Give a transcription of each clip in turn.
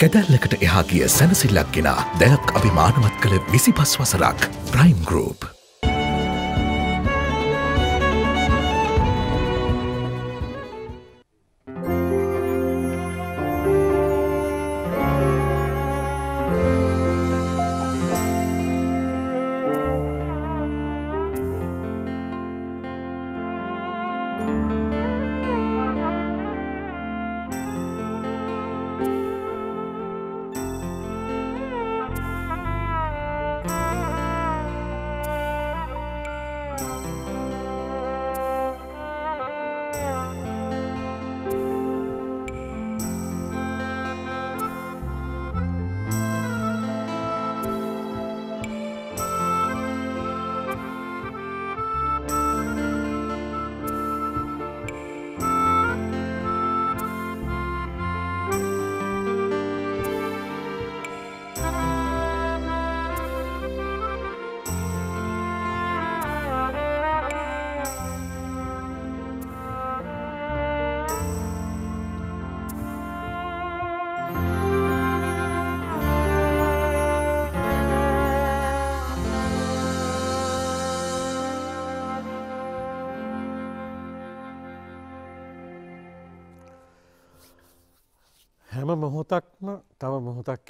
කැදැල්ලකට එහාගිය සැනසිල්ලක් ගෙන දැයක් අභිමානවත් කළ විසි පස් වසරක් ප්‍රයිම් ගරෝප්.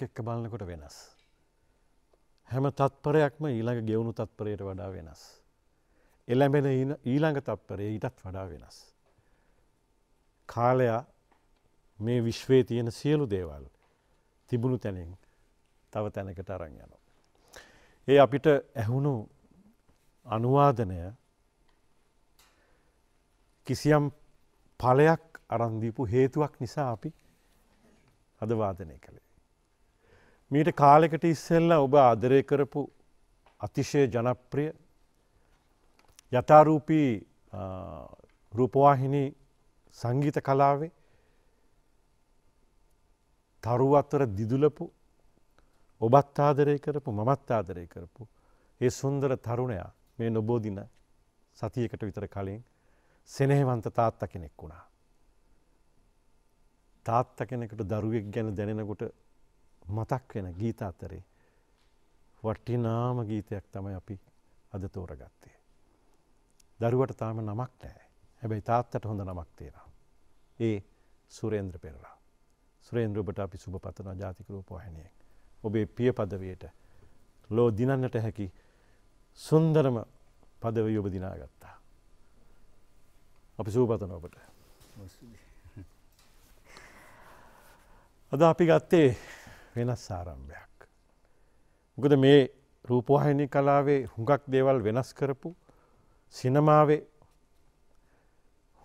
මොහොතක් එක්ක බලන්නකොට වෙනස්. හැම තත්පරයක්ම ඊළඟ ගෙවුණු තත්පරයට වඩා වෙනස්. එළැඹෙන ඊළඟ තත්පරය ඊටත් වඩා වෙනස්. කාලයා මේ විශ්වයේ තියෙන සියලු දේවල් තිබුණු තැනින් තව තැනකට අරං යනවා. ඒ අපිට ඇහුණු අනුවාදනය කිසියම් පලයක් අරන්දීපු හේතුවක් නිසා අපි අද වාදනය කළේ. මීට කාලෙකට ඉස්සෙල්ල ඔබ ආදරය කරපු අතිශය ජනප්‍රිය යථරූපී රූපවාහිනී සංගීත කලාවේ තරු අත්තර දිදුලපු ඔබත් ආදරය කරපු මමත් ආදරය කරපු ඒ සුන්දර තරුණයා මේ නොබෝදින සතියකට විතර කලින් සෙනෙහවන්ත තාත්ත කෙනෙක් වුණා. තාත්ත කෙනෙකුට දරුවෙක් ගැන දැනෙනකොට මතක් වෙන ගීත අතරේ වටිනාම ගීතයක් තමයි අපි අද තෝරගත්තේ. දරුවට තාම නමක් නෑ හැබැයි තාත්තට හොඳ නමක් තියෙනවා. ඒ සුරේන්ද්‍ර පෙරලා. සුරේන්ද්‍රබට අපි සුභ පතන ජාතික රූපවාහිනියෙන්. ඔබේ පිය පදවයට ලෝ දිනන්නට හැකි සුන්දරම පදවී ඔබ දිනාගත්තා. අපි සූපතන ඔබට. අද අපි ගත්තේ වෙනස් ආරම්භයක්. මොකද මේ රූපවාහිනි කලාවේ හුඟක් දේවල් වෙනස් කරපු සිනමාවේ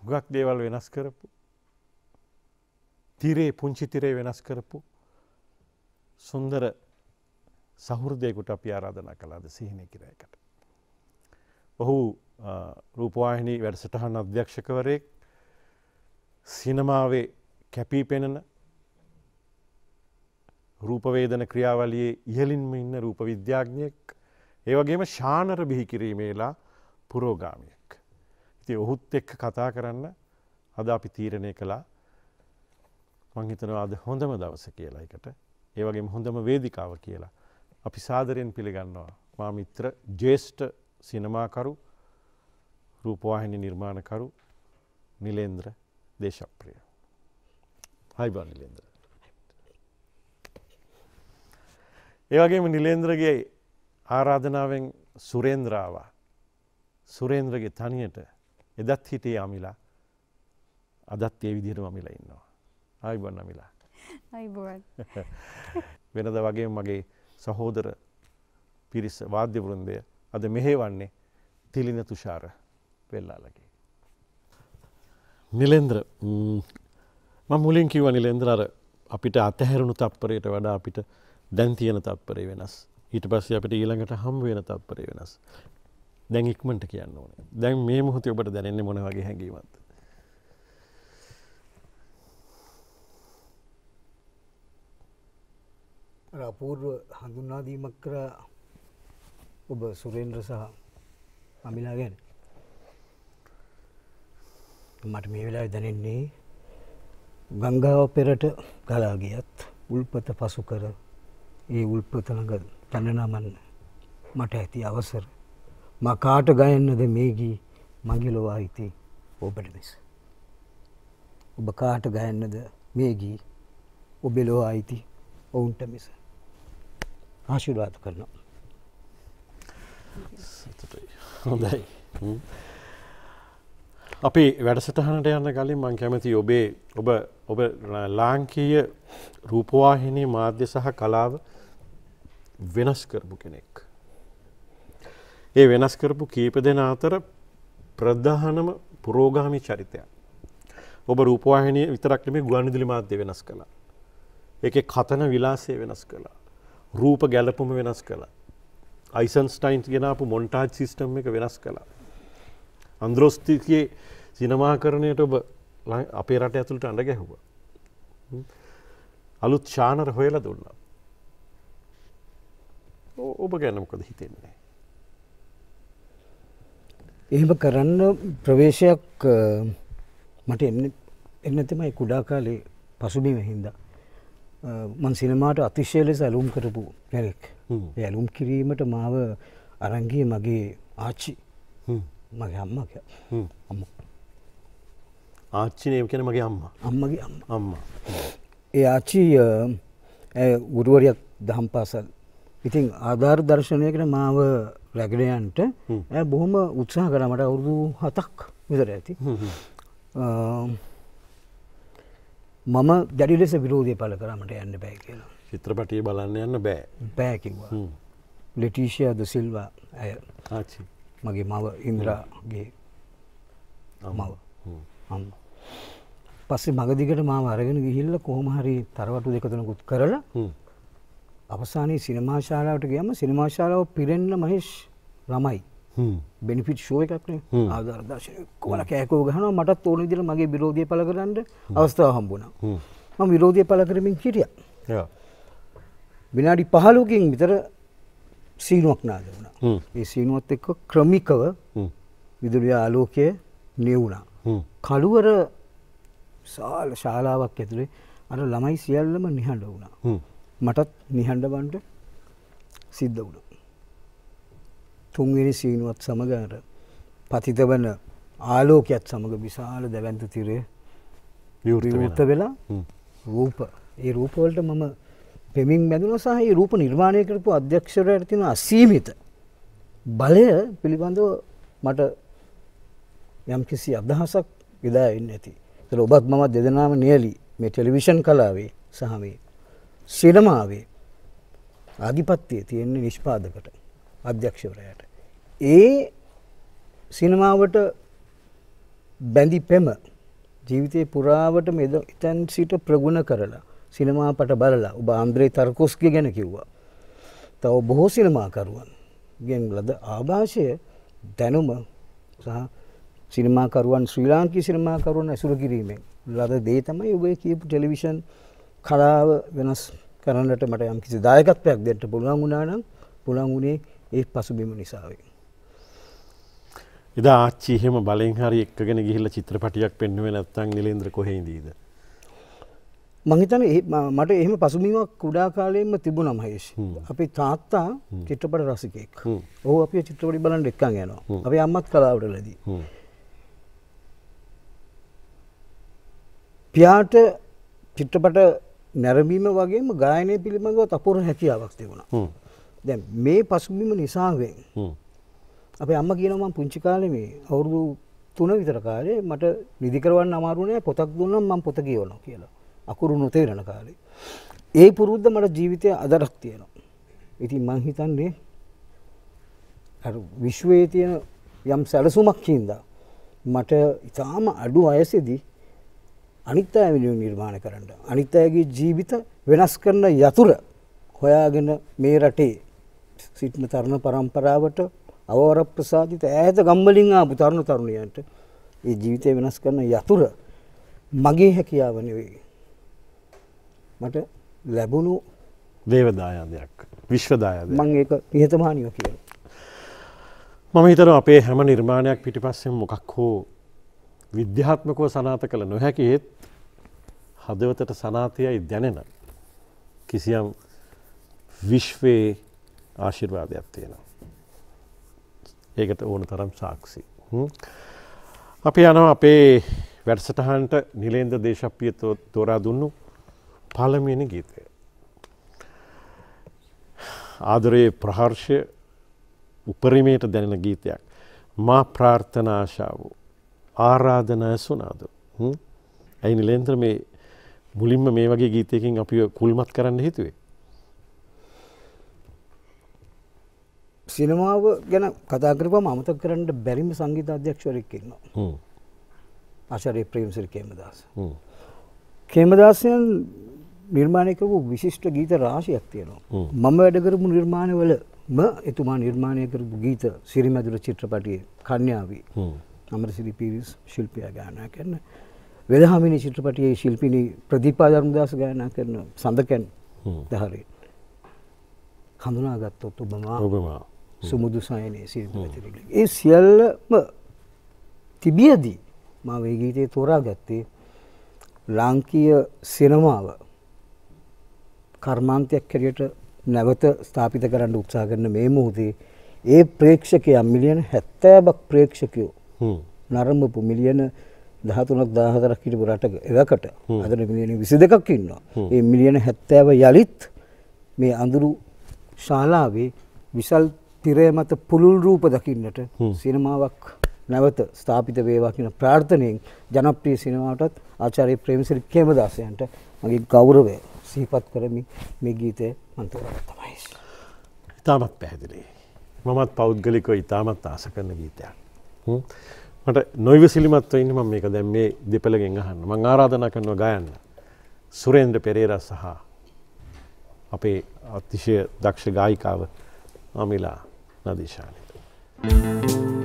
හුඟක් දේවල් වෙනස් කරපු තිරේ පුංචි තිරේ වෙනස් කරපු සුන්දර සහෘදයකුට අපි ආරාධනා කලාද සිහිනය කිරයකට. ඔහු රූපවාහිනී වැඩසටහන් අධ්‍යක්ෂකවරයෙක් සිනමාවේ කැපී පෙනෙන රූපවේදන ක්‍රියාවලියේ ඉහලින්ම ඉන්න රූප විද්‍යාඥයෙක් ඒවගේම ශානර බිහි කිරීමේලා පුරෝගාමියෙක්. ඉති ඔහුත් එක්ක කතා කරන්න අද අපි තීරණය කළා මංහිතනවා අද හොඳම දවස කියලා එකට ඒවගේ හොඳම වේදිකාව කියලා. අපි සාදරයෙන් පිළිගන්නවා මා මිත්‍ර ජේෂ්ඨ සිනමාකරු රූපවාහිනි නිර්මාණකරු නිලේන්ද්‍ර දේශප්‍රිය. හයිබා නිලේන්ද්‍ර. ඒවගේම නිලේන්ද්‍රගේ ආරාධනාවෙන් සුරේන්ද්‍රාවා සුරේන්ද්‍රගේ තනියට එදත් හිටේ අමිලා අදත් ඒ විදිහට මමිලා ඉන්නවා. ආයිබන්න මිලා. වෙනද වගේ මගේ සහෝදර පිරිස වාද්‍යවෘන්දය අද මෙහෙ වන්නේ තිලින තුෂාර වෙල්ලාලගේ. නිලෙන්ද්‍ර ම මුලින් කිව නිලෙන්ද්‍ර අර අපිට අතහැරුණු තත්පරයට වඩා අපිට දැන් තියෙන තත්පරය වෙනස්. ඊට පස්සේ අපිට ඊළඟට හම් වෙන තත්පරය වෙනස්. දැන් ඉක්මට කියන්න ඕනේ. දැන් මේ මුහොතේ ඔබට දැනෙන්නේ මොන වගේ හැඟීමක්ද? අපූර්ව හඳුන්වාදීමක් කර ඔබ සුරේන්ද්‍ර සහ අමිලා ගැන. මට මේ වෙලා දැනෙන්නේ ගංගාව පෙරට ගලා ගියත් උල්පත පසු කර ඒ උල්පත ළඟ තැනනමන්න මට ඇති අවසර මා කාට ගයන්නද මේ ගී මගේ ලොව අයිති ඔබට මිස. ඔබ කාට ගයන්නද මේ ගී ඔබේ ලොව අයිති ඔවුන්ට මිස. ආශිර්වාද කරනවා. සතුටුයි. හොඳයි. හ්ම්. අපි වැඩසටහනට යන්න කලින් මං කැමති ඔබේ ඔබ ඔබ ලාංකීය රූපවාහිනී මාධ්‍ය සහ කලාව වෙනස් කරපු කෙනෙක්. ඒ වෙනස් කරපු කීප දෙන අතර ප්‍රධානම පුරෝගාමි චරිතයක්. ඔබ රූපවාහිනය විතරක් නෙමේ ගුවන්විදුලි මාධ්‍ය වෙනස් කළා. ඒකේ කතන විලාසය වෙනස් කළා. රූප ගැලපුම වෙනස් කළා. අයිසන්ස්ටයින්ස් ගෙනාපු මොන්ටාජ් සිස්ටම් එක වෙනස් කළා. අන්ද්‍රෝස්තිකයේ සිනමාකරණයට ඔබ ලං- අපේ රට ඇතුළට අඳ ගැහුව. අලුත් ශානර හොයලා දුන්නා. ඔබ ගැනමකොද හිතෙන්නේ. එහෙම කරන්න ප්‍රවේශයක් මට එන්න තමයි කුඩා කාලේ පසුබිම හින්දා. අ, මං සිනමාට අතිශය ලෙස ඇලුම් කරපු. ඒ ඇලුම් කිරීමට මාව අරංගිය මගේ ආච්චි. මගේ අම්ම. අම්ම ආච්චිනයම කෙන මගේ අම්ම අම්මගේ අම්ම. ඒ ආච්චි ගුරුවරයක් දහම් පාසල්. ඉතින් ආධාර දර්ශනයකට මාව රැගෙනයන්ට බොහොම උත්සාහ කර මට අවුරුදු හතක් විතර ඇති. මම දැඩි ලෙස විරෝධය පල කරමට යන්න බෑ කියලා. චිත්‍රපටිය බලන්න යන්න බෑ. හ්ම්. ලෙටීෂයා ද සිල්වා ඇය මගේ මව ඉන්ද්‍රාගේ මව. පස්සේ මගදිකට මාව අරගෙන ගිහිල්ල කොහොම හරි තරවටු දෙකතනකුත් කරලා. අවසානයේ සිනමාශාලාවට ගියම සිනමාශාලාව පිරෙන්න මහේෂ් ළමයි. බෙනිෆිට් ෂෝ එකක්නේ හ්ම්. ආධර්දශය කොල කෑකෝ ගහනවා මටත් ඕන විදිහට මගේ විරෝධය පළ කරන්න අවස්ථාව හම්බුණා. හ්ම්. මම විරෝධය පළ කරමින් හිටියා. විනාඩි 15කින් විතර සීනුවක් නාද වුණා. ඒ සීනුවත් එක්ක ක්‍රමිකව. විදුලිය ආලෝකය නිවුණා. කළුවර සාල ශාලාවක් ඇතුළේ අර ළමයි සියල්ලම නිහඬ වුණා. මටත් නිහඬ වන්ට සිද්ධ වුණ. තුන්වෙනි සීනුවත් සමගට පතිත වන ආලෝකයත් සමඟ විශාල දැවැන්ත තිරේ විවෘත. වෙලා. රූප ඒ රූපවලට මම පෙමින් බැඳුන සහ ඒ රූප නිර්මාණය කරපු අධ්‍යක්ෂරයට තින අසීමිත බලය පිළිබඳව මට යම් කිසි අදහසක් විදා එන්න ඇති. තර ඔබත් මමත් දෙදනාම නියලි මේ ටෙලිවිෂන් කලාවේ සහ මේ සිනමාවේ ආධිපත්තිය තියෙන්නේ නිෂ්පාදකට අධ්‍යක්ෂවරයට. ඒ සිනමාවට බැඳි පෙම ජීවිතය පුරාවට මෙද ඉතැන් සිට ප්‍රගුණ කරලා සිනමාපට බලලා ඔබ ආන්ද්‍රේ තර්කෝස්ගේ ගැන කිව්වා. තව බොහෝ සිනමාකරුවන් ගෙන් ලද ආභාෂය දැනුම සහ සිනමාකරුවන් ශ්‍රී ලාංකී සිනමාකරුවන් ඇසුරු කිරීමෙන් ලද දේ තමයි ඔබේ කියපු ටෙලිවිෂන් කලාව වෙනස් කරන්නට මට යම් කිසි දායකත්වයක් දෙට පුළුවන් වුණානම් පුළන් වුණේ ඒ පසුබිම නිසාවේ. එදා ආච්චි එහෙම බලෙන් හරි එක්කගෙන ගිහිල්ලා චිත්‍රපටියක් පෙන්වුවේ නැත්නම් නිලේන්ද්‍ර කොහේ ඉඳීද? මහිතන මට එහෙම පසුබිමක් කුඩා කාලයෙන්ම තිබුණ මහේෂ්. අපි තාත්තා චිත්‍රපට රසිකෙක්. ඕ අප චිත්‍රපටි බලන් එක්කන් යනවා. අපි අම්මත් කලාවට ලදී. පියාට චිත්‍රපට නැරඹීම වගේම ගායනය පිළිබඳව තපුර හැකියාවක් තිබුණා. දැන් මේ පසුබිම නිසාවෙන්. අප අම්ම කියනම පුංචි කාලේ මේ අවුරුදු තුන විතර කාලේ මට නිදිකරවන්න අමාරුනෑ පොතක් දුන්නම් මම පොත කියවනවා කියලා. අකුරු නොතේරෙන කාලේ. ඒ පුරුද්ද මට ජීවිතය අදටත් තියෙනවා. ඉතින් මං හිතන්නේ අර විශ්වයේ තියෙන යම් සැලසුමක් හින්දා මට ඉතාම අඩු අයසේදී අනිත් අය වෙනුවෙන් නිර්මාණය කරන්න අනිත් අයගේ ජීවිත වෙනස් කරන යතුර හොයාගෙන මේ රටේ සිටින තරුණ පරම්පරාවට අවර ප්‍රසාධිත ඈත ගම්වලින් ආපු තරුණ තරුණියන්ට ඒ ජීවිතය වෙනස් කරන යතුර මගේ හැකියාව නෙවෙයි. මට ලැබුණු දේවදායාදයක්. විශ්වදායාදයක්. මං ඒක නිහතමානීව කියනවා. මම හිතනවා අපේ හැම නිර්මාණයක් පිටිපස්සෙන් මොකක් හෝ විද්‍යාත්මකව සනාත කළ නොහැකි ඒත් හදවතට සනාතයයි දැනෙන කිසියම් විශ්වයේ ආශිර්වාදයක් තියෙනවා. ඒකට ඕන තරම් සාක්ෂි. හ්ම්. අපි යනවා අපේ වැඩසටහන්ට නිලේන්ද දේශප්පිය තෝ- තෝරා දුන්නු පළමිනි ගීතය. ආදරයේ ප්‍රහර්ෂය උපරිමයට දැනෙන ගීතයක්. මා ප්‍රාර්ථනාශාව ආරාධනය සුනාද. ඇයි නිලේන්ත්‍ර මේ මුලින්ම මේ වගේ ගීතයකින් අපි කුල්මත් කරන්න හිතුවේ. සිනමාව ගැන කතාකරපම අමතක් කරන්න බැරිම සංගීත අධ්‍යක්ෂවරක් ඉන්නවා. ආචරය ප්‍රේම්සිරි කේමදාස. කේමදාසයන් නිර්මාණය කරපු විශිෂ්ට ගීත රාශියක් තියෙනවා. මම වැඩ කරපු නිර්මාණවලම එතුමා නිර්මාණය කරපු ගීත සිරිමැදුර චිත්‍රපටියේ කන්‍යාවී. අමරසිරි පිරිස් ශිල්පියා ගායනා කරන වෙදහමිනි චිත්‍රපටියේ ශිල්පිනි ප්‍රදීපා ධර්මදාස ගායනා කරන සඳකැන්. දහරේ හඳුනාගත්තොත් ඔබමා ඔබමා සුමුදු සයනයේ සිරිපතිරිග. ඒ සියල්ලම තිබියදී මා වේ ගීතයේ තෝරා ගත්තේ ලාංකීය සිනමාව කර්මාන්තයක් හැටියට නැවත ස්ථාපිත කරන්න උත්සාහ කරන මේ මොහොතේ ඒ ප්‍රේක්ෂකයන් මිලියන 70ක් ප්‍රේක්ෂකයෝ. නරඹපු මිලියන 13ක් 14ක් හිටපු රටක එවකට අද මිලියන 22ක් ඉන්නවා. ඒ මිලියන 70 යලිත් මේ අඳුරු ශාලාවේ විසල් තිරය මත පුළුල් රූප දකින්නට සිනමාවක් නැවත ස්ථාපිත වේවා කියන ප්‍රාර්ථනයෙන් ජනප්‍රිය සිනමාවටත් ආචාර්ය ප්‍රේමසිරි කේමදාසයන්ට මගේ ගෞරවය සිහිපත් කරමින් මේ ගීතය මම තෝරගත්තමයි. ඉතාමත් පැහැදිලි. මමත් පෞද්ගලිකව ඉතාමත් ආස කරන ගීතයක්. හ්ම්. මට නොයිවසිලිමත්ව ඉන්න මම මේක දැන් මේ දෙපළගෙන් අහන්න මං ආරාධනා කරනවා ගයන්න. සුරේන්ද්‍ර පෙරේර සහ අපේ අතිශය දක්ෂ ගායිකාව අමිලා නදීශානි. මා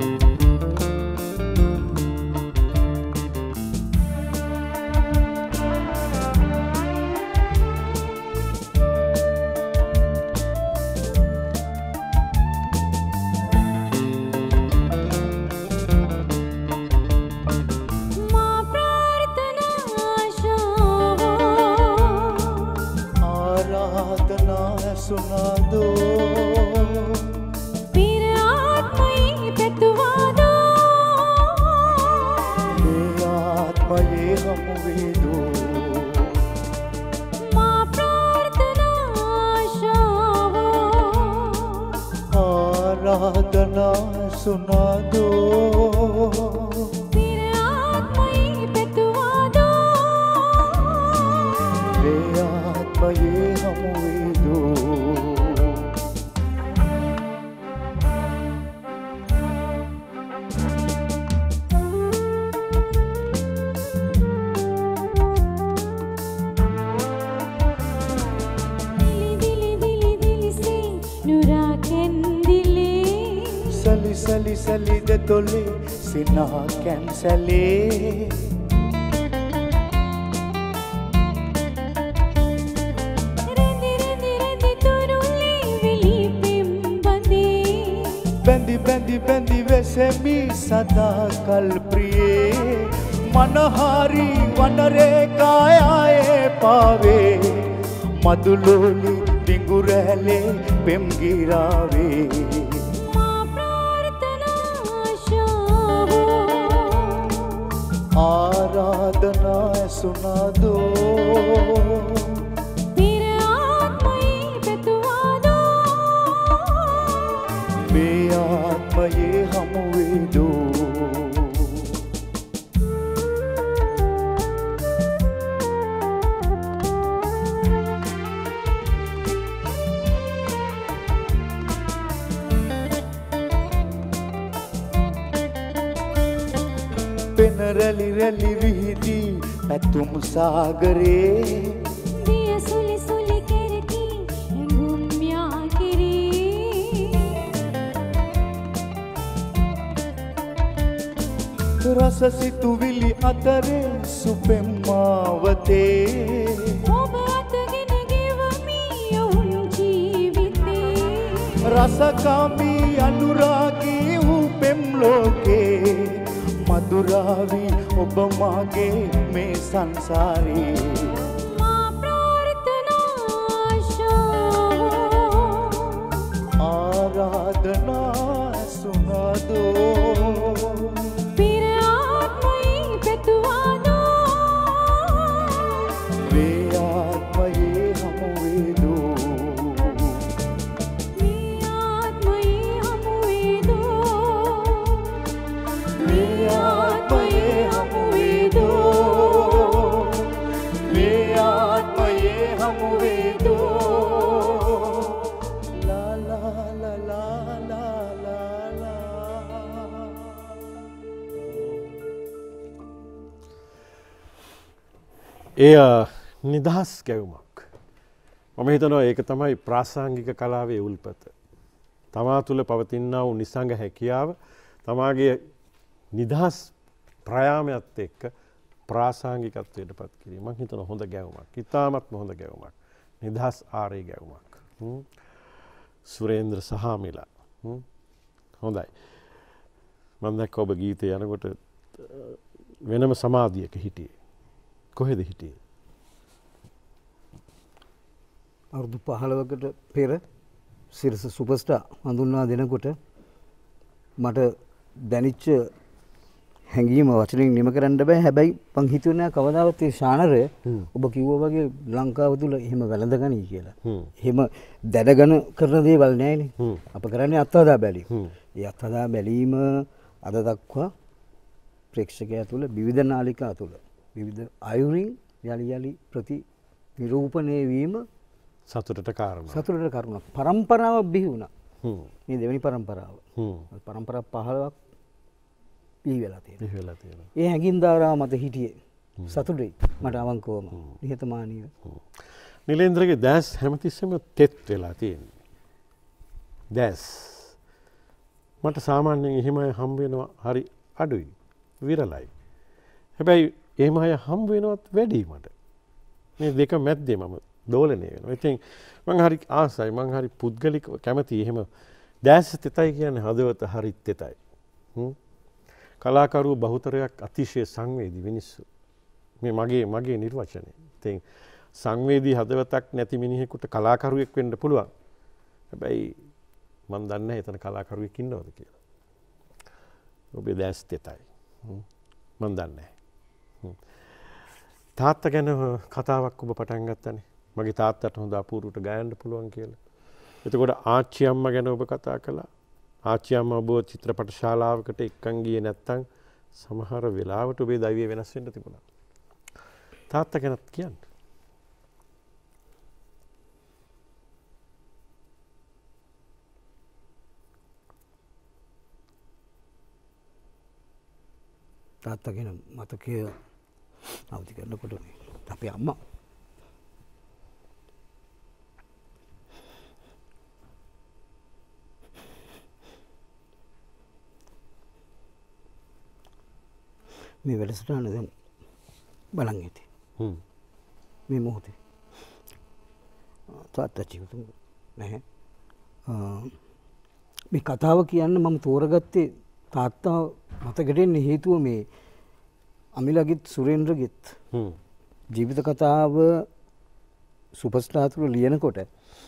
බැඳි බැඳි බැඳි වෙසෙමි සදා කල් ප්‍රියේ. මනහාරි වනරේකායායේ පාවේ. මදුලෝලි දිඟුරැලේ පෙම්ගිරාවේ මා ප්‍රාර්ථනා ආශාව ආරාධනා ඇසුනාදෝ රැලි රැලි විහිදී පැතුම් සාගරේ. දිය සුලි සුලි කෙරකි ඇඟුම් යා කිරී. රස සිතුවිලි අතරේ සුපෙම්මාවතේ. ඔබ අතගෙන ගෙවමි ඔවුන් ජීවිතේ. රසකාමී අනුරාගී වූ පෙම් ලෝකේ මදුරාවි ඔබ මාගේ මේ සංසාරේ එය නිදහස් ගැවුමක්. මම හිතනවා ඒක තමයි ප්‍රාසංගික කලාවේ උල්පත. තමා තුළ පවතින්න වූ නිසංග හැකියාව තමාගේ නිදහස් ප්‍රයාමයත් එක්ක ප්‍රාසංගිකත්වයට පත් කිරීම හිතන හොඳ ගැවුමක් ඉතාමත්ම හොඳ ගැවුමක් නිදහස් ආරය ගැවුමක්. හ්ම්. සුරේන්ද්‍ර සහාමිලා හ්ම්. හොඳයි. මන්දැක් ඔබ ගීතය යනකොට අ, වෙනම සමාධියක හිටියේ. කොහෙද හිටියේ. අවුරුදු පහළවකට පෙර සිරස සුපස්ටා හඳුන්වා දෙනකොට මට දැනිච්ච හැඟීම වචනින් නිම කරන්න බෑ හැබැයි පං හිතුවනෑ කවදාවත් ඒ ශානරය ඔබ කිව්ව වගේ ලංකාව තුළ එහෙම වැළඳගනී කියලා. හ්ම්. එහෙම දැඩගන කරන දේවල් නෑන හ්ම්. අප කරන්නේ අත්හදා බැලි. අත්හදා බැලීම අද දක්වා ප්‍රේක්ෂකය තුළ විවිධ නාලිකා තුළ විවිධ අයුරින් යළි යළි ප්‍රති නිරූපණය වීම සතුටට කාරණ. සතුරට කරුණක්. පරම්පරාවක් බිහි වුණ. මේ දෙවැනි පරම්පරාව. පරම්පර පහලවක් පී වෙලා තියෙන වෙලා තියෙන. ඒ හැඟින් ධාරාව මත හිටියේ. සතුටයි මට අවංකෝම නිහතමානීව. නිලේන්ද්‍රගේ දැස් හැමතිස්සම තෙත් වෙලා තියෙන්නේ. දැස්. මට සාමාන්‍යයෙන් එහෙම අය හම්බ වෙනවා හරි අඩුයි. විරලයි. හැබැයි එහෙම අය හම්බ වෙනවත් වැඩි මට. මේ දෙක මැද්දේ මම දෝලනය වෙනවා. ඉතින් මං හරි ආසයි මං හරි පුද්ගලික කැමති එහෙම දැස් තෙතයි කියන්නේ හදවත හරි තෙතයි. හ්ම්. කලාකරුවෝ බහුතරයක් අතිශය සංවේදී මිනිස්සු. මේ මගේ මගේ නිර්වචනය. ඉතින් සංවේදී හදවතක් නැති මිනිහෙකුට කලාකරුවෙක් වෙන්න පුළුවන්. හැබැයි මන් දන්න එතන කලාකරුවෙක් ඉන්නවද කියලා. ඔබේ දැස් තෙතයි. හ්ම්. මන් දන්නේ. තාත්ත ගැන කතාවක් ඔබ පටන් ගත්තනේ. මගේ තාත්තට හොඳ අපූරුවට ගයන්න පුළුවන් කියලා. එතකොට ආච්චි අම්ම ගැන ඔබ කතා කළා. ආච්චි අම්ම ඔබ චිත්‍රපට ශාලාවකට එක්කන් ගියේ නැත්තම් සමහර වෙලාවට ඔබේ දෛවය වෙනස් වෙන්න තිබුණා. තාත්තා ගැනත් කියන්න. තාත්තගෙන මතකය අවති කරනකොට අපේ අම්මා. මේ වැඩසටාන දැන් බලන් ඇති. මේ මොහොතේ. තාත්තචිවතු නැහැ. මේ කතාව කියන්න මම තෝරගත්තේ තාත්තා මතකටෙන්න හේතුව මේ අමිලගිත් සුරේන්ද්‍රගෙත්. ජීවිත කතාව සුපස්ටාතුර ලියනකොට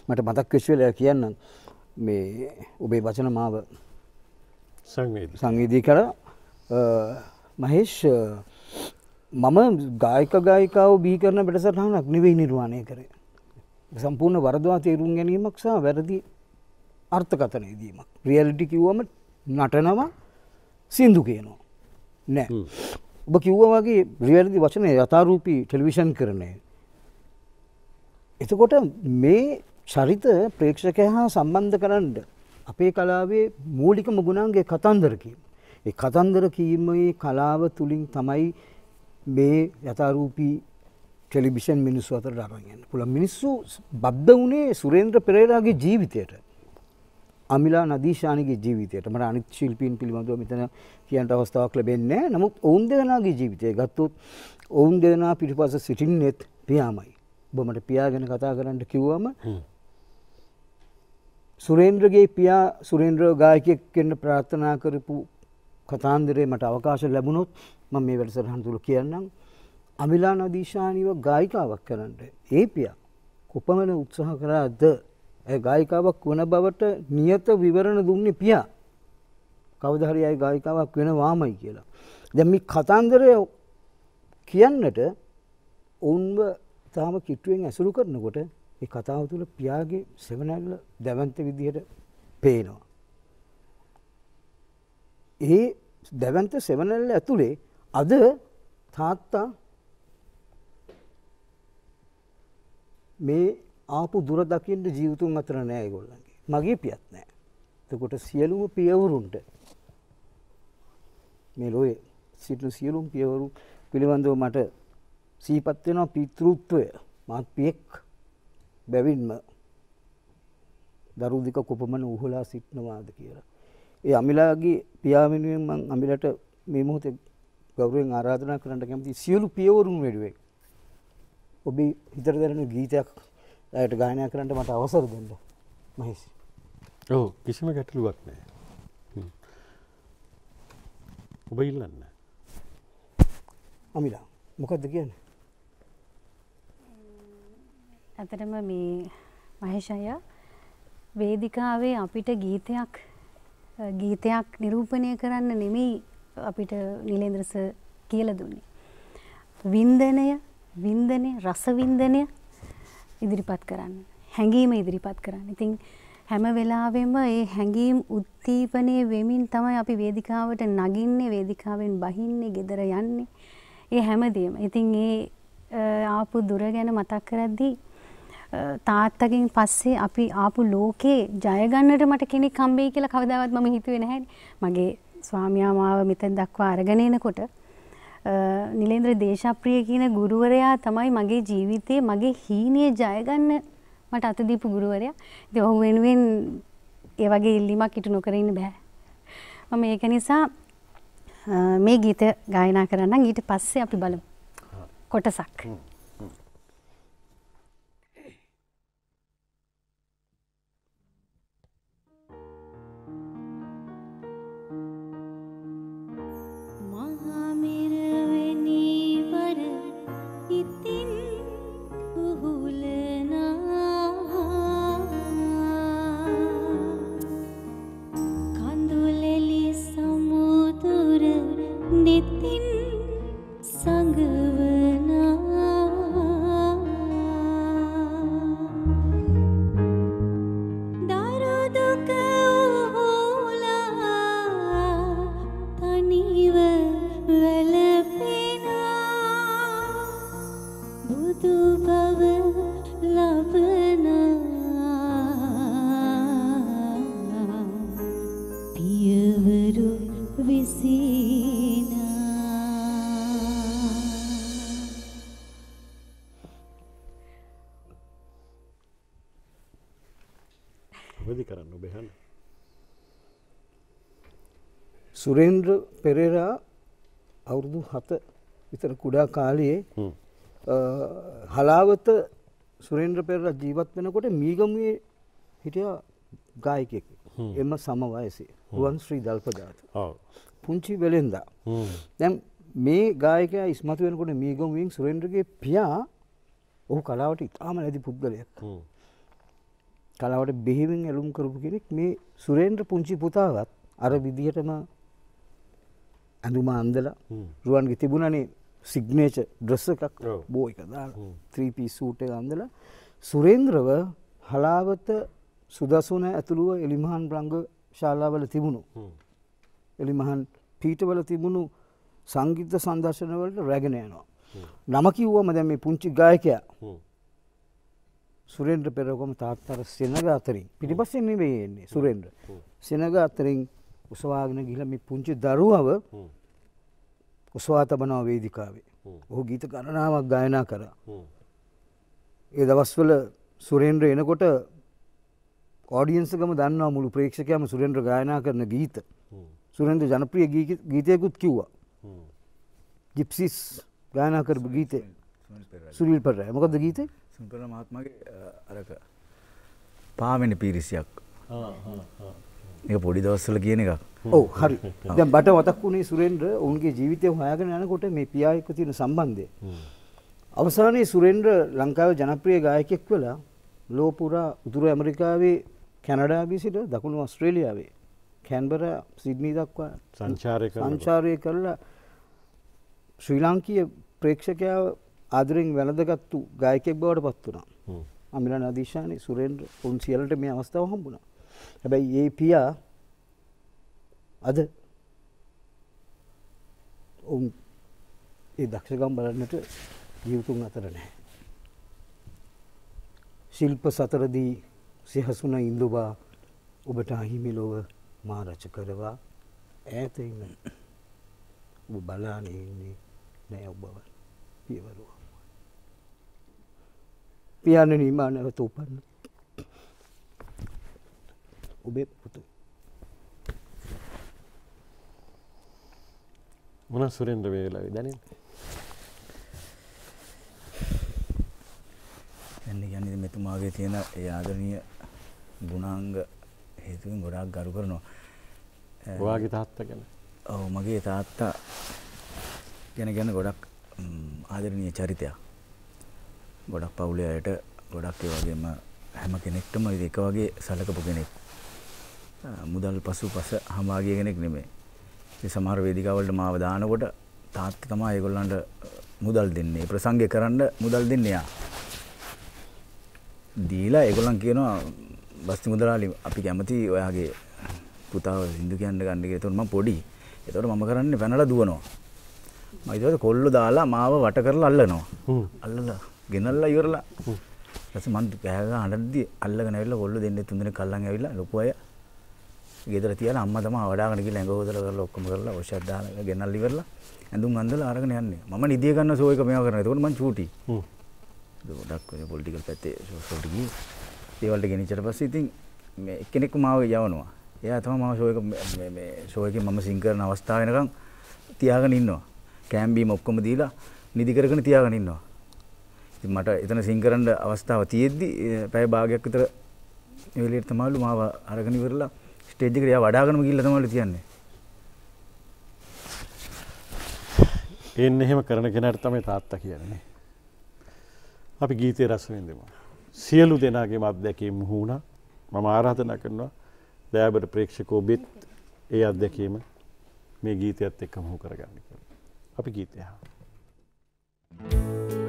මට මතක් විශ්වලය කියන්න මේ ඔබේ වචන මාව සංවේදී. කර මහේෂ් මම ගායක ගායිකාව බී කරන බෙටසටහනක් නෙවෙයි නිර්වාණය කරේ. සම්පූර්ණ වරදවා තේරුම් ගැනීමක් සහ වැරදි අර්ථකතනයදීමක්. රියල්ටි කිව්වම නටනවා සින්දු කියනවා. නෑ. ඔබ කිව්ව වගේ රියල්දි වචනය යථරූපී ටෙලිවිෂන් කරනය. එතකොට මේ චරිත ප්‍රේක්ෂකය හා සම්බන්ධ කරන්න අපේ කලාවේ මූලිකම ගුණන්ගේ කතන්දර කීම. ඒ කතන්දර කීමේ කලාව තුළින් තමයි මේ යථරූපී ටෙලිවිෂන් මිනිස්සු අතර අරගන්න පුළ මිනිස්සු බද්ධ වනේ සුරේන්ද්‍ර පෙරේරාගේ ජීවිතයට අමිලා නදීශානගේ ජීවිතයට. මට අනිත් ශිල්පීන් පිළිබඳව මෙතන කියන්ට අවස්ථාවක් ලැබෙන්නේ නමුත් ඔවුන් දෙදනාගේ ජීවිතය ගත්තොත් ඔවුන් දෙදනා පිටිපස සිටින්නෙත් පියාමයි. බොමට පියාගෙන කතා කරන්න කිව්වම සුරේන්ද්‍රගේ පියා සුරේන්ද්‍ර ගායකෙක් කෙන්න්න ප්‍රාර්ථනා කරපු කතාන්දරේ මට අවකාශ ලැබුණොත් ම මේ වැඩසටහන් තුළ කියන්නම්. අමිලා නදීශානීව ගායිකාවක් කරන්නට ඒ පියා කොපමන උත්සාහ කරාද ඇ ගායිකාවක් වන බවට නියත විවරණ දුන්නේ පියා කවදහරි අයි ගායිකාවක් වෙන වාමයි කියලා. දැමි කතන්දරය කියන්නට ඔවුන්ව තාම කිට්ටුවෙන් ඇසුරු කරනකොට ඒ කතාව තුළ පියාගේ සෙවනැල්ල දැවන්ත විදිහට පේනවා. ඒ දැවන්ත සෙවනැල්ල ඇතුළේ අද තාත්තා මේ ආපු දුර දකිින්ට ජීවතුන් අතර නෑ ගොල්ලන්ගේ මගේ පියත් නෑ. තකොට සියලුම පියවරුන්ට මේ ලොය සිටු සියලුම් පියවරු පිළිබඳව මට සීපත් වෙනවා පිතෘත්වය. මාත් පියෙක් බැවින්ම දරුදික කුපමණ උහලා සිටිනවාද කියලා. ඒ අමිලාගේ පියාවෙනුවෙන් මං අමිලට මේ මොහොතේ ගෞරවයෙන් ආරාධනා කරන්න කැමති සියලු පියවරුන් වෙනුවෙන් ඔබේ හිතට දැනෙන ගීතයක් ඇයට ගායනය කරන්නට මට අවසර දෙන්න මහිසි. ඔව් කිසිම ගැටලුවක් නෑ. ඔබ ඉල්ලන්න. අමිලා මොකක්ද කියන්නේ? ඇතටම මේ මහේෂය වේදිකාවේ අපිට ගීතයක් ගීතයක් නිරූපණය කරන්න නෙමෙයි අපිට නිලේන්ද්‍රස කියල දුන්නේ. වින්දනය වින්දනය රසවින්දනය ඉදිරිපත් කරන්න. හැඟීම ඉදිරිපත් කරන්න. ඉතින් හැම වෙලාවෙම ඒ හැඟීම් උද්දීපනය වෙමින් තමයි අපි වේදිකාවට නගින්නේ වේදිකාවෙන් බහින්නේ ගෙදර යන්නේ. ඒ හැමදේම. ඉතින් ඒ අ, ආපු දුර ගැන මතක් කරද්දී අ, තාත්තගෙන් පස්සේ අපි ආපු ලෝකේ ජයගන්නට මට කෙනෙක් හම්බෙයි කියලා කවදාවත් මම හිතුවේ නැහැ. මගේ ස්වාමියා මාව මෙතෙන් දක්වා අරගෙන එනකොට අ, නිලේන්ද්‍ර දේශප්‍රිය කියන ගුරුවරයා තමයි මගේ ජීවිතයේ මගේ හීනය ජයගන්න මට අත දීපු ගුරුවරයා. ඉතින් ඔහු වෙනුවෙන් ඒ වගේ ඉල්ලීමක් ඉටු නොකර ඉන්න බෑ. මම ඒක නිසා මේ ගීත ගායනා කරන්නම් ඊට පස්සේ අපි බලමු. කොටසක්. සුරේන්ද්‍ර පෙරේරා අවුරුදු හත විතර කුඩා කාලයේ හලාවත සුරේන්ද්‍ර පෙරර ජීවත් වෙනකොට මීගමුවේ හිටිය ගායකෙක් එම සම වයසේ රුවන් ශ්‍රී දල්පදාත ඔව්. පුංචි වෙලෙන්දා. දැම් මේ ගායකය ඉස්මතු වෙනකොට මීගමුවෙන් සුරේන්ද්‍රගේ පියා ඔහු කලාවට ඉතාම නැති පුද්ගලයක්. කලාවට බෙහිවෙන් ඇලුම් කරපු කෙනෙක්. මේ සුරේන්ද්‍ර පුංචි පුතාවත් අර විදිහටම ඇඳුම අන්දලා. රුවන්ගේ තිබුණනේ සිග්නේච ඩ්‍රස්ස එකක්. බෝ එක ත්‍රීපී සූට එක අන්දලා සුරේන්ද්‍රව හලාවත සුදසුන ඇතුළුව එලිමහන් බ්‍රංග ශාලාවල තිබුණු. එලිමහන් පීටවල තිබුණු සංගීත සන්දර්ශනවලට රැගෙන යනවා. නම කිව්වම දැන් මේ පුංචි ගායකයා. සුරේන්ද්‍ර පෙරකොම තාත්තර සෙනග අතරින් පිටිපස්සෙන් නෙවෙයි එන්නේ සුරේන්ද්‍ර. සෙනග අතරින් උසවාගෙන ගිහිල්ලා මේ පුංචි දරුවව. උසවා තබනවා වේදිකාවේ. ඔහු ගීත ගණනාවක් ගායනා කරා. ඒ දවස්වල සුරේන්ද්‍ර එනකොට ඕඩියන්සකම දන්නවා මුළු ප්‍රේක්ෂකයම සුරේන්ද්‍ර ගායනා කරන ගීත. සුරේන්ද්‍ර ජනප්‍රිය ගීතයකුත් කිව්වා. ජිප්සිස් ගායනා කරපු ගීතය. සුරිල් පරෑ මොකද ගීතේ? සුන්පර මහත්මගේ අරක. පාමෙන පිරිසියක් එක පොඩි දවස්සල කියන එකක් ඔව් හරි දැන් බට මතක් වුණේ සුරේන්ද්‍ර ඔවුන්ගේ ජීවිතය හොයාගෙන යනකොට මේ පියා එක්ක තියෙන සම්බන්ධය අවසානයේ සුරේන්ද්‍ර ලංකාවේ ජනප්‍රිය ගායකයෙක් වෙලා ලෝ පුරා උතුරු ඇමරිකාවේ කැනඩාවේ සිට දකුණු ඔස්ට්‍රේලියාවේ කැන්බරා සිඩ්නී දක්වා සංචාරය. සංචාරය කරලා ශ්‍රී ලාංකීය ප්‍රේක්ෂකයාව ආදරෙන් වැළඳගත්තු ගායකයෙක් බවට පත් වුණා. හ්ම්. අමිලා නදීශානි සුරේන්ද්‍ර උන් සියලට මේ අවස්ථාව හම්බුණා. හැබැයි ඒ පියා අද ඔවුන් ඒ දක්ෂකම් බලන්නට ජීවතුන් අතර නැහැ. ශිල්ප සතරදී සිහසුන ඉන්දුබා ඔබට අහිමිලොව මා රච කරවා ඈත ඉන්න ඔබ බලාන ඉන්නේ නෑ ඔබව පියවරුව. පියාණනි මා නැවත උපන්න. ඔබේ පුතු. මොන සුරෙන්ද්‍ර වේලා දැනෙන් එන්න ගැන මෙතුමාගේ තියෙන ඒ ආදරණය ගුණාංග හේතුවෙන් ගොඩාක් ගරු කරනවා. ඔයාගේ තාත්ත ගැන? ඔව මගේ තාත්තා ගැන ගැන ගොඩක් ආදරණය චරිතයක්. ගොඩක් පවුලේ අයට ගොඩක් ඒ වගේම හැම කෙනෙක්ටම එක වගේ සලකපු කෙනෙක් මුදල් පසු පස හමාගිය කෙනෙක් නෙමේ සමහර වේදිකාවලට මාව දානකොට තාත්ත තමා ඒගොල්ලන්ට මුදල් දෙන්නේ. ප්‍රසංගය කරන්න මුදල් දෙන්න යා. දීලා ඒගොල්ලන් කියනවා බස්ති මුදලාලි අපි කැමති ඔයාගේ පුතාව සිදු කියන්න ගන්නගේ තුන්ම පොඩි. එතවට මම කරන්න පැනල දුවනවා. මයිතවට කොල්ලු දාලා මාව වට කරලා අල්ලනවා. අල්ලල ගෙනල්ලා ඉවරලා. ඇස මන් පෑග අඩදදි අල්ලගෙන ඇවිල්ලා කොල්ල දෙන්න තුන්දෙන කල්ලන් ඇවිල්ලා ලොකු අය ගෙදර තියලා අම්මා තමයි වඩාගෙන ගිහලා ඇඟ හොදලා කරලා ඔක්කොම කරලා ඔෂත් දාලා ගෙනල්ලා ඉවරලා ඇඳුම් අඳලා අරගෙන යන්නේ. මම නිදිය ගන්න ෂෝ එක මේවා කරනවා. එතකොට මං චූටි. ගොඩක් ඔය පොලිටිකල් පැත්තේ ෂෝට ගියේ. ඒ වලට ගෙනිච්චට පස්සේ ඉතින් මේ එක්කෙනෙක් මාව යවනවා. එයා තමයි මම ෂෝ එක මේ මේ ෂෝ එකේ මම සිං කරන අවස්ථාව වෙනකන් තියාගෙන ඉන්නවා. කෑම් බීම ඔක්කොම දීලා නිදි කරගෙන තියාගෙන ඉන්නවා. ඉතින් මට එතන සිං කරන්න අවස්ථාව තියෙද්දි පැය භාගයක් විතර එළියට තමයිලු මාව අරගෙන ඉවරලා ස්ටේජ් එකට යා වඩාගෙනම ගිහිල්ලා තමයිලු තියන්නේ එන්න එහෙම කරන කෙනට තමයි තාත්තා කියන්නේ අපි ගීතය රස විඳමු සියලු දෙනාගේ අත්දැකීම් හුණා මම ආරාධනා කරනවා දෑබට ප්‍රේක්ෂකෝ බෙත් ඒ අත්දැකීම මේ ගීතයත් එක්ක මුහු කරගන්න කියලා. අපි ගීතය. පියානනීමා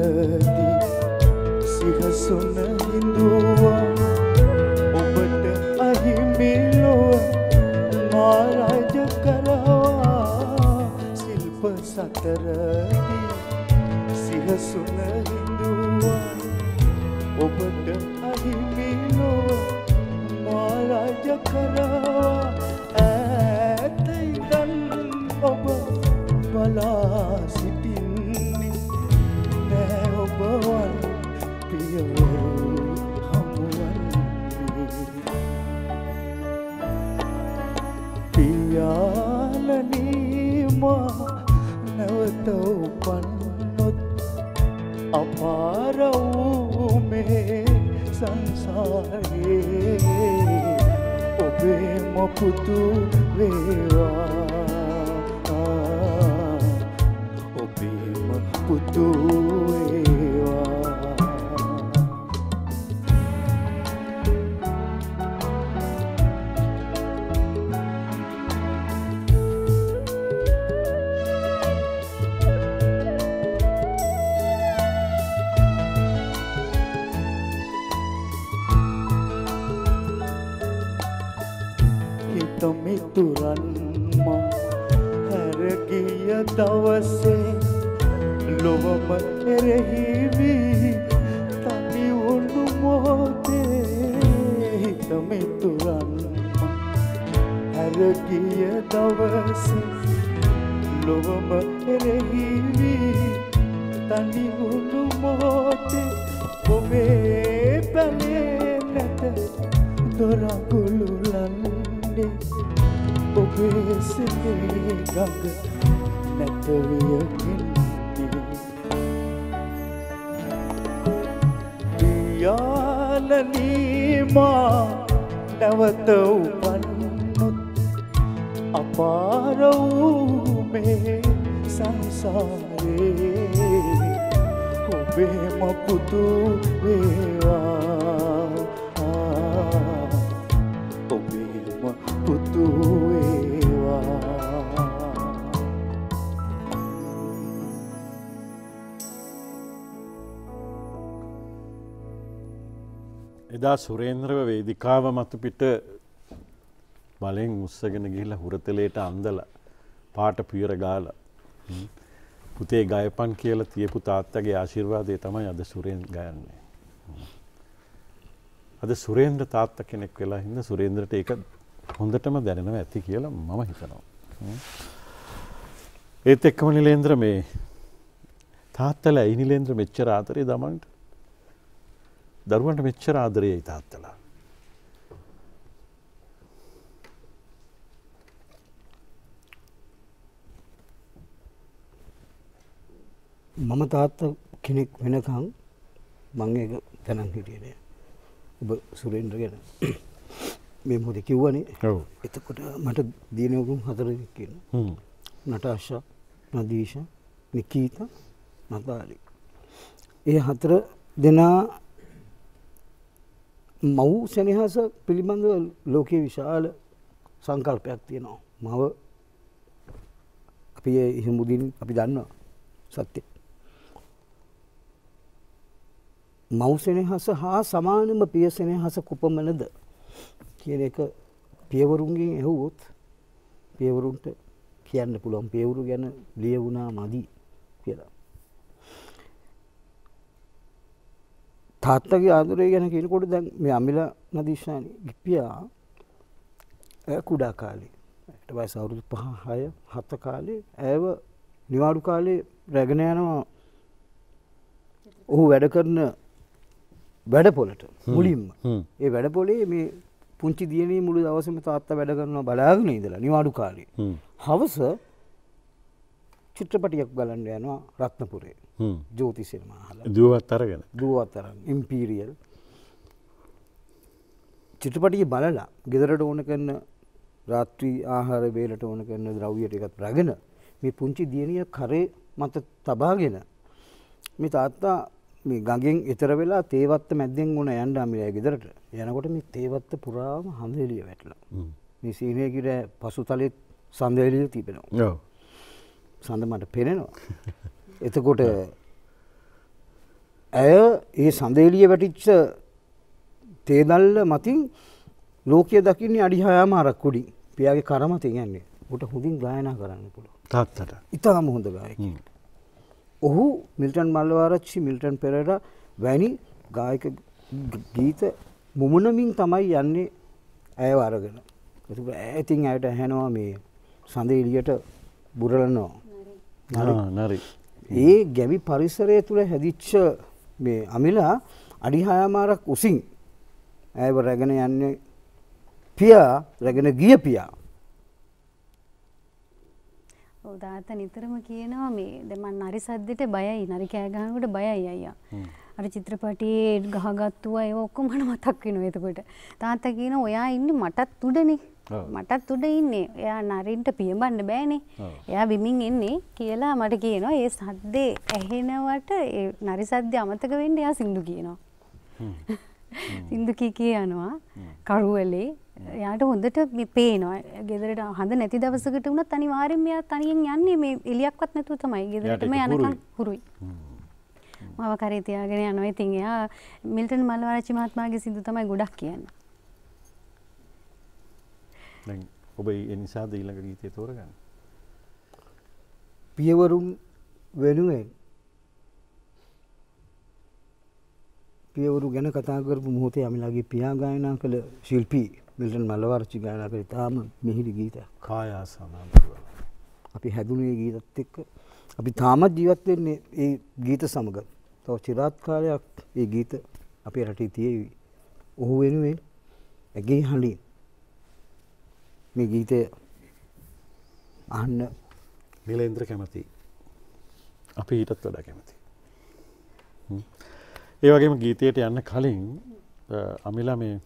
සතරදී සිහසුන හිඳුවා ඔබට අහිමිලොව මාරජ කරවා ශිල්ප සතරදී සිහසුන හිඳුවා ඔබට අහිමිලොව මාරජ කරවා සුරේන්ද්‍රව වේදිකාව මතු පිට බලෙන් උස්සගෙන ගිහිල්ලා හුරතලේට අන්දල පාට පියර ගාල පුතේ ගයපන් කියලා තියපු තාත්තගේ ආශිර්වාදය තමයි අද සුරෙන් ගයන්නේ. අද සුරේන්ද්‍ර තාත්ත කෙනෙක් වෙලා හින්න සුරේන්ද්‍රට ඒක හොඳටම දැනෙනව ඇති කියලා මම හිතනවා. ඒත් එක්කම නිලේන්ද්‍ර මේ තාත්තල ඇයි නිලේන්ද්‍ර මෙච්චර ආතරය දමන්ට දරුවන්ට මෙච්චර ආදරයයි තාත්තලා. මම තාත්ත කෙනෙක් වෙනකං මං ඒක තැනන් හිටියනය ඔබ සුරේන්ද්‍ර ගැන මේ මොද කිව්වනේ. එතකොට මට දියනවරුම් හතරක් කියන. නටාශා නදීශ නිකීත නතාලි ඒ හතර දෙනා මව් සැනහස පිළිබඳව ලෝකයේ විශාල සංකල්පයක් තියෙනවා. මව අපි ඉහමුදින් අපි දන්නවා සත්‍ය. මවසෙනහස හා සමානම පියසෙනහස කුපමනද කියන එක පියවරුන්ගෙන් ඇහුවොත් පියවරුන්ට කියන්න පුළුවන්. පියවරු ගැන ලියවුණා මදි කියලා. තාත්තගේ ආදුරය ගැන කියනකොට දැන් මේ අමිල නදීශානි ගිපියා කුඩා කාලේ. ට වයි සවුරුදු පහ හය හත්ත කාලේ ඇව නිවාඩු කාලේ රැගෙන යනවා. ඔහු වැඩ කරන වැඩපොලට මුලින්ම. ඒ වැඩපොලේ මේ පුංචි දියනේ මුළු දවසම තාත්තා වැඩ කරනවා බලාගෙන ඉඳලා නිවාඩු කාලේ. හවස චිත්‍රපටියක් බලන්න යනවා රත්නපුරේ හ්ම්. ජෝති සිනමාහල දුවත් අරගෙන. දුවත්තරන් ඉම්පීරියල් චිත්‍රපටිය බලලා ගෙදරට ඕන කරන රාත්‍රී ආහාර වේලට ඕන කරන ද්‍රව්‍යයට එකත් රැගෙන මේ පුංචි දියණිය කරේ මත තබාගෙන මේ තාත්තා මේ ගඟෙන් එතර වෙලා තේවත්ත මැද්දෙන් වුණ යන්න අමිලෑ ගෙදරට. යනකොට මේ තේවත්ත පුරාම හඳෙලිය වැටලා. මේ සීනයකිර පසුතලෙත් සඳෙලිය තිබෙනවා. සඳ මට පෙනෙනවා. එතකොට ඇය ඒ සඳේලිය වැටිච්ච තේදල්ල මතින් ලෝකය දකින්නේ අඩිහයාම අරක්කුඩි පියාගේ කරමතින් යන්නේ ට හොඳින් ගායනා කරන්න පුළුව. තාත්තට ඉතාම හොඳ ගායක. ඔහු මිල්ටන් මල්ලවාරච්චි මිල්ටන් පෙරට වැනි ගායක ගීත මුමුණමින් තමයි යන්නේ ඇය. එතකට ඇතින් ඇයට හැනවා මේ සඳේලියට බුරලනවා. ආ, නරි ඒ ගැවි පරිසරය තුළ හැදිච්ච මේ අමිලා අඩිහායාමාරක් උසින් ඇව රැගෙන යන්නේ පියා රැගෙන ගිය පියා උදාත නිතරම කියනවා මේ දෙමන් නරි සද්දට බයයි නරි කෑගහනකට බයයි අයියා. අර චිත්‍රපටයේ ගහගත්තුව ඒ ඔක්කොම මට මතක් වෙනවා එතකොට. තාත්තා කියන ඔයා ඉන්නේ මටත් උඩනේ. මටත් උඩ ඉන්නේ. එයා නරින්ට පියඹන්න බෑනේ. එයා බිමින් එන්නේ කියලා මට කියනවා ඒ සද්දේ ඇහෙනවට නරි සද්දේ අමතක වෙන්න එයා සින්දු කියනවා. සින්දු කී කී යනවා කරුවලේ එයාට හොඳට පේනවා ගෙදරට හඳ නැති දවසකට වුණත් අනිවාර්යෙන්ම එයා තනියෙන් යන්නේ මේ එලියක්වත් නැතුව තමයි ගෙදරටම යනකම් හුරුයි. හුරුයි. මාව කරේ තියාගෙන යනවා. ඉතින් එයා මිල්ටන් මල්වාරච්චි මහත්මයාගේ සින්දු තමයි ගොඩක් කියන්නේ. දැන් ඔබ ඒ නිසාද ඊළඟ ගීතය තෝරගන්න පියවරුම් වෙනුවෙන් පියවරු ගැන කතා කරපු මොහොතේ අමිලාගේ පියා ගායනා කළ ශිල්පී මිල්ටන් මල්ලවරච්චි ගායනා කළ තාම මිහිරි ගීතයක්. කායා සනාදව අපි හැදුනේ ගීතත් එක්ක අපි තාමත් ජීවත් වෙන්නේ ඒ ගීත සමග. තව চিරාත් කාලයක් ඒ ගීත අපේ රටේ තියෙවි. ඔහු වෙනුවෙන් ඇගේ හඬින් මේ ගීතය අහන්න. නිලේන්ද්‍ර කැමති. අපි ඊටත් වඩා කැමති. හ්ම්. ඒ වගේම ගීතයට යන්න කලින් අමිලා මේ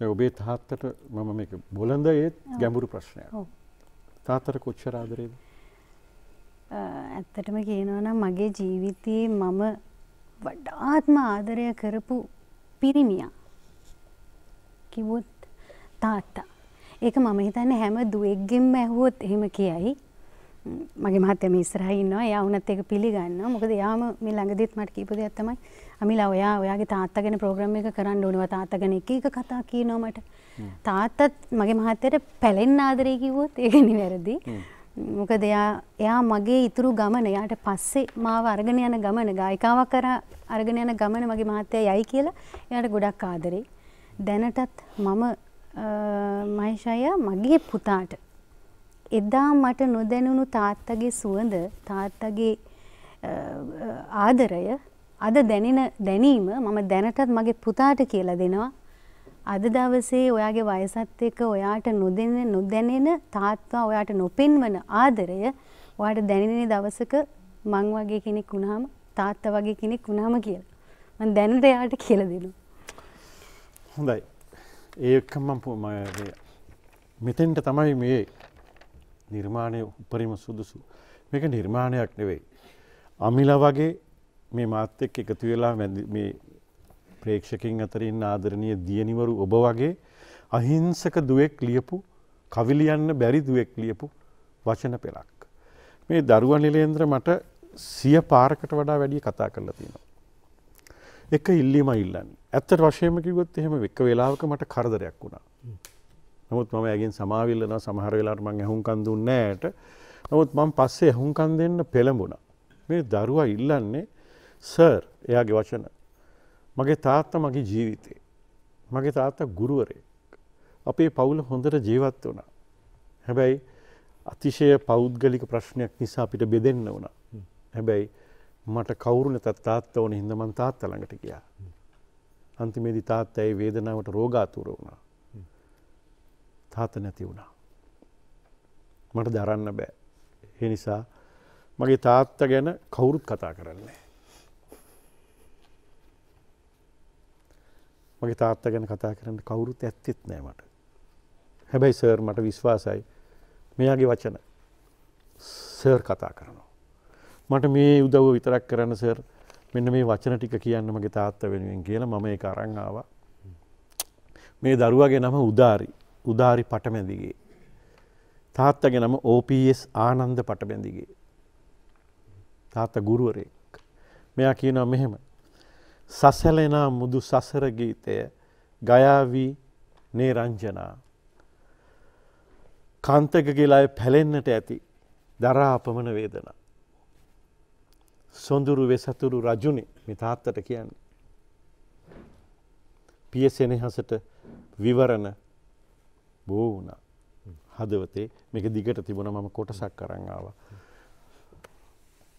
මේ ඔබේ තාත්තට මම මේක බොලඳ ඒත් ගැඹුරු ප්‍රශ්නයක්. ඔව්. තාත්තට කොච්චර ආදරේද? අ, ඇත්තටම කියනවා නම් මගේ ජීවිතයේ මම වඩාත්ම ආදරය කරපු පිරිමියා. කිව්වොත් තාත්තා. ඒක මම හිතන්නේ හැම දුවෙක්ගෙන්ම ඇහුවොත් එහෙම කියයි. මගේ මහත්තයා මේ ඉස්සරහා ඉන්නවා. එයා වුණත් ඒක පිළිගන්නවා. මොකද එයාම මේ ළඟදිත් මට කීප දෙයක් තමයි අමිලා ඔයා ඔයාගේ තාත්තා ගැන ප්‍රෝග්‍රෑම් එක කරන්න ඕනවා. තාත්තා ගැන එක එක කතා කියනවා මට. තාත්තත් මගේ මහත්තයාට පැලෙන්න ආදරේ කිව්වොත් ඒක නිවැරදි. මොකද එයා එයා මගේ ඉතුරු ගමන එයාට පස්සේ මාව අරගෙන යන ගමන ගායිකාවක් කරා අරගෙන යන ගමන මගේ මහත්තයා යයි කියලා එයාට ගොඩක් ආදරේ. දැනටත් මම මහේෂය මගේ පුතාට එදා මට නොදැනුණු තාත්තගේ සුවඳ තාත්තගේ අ, ආදරය අද දැනෙන දැනීම මම දැනටත් මගේ පුතාට කියලා දෙනවා. අද දවසේ ඔයාගේ වයසත් එක්ක ඔයාට නොදෙන නොදැනෙන තාත්තා ඔයාට නොපෙන්වන ආදරය ඔයාට දැනෙන දවසක මං වගේ කෙනෙක් වුණාම තාත්තා වගේ කෙනෙක් වුණාම කියලා. මම දැනට එයාට කියලා දෙනවා. හොඳයි ඒක මම පු- ම- මේ මෙතෙන්ට තමයි මේ නිර්මාණය උපරිම සුදුසු. මේක නිර්මාණයක් නෙවෙයි. අමිල වගේ මේ මාත් එක්ක එකතු වෙලා මැදි- මේ ප්‍රේක්ෂකින් අතරින් ආදරණය දියනිවරු ඔබ වගේ අහිංසක දුවෙක් ලියපු කවිලියන්න බැරි දුවෙක් ලියපු වචන පෙළක්. මේ දරුව නිලේන්ද්‍ර මට සිය පාරකට වඩා වැඩිය කතා කරලා තියෙනවා. එක ඉල්ලීම ඉල්ලන්න. ඇත්තට වශයම කිවොත් එහෙම එක වෙලාවක මට කරදරයක් වුණා. නමුත් මම ඇගෙන් සමාවිල්ලන සමහර වෙලාට මං ඇහුම්කන් දුන්නෑට නමුත් මං පස්සේ ඇහුම්කන් දෙන්න පෙළඹුණ. මේ දරුවා ඉල්ලන්නේ සර් එයාගේ වචන. මගේ තාත්ත මගේ ජීවිතේ. මගේ තාත්ත ගුරුවරේ අපේ පවුල හොඳට ජීවත් වුණා. හැබැයි අතිශය පෞද්ගලික ප්‍රශ්නයක් නිසා අපිට බෙදෙන්න වුණා. හැබැයි මට කවුරු නැතත් තාත්ත ඕන හින්ද මං තාත්ත ළඟට ගියා අන්තිමේදී තාත්තා ඒ වේදනාවට රෝගාතුර වුණා. තාත නැති වුණා. මට දරන්න බෑ. ඒ නිසා මගේ තාත්ත ගැන කවුරුත් කතා කරන්නේ මගේ තාත්ත ගැන කතා කරන්න කවුරුත් ඇත්තෙත් නෑ මට. හැබැයි සර් මට විශ්වාසයි මෙයාගේ වචන. සර් කතා කරනවා. මට මේ උදව්ව විතරක් කරන්න සර් මෙන්න මේ වචන ටික කියන්න මගේ තාත්ත වෙනුවෙන් කියලා මම ඒක අරන් ආවා. මේ දරුවගේ නම උදාරි. උදාරි පටමැදිගේ. තාත්තගේ නම OPS ආනන්ද පටබැඳිගේ තාත්ත ගුරුවරෙක් මෙයා කියනවා මෙහෙම. සසැලෙනා මුදු සසර ගීතය ගයාවී නේ රංජනා. කන්තක කියලාය පැලෙන්නට ඇති දරා අපමණ වේදනා. සොඳුරු වෙසතුරු රජුනි මේ තාත්තට කියන්නේ. පිය සෙනෙහසට විවරණ බෝ වුණා. හදවතේ මේක දිගට තිබුණ මම කොටසක් කරන්න ආවා.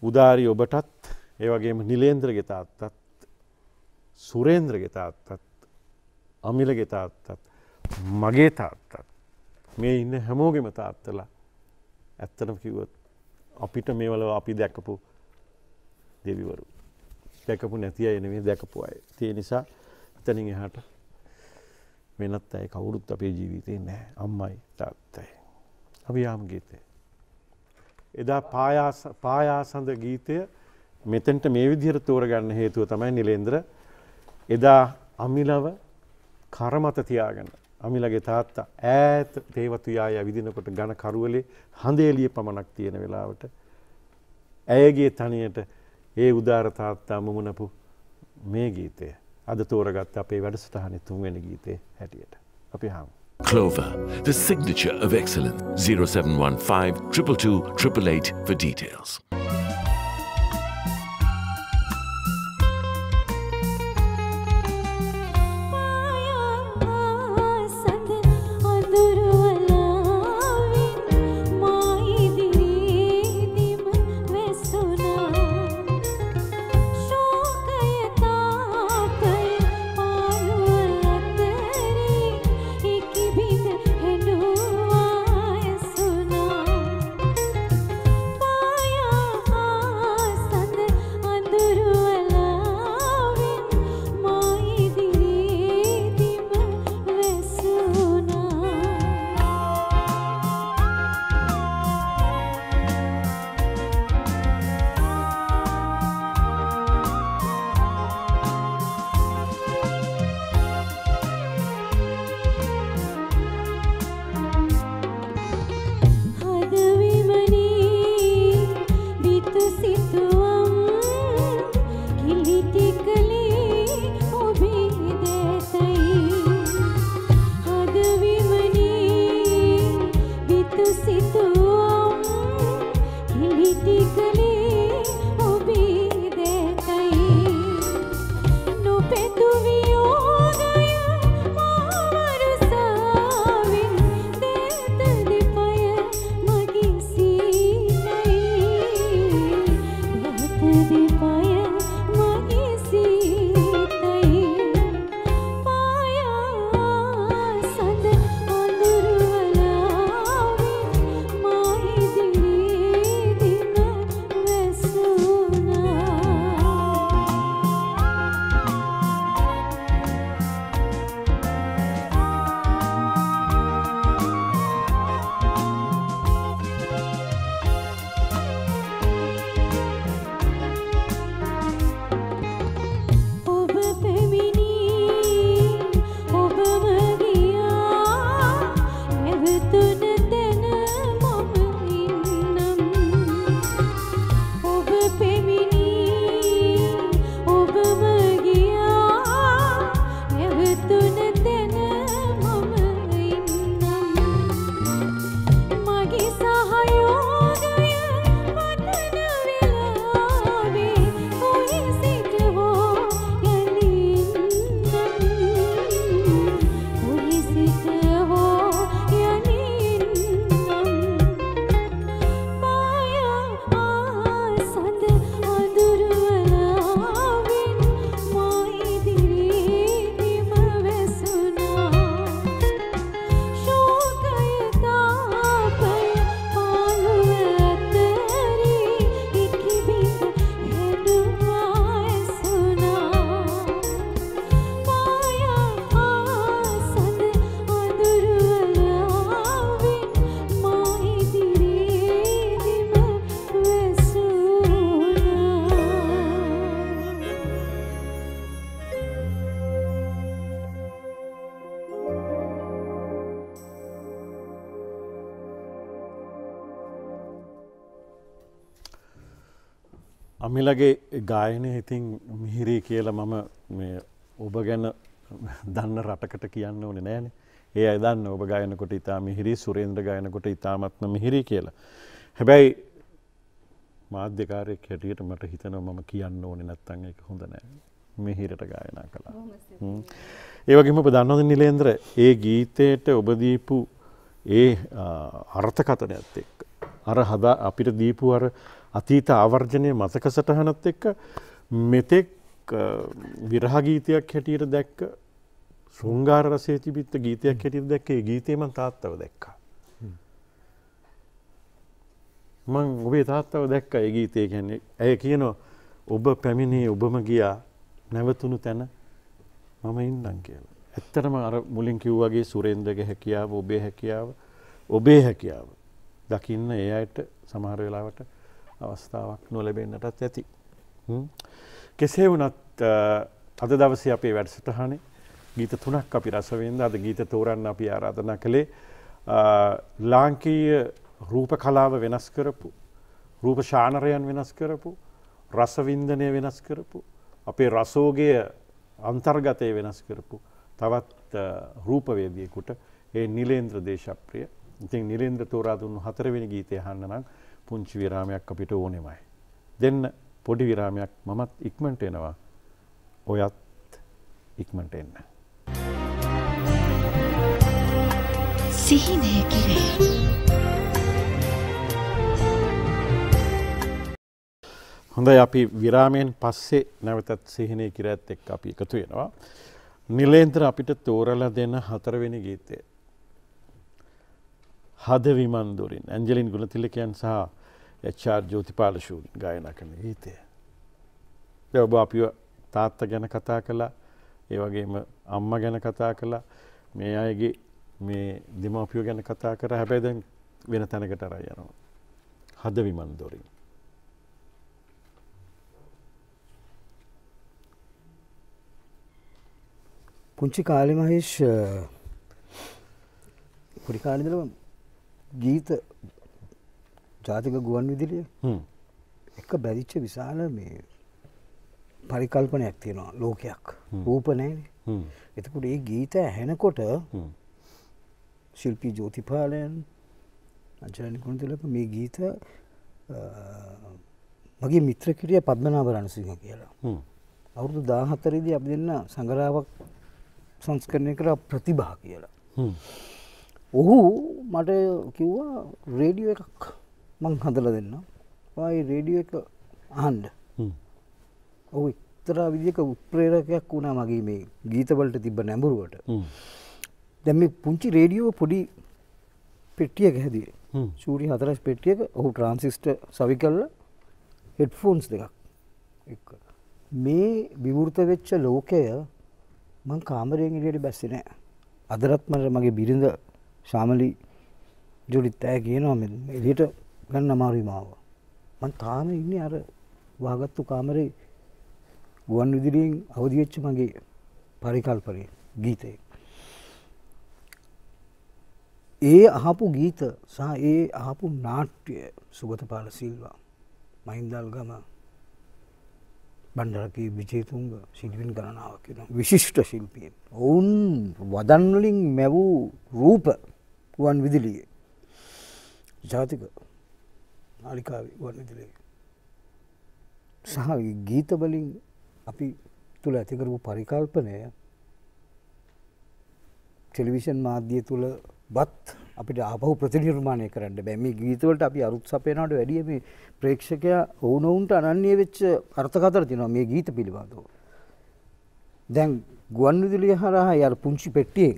උදාරි ඔබටත් ඒ වගේම නිලේන්ද්‍රගේ තාත්තත් සුරේන්ද්‍රගේ තාත්තත් අමිලගේ තාත්තත් මගේ තාත්තත් මේ ඉන්න හැමෝගෙම තාත්තලා ඇත්තටම කිව්වොත් අපිට මේවල අපි දැකපු දෙවිවරු දැකපු නැති අය නෙවෙයි දැකපු අය. ඒ නිසා එතනින් එහාට වෙනත් අය කවුරුත් අපේ ජීවිතේ නැහැ. අම්මයි තාත්තයි. අපි යාම ගීතේ. එදා පායාස පායාසඳ ගීතය මෙතෙන්ට මේ විදිහට තෝරගන්න හේතුව තමයි නිලේන්ද්‍ර එදා අමිලව කරමත තියාගෙන අමිලගේ තාත්තා ඈත තේවතු යාය විදිනකොට ඝන කරුවලේ හඳේලිය පමණක් තියෙන වෙලාවට ඇයගේ තනියට ඒ උදාර තාත්තා මුමුණපු මේ ගීතය අද තෝරගත්ත අපේ වැඩසටහනේ තුන්වෙනි ගීතේ හැටියට අපි හාමු Clover, the signature of excellence. 0715 222 888 for details. අමිලගේ ගායනය ඉතින් මිහිරී කියල මම ඔබ ගැන දන්න රටකට කියන්න ඕන නෑන ඒ අදන්න ඔබ ගයනකොට ඉතා මිහිරි සුරේන්ද්‍ර ගයනකොට ඉතාමත්ම මිහිරී කියලා. හැබැයි මාධ්‍යකාරයක් හැටියට මට හිතනව මම කියන්න ඕන නැත්තන් එක හොඳ නෑ මිහිරට ගායනා කළා. හ්ම්. ඒ වගේම ඔබ දන්නවද නිලේන්ද්‍ර ඒ ගීතයට ඔබදීපු ඒ අර්ථකතනයත් එක්ක. අර හදා අපිට දීපු අර අතීත ආවර්ජනය මතක සටහනත් එක්ක මෙතෙක් විරහගීතයක් හැටියට දැක්ක සුංගාර රසය තිබිත්ත ගීතයක් හැටියට දැක්ක ඒ ගීතයම තාත්තව දැක්කා. මං ඔබේ තාත්තව දැක්ක ඒ ගීතය කියන්නේ ඇය කියනවා ඔබ පැමිණේ ඔබම ගියා නැවතුණු තැන මම ඉන්නම් කියලා. ඇත්තටම අර මුලින් කිව්වගේ සුරේන්ද්‍රගේ හැකියාව ඔබේ හැකියාව ඔබේ හැකියාව දකින්න ඒ අයට සමහර වෙලාවට අවස්ථාවක් නොලැබෙන්න්නටත් ඇති. කෙසේ වනත් අද දවසේ අපේ වැඩසටහනේ ගීත තුනක් අපි රසවෙන්ද අද ගීත තෝරන්න අපි ආරාධනා කළේ ලාංකීය රූප කලාව වෙනස් කරපු රූප ශානරයන් වෙනස් කරපු රසවින්දනය වෙනස් කරපු අපේ රසෝගය අන්තර්ගතය වෙනස් කරපු තවත් රූපවේදියකුට ඒ නිලේන්ද්‍ර දේශප්‍රිය ඉතින් නිලේන්ද්‍ර තෝරා දුන්නු හතරවෙනි ගීතය අහන්න නම් පුංචි විරාමයක් අපිට ඕනෙමයි. දෙන්න පොඩි විරාමයක් මමත් ඉක්මනට එනවා. ඔයත් ඉක්මනට එන්න. සිහිනය කිරේ. හොඳයි අපි විරාමයෙන් පස්සේ නැවතත් සිහිනය කිර ඇත් එක් අපි එකතු වෙනවා. නිලේන්ද්‍ර අපිට තෝරල දෙන්න හතරවෙනි ගීතය. හද විමන්දුරින් ඇන්ජලින් ගුණතිලකයන් සහ එච්චාර් ජෝතිපාලශූන් ගායන කන ගීතය. ඔබ අපි තාත්ත ගැන කතා කළා ඒ වගේම අම්ම ගැන කතා කළා මේ අයගේ මේ දෙමවපියෝ ගැන කතා කර හැබැයි දැන් වෙන තැනකට අර යනවා. හද විමන්දොරින්. පුංචි කාලෙ මහේෂ් පොඩි කාලෙදලම ගීත ජාතික ගුවන් විදිලිය එක බැරිච්ච විශාල මේ පරිකල්පනයක් තියෙනවා ලෝකයක්. රූපනෑන එතකොට ඒ ගීත ඇහෙනකොට ශිල්පී ජෝතිපාලයන් අජරනිකුණ තුලක මේ ගීත මගේ මිත්‍රකිරිය පද්මනාව රණසිංහ කියලා. අවුරුදු දාහතරේදී අපි දෙන්න සංගරාවක් සංස්කරණය කර ප්‍රතිභා කියලා ඔහු මට කිව්වා රේඩියෝ එකක් මං හදල දෙන්න. වායි රේඩියෝ එක අහන්ඩ ඔහු එක්තරා විදික උත්ප්‍රේරකයක් වුණා මගේ මේ ගීතවලට තිබ නැඹුරුවට. දැම පුංචි රේඩියෝ පොඩි පෙට්ටිය හැදී සූරි හතරස් පෙට්ටියක ඔහු ට්‍රන්සිස්ට සවි කල්ල හෙඩ්ෆෝන්ස් දෙකක් මේ විවෘත වෙච්ච ලෝකය මං කාමරයෙන් ඉඩට බැස්සනෑ අදරත්මට මගේ බිරිඳ ශාමලි ජොලිත් ඇය කියනවා එලියට ගන්න අමාරුමාව මන් තාම ඉන්න අර වාගත්තු කාමරේ ගුවන් විදිරියෙන් අවදිවෙච්ච මගේ පරිකල්පනය ගීතය. ඒ අහපු ගීත සහ ඒ අහපු නාට්‍ය සුගතපාල සිල්වා මහින්දල්ගම බණ්ඩරකී විජේතුන්ග සිල්වින් ගණනාවක් කියෙන විශිෂ්ට ශිල්පියෙන් ඔවුන් වදන්වලින් මැවූ රූප වන් විදිලිය. ජාතික නාලිකාව වන් විදිලේ සහ ගීතවලින් අපි තුළ ඇතිකරපු පරිකල්පනය ටෙලිවිෂන් මාධ්‍යය තුළ බත් අපිට ආපහු ප්‍රතිනිර්මාණය කරන්න බැම ගීතවලට අපි අරුත් සපයනට වැඩියම ප්‍රේක්ෂකයා ඔවුනොවුන්ට අනන්‍ය වෙච්ච අර්ථකතර තිනවා මේ ගීත පිළිබඳව. දැන් ගුවන් විදුලිය හරහා ය පුංචි පෙට්ටියෙන්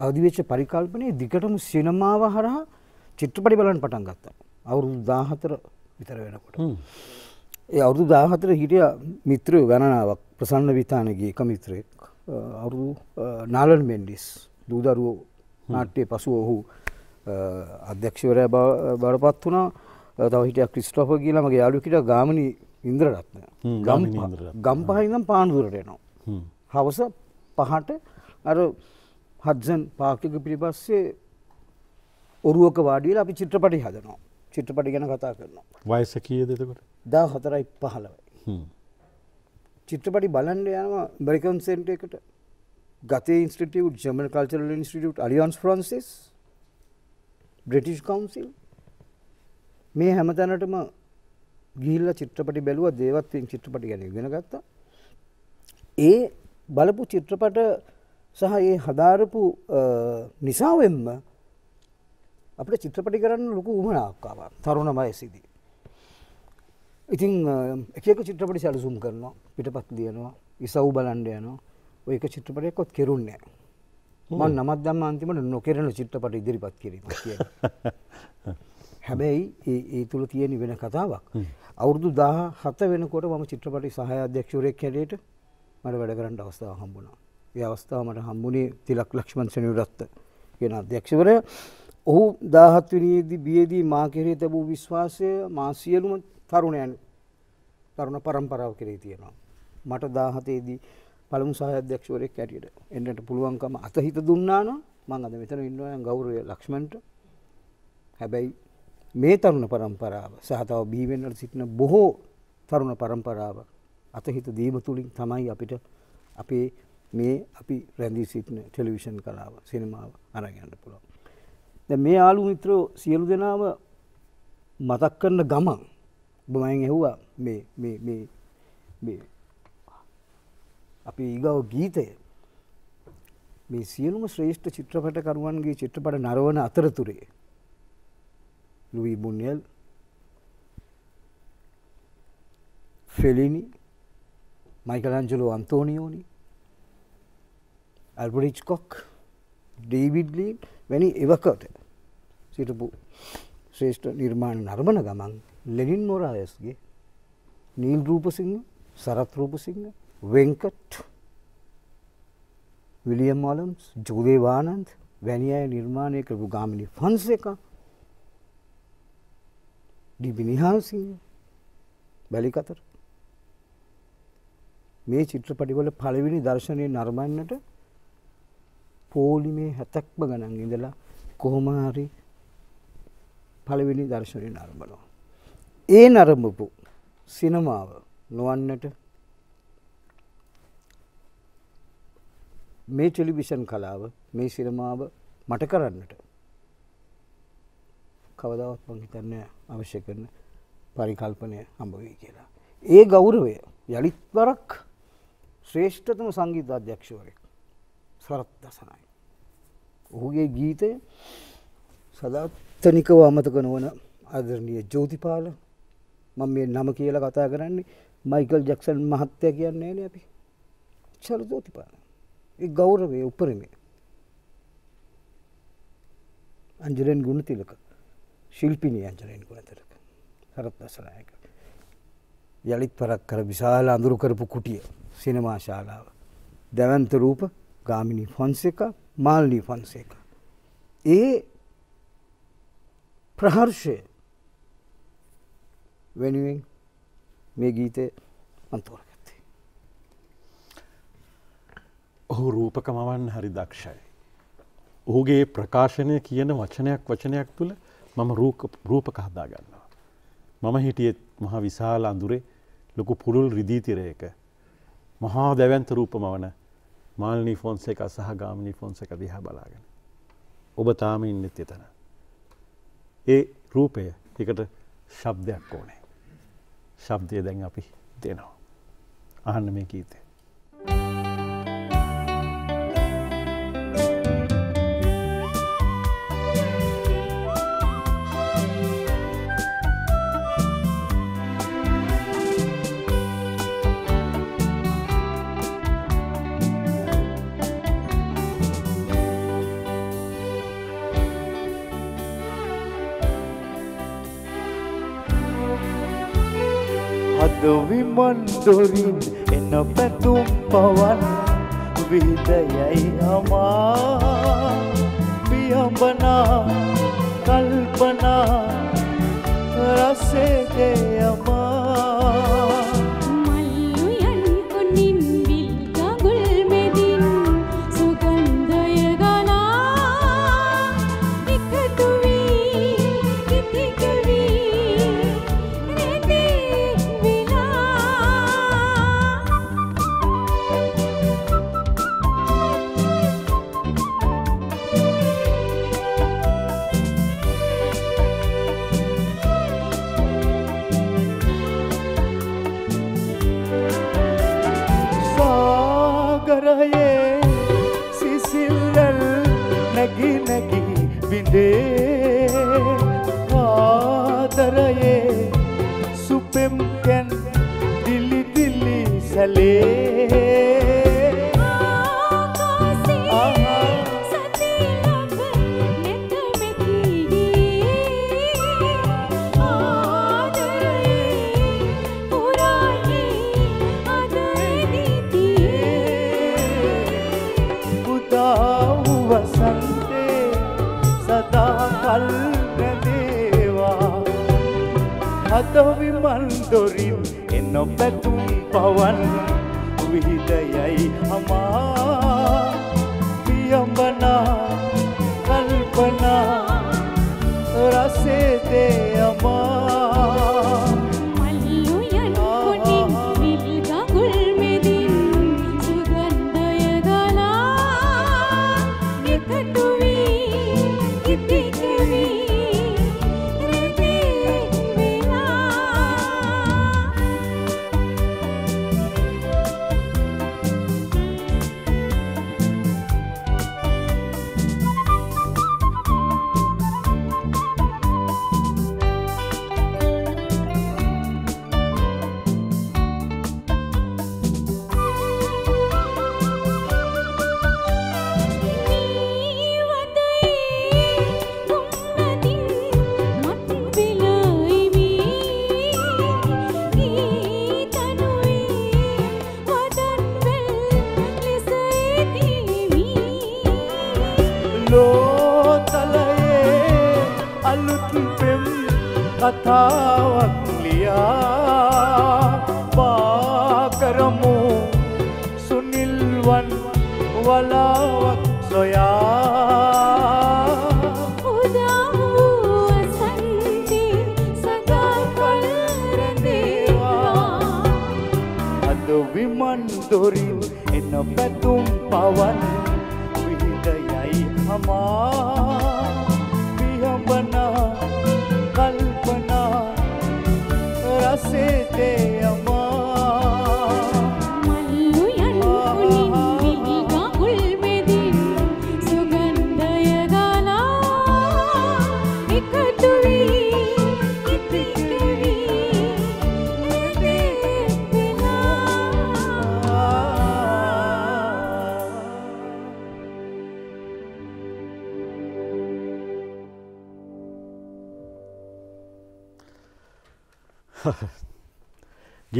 අවදිවෙච්ච පරිකල්පනය දිකටම සිනමාව හරහා චිත්‍රපටි බලන් පටන් ගත්තා. අවුරුදු දාහතර විතර වෙනකොට. ඒ අවුරුදු දාහතර හිටිය මිත්‍ර ගණනාවක් ප්‍රසන්න විතානගේ එක මිත්‍රයෙක්. අවුරුදු නාලන් මෙන්ඩිස් දූදරුවෝ නාට්‍යය පසු ඔහු අධ්‍යක්ෂවරය බරපත් වනා තව හිටිය ක්‍රිස්ටෝප කියලා මගේ යාලුකිට ගාමනි ඉන්ද්‍රරත්න ගම්පහිනම් පාන්දුරටයනවා. හවස පහට අර හත්සන් පාක්ෂක පිළිපස්සේ ඔරුවක වාඩියල අපි චිත්‍රපටි හදනවා. චිත්‍රපටි ගැන කතා කරනවා. වයස කිය දෙතකට දා හතරයි පහලවයි. චිත්‍රපටි බලන්ඩ යනවා බරිකන් සෙන්ට එකට. Goethe Institute German Cultural Institute Alliance Francaise British Council මේ හැමතැනටම ගිල්ල චිත්‍රපටි බැලුව දේවත්වයෙන් චිත්‍රපටි ගැන ගෙන ගත්තා. ඒ බලපු චිත්‍රපට සහ ඒ හදාරපු නිසාවෙන්ම අපට චිත්‍රපටි කරන්න ලොකු උමනාක්කාව තරුණ මයසිදී. ඉතින් එකක චිත්‍රපටි සැලසුම් කරනවා පිටපත් ලියනවා ඉසව් බලන්ඩ යනවා ඔයක චිත්‍රපටයකොත් කෙරුන්නේ මන් නමත් දම්ම අන්තිමට නොකරන චිත්‍රපට ඉදිරිපත් කිරීම. හැබැයි ඒ තුළ තියෙන වෙන කතාවක්. අවුරදු දා හත වෙනකොට මම චිත්‍රපටි සහය අධ්‍යක්ෂරයක් හැඩයට මට වැඩ කරන්න අවස්ථාව හම්බුණා. ඒ අවස්ථාව මට හම්බුණේ තිලක් ලක්ෂ්මන් සනිවරත්ත කියන අධ්‍යක්ෂවරය ඔහු දාහත්වනේදී බියදී මා කෙරේ තැබූ විශ්වාසය මා සියලුම තරුණයන් තරුණ පරම්පරාව කරේ තියෙනවා. මට දාහතේදී පළමු සහ අධ්‍යක්ෂවරයෙක් ඇටියට එන්නට පුළුවන්කම අතහිත දුන්නාන මං අද මෙතන ඉන්නවා ගෞරවය ලක්ෂ්මන්ට හැබැයි මේ තරුණ පරම්පරාව සහතාව බීවෙන්නට සිටින බොහෝ තරුණ පරම්පරාව අතහිත දීම තුළින් තමයි අපිට අපේ මේ අපි රැඳී සිටින ටෙලිවිෂන් කලාව සිනමාව අරගන්න පුළුවන්. ද මේ ආලු මිත්‍රෝ සියලු දෙනාව මතක් කරන ගමන් බමයින් ඇහුවා මේ අපි ඊගව ගීතය මේ සියලුම ශ්‍රේෂ්ඨ චිත්‍රපටකරුවන්ගේ චිත්‍රපට නරවන අතරතුරේ ලුවී බුන්යල් ෆෙලිනි මයිකලංජලෝ අන්තෝනියෝනි ඇල්බරිච්කොක් ඩේවිඩ්ලී වැනි එවකට. සිටපු ශ්‍රේෂ්ඨ නිර්මාණ නර්මණ ගමන් ලෙනින් මොරායස්ගේ නීල් රූපසිංහ සරත් රූපසිංහ වෙංකට් විලියම් මොලම්ස් ජෝදේ වානන්ද වැනි අය නිර්මාණය කරපු ගාමිණි ෆන්ස එක. ඩිබිනිහාසිංහ බැලිකතර. මේ චිත්‍රපටිවල පළවෙනි දර්ශනය නර්මන්නට පෝලිමේ හැතැක්ම ගණන් ඉඳලා කොහොමහරි පළවෙනි දර්ශනය නර්මනවා. ඒ නරඹපු සිනමාව නොවන්නට මේ ටෙලිවිෂන් කලාව මේ සිනමාව මට කරන්නට කවදාවත් මං හිතන්න අවශ්‍ය කරන පරිකල්පනය හම්බවී කියලා. ඒ ගෞරවය යළිත් වරක් ශ්‍රේෂ්ඨතම සංගීත අධ්‍යක්ෂවරෙක් සරත් දසනයි. ඔහුගේ ගීතය සදාත්තනිකව අමතක නොවන අදරණය ජෝතිපාල මම මේ නම කියල කතා කරන්නේ මයිකල් ජක්සන් මහත්තය කියන්නේ න අපි. චල ජෝතිපාල ගෞරවය උපරමේ අංජරෙන් ගුණ තිලක ශිල්පිනි අංජරයෙන් ගුණතරක සරත් දසනායක. යළිත් පරක් කර විශාල අඳුරු කරපු කුටිය සිනමා ශාලාව. දැවන්ත රූප ගාමිණි ෆොන්සේක මාල්ලී ෆොන්සේක ඒ ප්‍රහර්ෂය වෙනුවෙන් මේ ගීතය අන්තෝරගත්තේ ඔහු රූපක මවන් හරි දක්ෂයි. ඔහුගේ ප්‍රකාශනය කියන වචනයක් වචනයක් තුළ මම රූපක හදා ගන්නවා. මම හිටියෙත් මහ විශාල අඳුරේ ලොකු පුරුල් රිදීතිරයක මහා දැවන්ත රූපම වන මාල්නී ෆොන්ස එක සහ ගාමනී ෆොන්ස එක දිහා බලාගෙන. ඔබ තාම ඉන්නෙත් එතන. ඒ රූපය එකට ශබ්දයක් ඕනේ. ශබ්දය දැන් අපි දෙනවා. අහන්න මේ ගීතේ. හදවිමන් දොරින් එන පැතුම් පවන් විහිදයයි හමා පියඹනා කල්පනා රසේදයමා උඩේ හදවිමන් දොරින් එන්න පැතුම් පවන් විහිදයයි හමා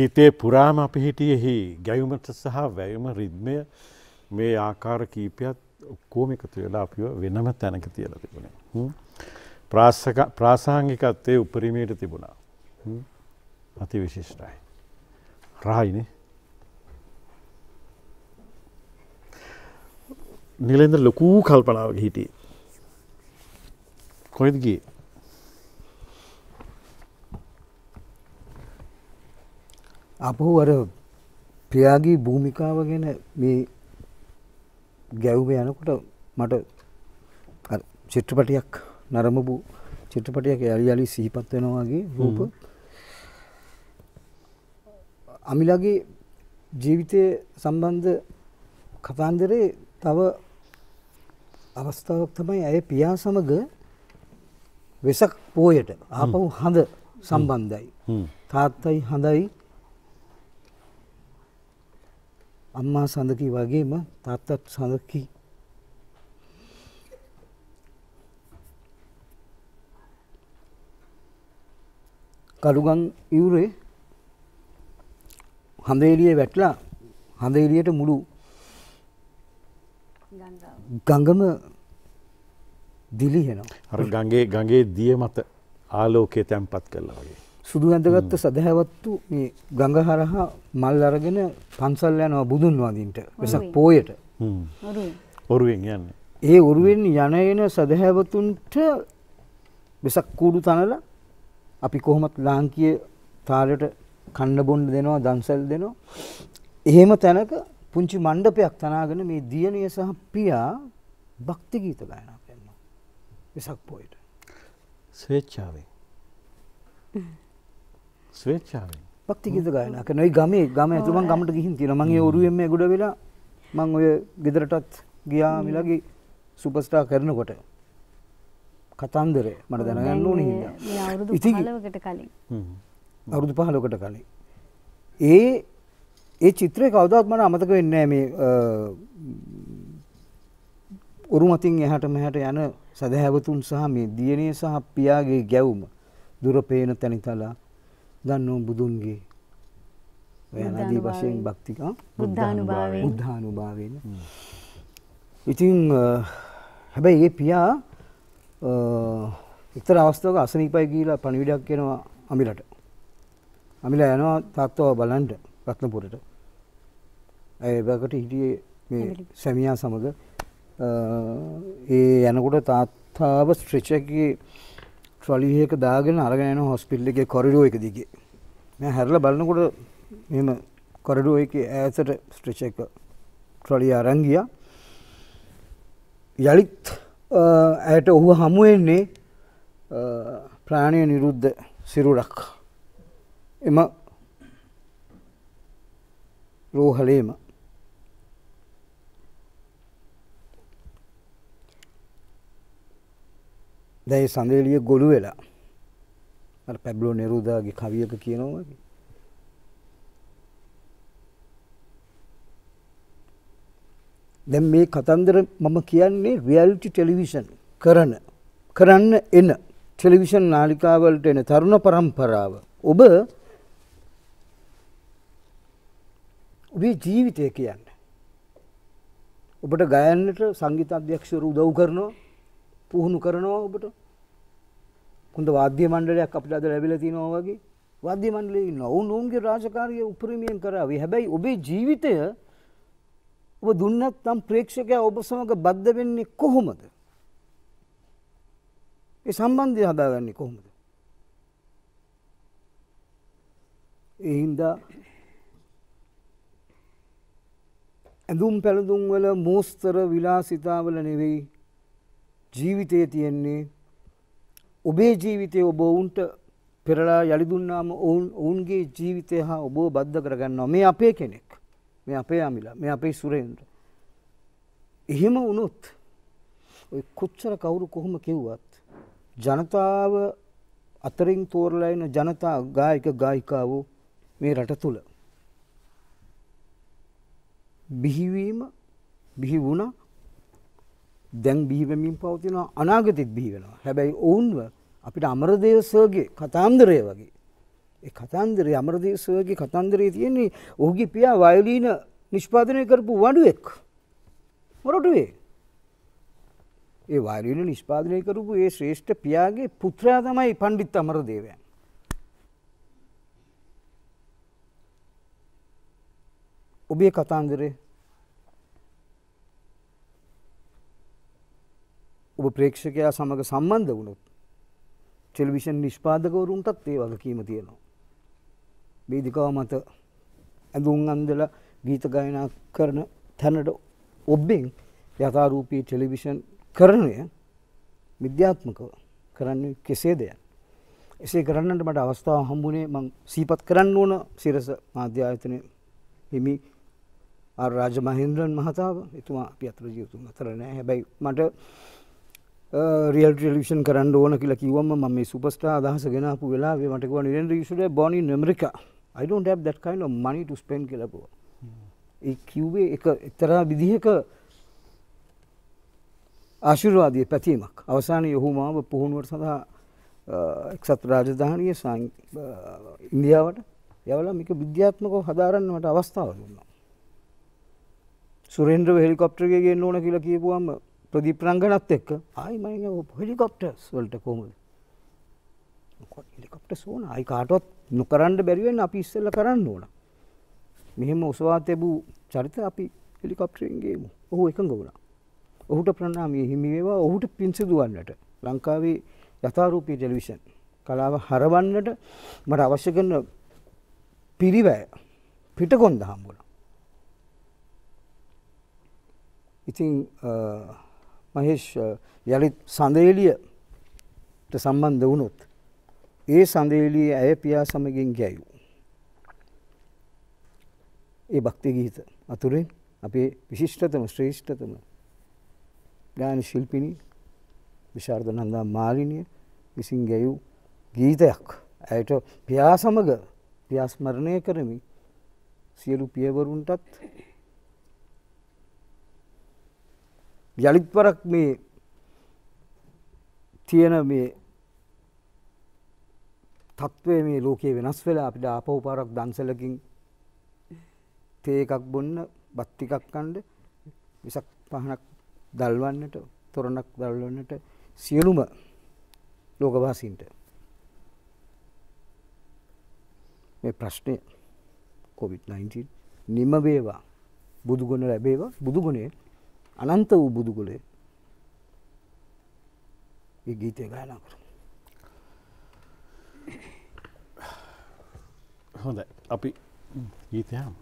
ගීතයේ පුරාම අපි හිටියෙහි ගැයුමට සහ වැයුම රිද්මය මේ ආකාර කීපයත් ඔක්කෝම එකතු වෙලා අපිව වෙනම තැනක තියල තිබුණේ. හ්ම්. ප්‍රාසක- ප්‍රාසාංගිකත්වය උපරිමයට තිබුණා. හ්ම්. අති විශිෂ්ටයි. රායිනේ. නිලෙන්ද ලොකූ කල්පනාවක හිටියේ. කොයිද ගියේ? අපහු අර ප්‍රයාගී භූමිකාව ගැන මේ ගැව්ම යනකොට මට චිත්‍රපටයක් නරමපු චිත්‍රපටයක් යළි යළි සිහිපත් වෙනවාගේ රූප. අමිලගේ ජීවිතය සම්බන්ධ කතාන්දරේ තව අවස්ථාවක් තමයි ඇය පියා සමග වෙසක් පෝයට ආපහු හඳ සම්බන්ධයි. තාත්තයි හඳයි අම්මා සඳකි වගේම තාත්තත් සඳකි කළුගං ඉවුරේ හඳ එළියේ වැටලා හඳ එළියට මුළු ගඟම දිලිහෙනවා. අර ගගේ ගගේ දිය මත ආලෝකය තැන්පත් කරලා වගේ. සුදු ඇඳගත්ත සදහැවත්තු මේ ගඟ හරහා මල් අරගෙන පන්සල් යනවා බුදුන් වදින්ට වෙසක්. පෝයට. ඔරුවෙන් යන්නේ. ඒ ඔරුවෙන් යන එන සදහැවතුන්ට වෙසක් කූඩු තනල අපි කොහොමත් ලාංකිය තාලට කන්න බොන්ඩ දෙනවා දන්සල් දෙනවා. එහෙම තැනක පුංචි මණ්ඩපයක් තනාගෙන මේ දියණිය සහ පියා භක්ති ගීත ගායනා කරනවා. වෙසක් පොයට. ස්වේච්ඡාවෙන්. ස්වේච්ඡාවෙන්. භක්ති ගීත ගායනා කරනවා. ඒ ගමේ ගම ඇතුළේ මං ගමට ගිහින් තියෙනවා. මං ඒ ඔරුවෙන් මේ ගොඩ වෙලා මං ඔය ගෙදරටත් ගියා මිලගේ සුපර්ස්ටාර් කරනකොට. කතන්දරය මට දැනගන්න ඕන හින්දා. මේ අවුරුදු ඉතින් 15කට කලින් අවුරුදු පහලොකට කලින්. ඒ ඒ චිත්‍රය කවදත් මට අමතක වෙන්න මේ උරුමතින් එහට මෙහට යන සැදහැවතුන් සහ මේ දියනය සහ පියාගේ ගැවුම දුරපේන තැනිතලා දන්නෝ බුදුන්ගේ. යනදී වශයෙන් භක්තික බුද්ධානුභාවයෙන්. ඉතින් හැබැයි ඒ පියා එක්තර අවස්ථාවක අසනීපයි කියලා පණිවිඩයක් කියනවා අමිලට. අමිල යනවා තාත්තව බලන්ට රත්නපුරට. ඇය බකට හිටියේ මේ සැමියා සමඟ අ, ඒ යනකොට තාත්තාව ස්ට්‍රෙචගේ ට්‍රොලිහක දාගෙන අරගෙන යන හොස්පිල්ල එක කොරිඩෝ එක දිගේ. මෙ හැරල බලන්නකොට මෙම කොරඩුව එක ඈසට ස්ට්‍රච එක ට්‍රොලිය අරංගිය යළිත් ඇයට ඔහු හමුවෙන්නේ අ, ප්‍රාණය නිරුද්ධ සිරුරක්. එම රෝහලේම. දැයි සඳේලිය ගොළු වෙලා අර පැබ්ලෝ නිරුදාගේ කවියක කියනවා වගේ. දැන් මේ කතන්දර මම කියන්නේ රියල්ටි ටෙලිවිෂන් කරන කරන්න එන ටෙලිවිෂන් නාලිකාවලට එන තරුණ පරම්පරාව ඔබ ඔබේ ජීවිතය කියන්න. ඔබට ගයන්නට සංගීත අධ්‍යක්ෂවරු උදව් කරනවා පුහුණු කරනවා ඔබට හොඳ වාද්‍ය මණ්ඩලයක් අපිට අද ලැබිලා තියෙනවා වගේ වාද්‍ය මණ්ඩලයේ ඉන්න ඔවුන් ඔවුන්ගේ රාජකාරිය උපරිමයෙන් කරાવી. හැබැයි ඔබේ ජීවිතය ඔබ දුන්නත් නම් ප්‍රේක්ෂකයා ඔබ සමග බද්ධ වෙන්නේ කොහොමද? ඒ සම්බන්ධය හදාගන්නේ කොහොමද? ඒ හින්දා ඇඳුම් පැළඳුම් වල මෝස්තර විලාසිතාවල නෙවෙයි ජීවිතය තියෙන්නේ ඔබේ ජීවිතය ඔබ ඔවුන්ට පෙරලා යළි දුන්නාම ඔවුන් ඔවුන්ගේ ජීවිතය හා ඔබ බද්ධ කරගන්නවා. මේ අපේ කෙනෙක් මේ අපේ අමිලා මේ අපේ සුරේන්ද්‍ර. එහෙම වුණොත් ඔය කොච්චර කවුරු කොහොම කිව්වත් ජනතාව අතරින් තෝරලා එන ජනතා ගායක ගායිකාවෝ මේ රට තුල. බිහිවීම බිහි වුණා. දැන් බිහිවෙමින් පවතින අනාගතෙත් බිහි වෙනවා. හැබැයි ඔවුන්ව අපිට අමරදේව සර්ගේ කතාන්දරය වගේ. ඒ කතන්දරේ අමරදේව සර්ගේ කතන්දරේ තියෙන්නේ ඔහුගේ පියා වයලීන නිෂ්පාදනය කරපු වඩුවෙක්. මොරටුවේ. ඒ වයලීන නිෂ්පාදනය කරපු ඒ ශ්‍රේෂ්ඨ පියාගේ පුත්‍රයා තමයි පණ්ඩිත් අමරදේවයන්. ඔබේ කතාන්දරේ ඔබ ප්‍රේක්ෂකයා සමඟ සම්බන්ධ වුණොත් ටෙලිවිෂන් නිෂ්පාදකවරුන්ටත් ඒ වගකීම තියෙනවා. වේදිකාව මත ඇඳුම් අන්දල ගීත ගයනා කරන තැනට ඔබ්බෙන් යථාරූපී ටෙලිවිෂන් කරණය විද්‍යාත්මකව කරන්නේ කෙසේ දෙයක්. එසේ කරන්නට මට අවස්ථාව හම්බුණේ මං සීපත් කරන්න ඕන සිරස මාධ්‍යායතනය හිමි රාජ මහින්ද්‍රන් මහතාව එතුමා අපි අතර ජීවතුන් අතර නෑ හැබැයි මට Uh, රියල් ටෙලිවිෂන් කරන්න ඕන කියලා කිව්වම මම මේ සුපර්ස්ටාර් අදහස ගෙනාපු වෙලාවේ මට කිව්වා නිරේන්ද්‍ර you should have born in America I don't have that kind of money to spend කියලා කිව්වා. ඒ කිව්වේ එක එක්තරා විදිහක ආශිර්වාදයේ පැතීමක්. අවසානයේ ඔහු මාව පුහුණුවට සඳහා අ, එක්සත් රාජධානිය සං- අ, uh, ඉන්දියාවට යවලා මේක විද්‍යාත්මකව හදාරන්න මට අවස්ථාව දුන්නා. සුරේන්ද්‍රව හෙලිකොප්ටර් එකේ ගේන්න ඕන කියලා කියපුවම ප්‍රදීප් රංගනත් එක්ක ආයි මම හෙලිකොප්ටර්ස් වලට කොහොමද? මොකද හෙලිකොප්ටර්ස් ඕන. ආයි කාටවත් නොකරන්න බැරි වෙන්න අපි ඉස්සෙල්ලා කරන්න ඕන. මෙහෙම උසවා තිබූ චරිත අපි හෙලිකොප්ටරෙන් ගේමු. ඔහු එකඟ වුණා. ඔහුට ප්‍රණාමය හිමි වේවා. ඔහුට පින් සිදුවන්නට ලංකාවේ යථාරූපී ටෙලිවිෂන් කලාව හරවන්නට මට අවශ්‍ය කරන පිරිවැය පිටකොන්ද හම්බුණා. ඉතින් අ, මහේෂ් අ, යළිත් සඳේලියට සම්බන්ධ වුණොත් ඒ සඳේලිය ඇය පියා සමගින් ගැයූ. ඒ භක්ති ගීත අතුරෙන් අපේ විශිෂ්ටතම ශ්‍රේෂ්ඨතම ගාන ශිල්පිනි විශාර්ධ නන්දා මාලිනිය විසින් ගැයූ ගීතයක් ඇයට පියා සමග පියාස්මරණය කරමි සියලු පියවරුන්ටත් යළිත්වරක් මේ තියෙන මේ තත්ත්වය මේ ලෝකයේ වෙනස් වෙලා අපිට ආපහු පාරක් දන්සලකින් තේ එකක් බොන්න බත් ටිකක් කන්න විසක් පහනක් දල්වන්නට තොරණක් දල්වන්නට සියලුම ලෝකවාසීන්ට මේ ප්‍රශ්නය කොවිD-19 නිම වේවා බුදුගුණ ලැබේවා බුදුගුණේ අනන්ත වූ බුදුගුලේ ඒ ගීතය ගායනා කරමු. හොඳ අපි ගීතයම්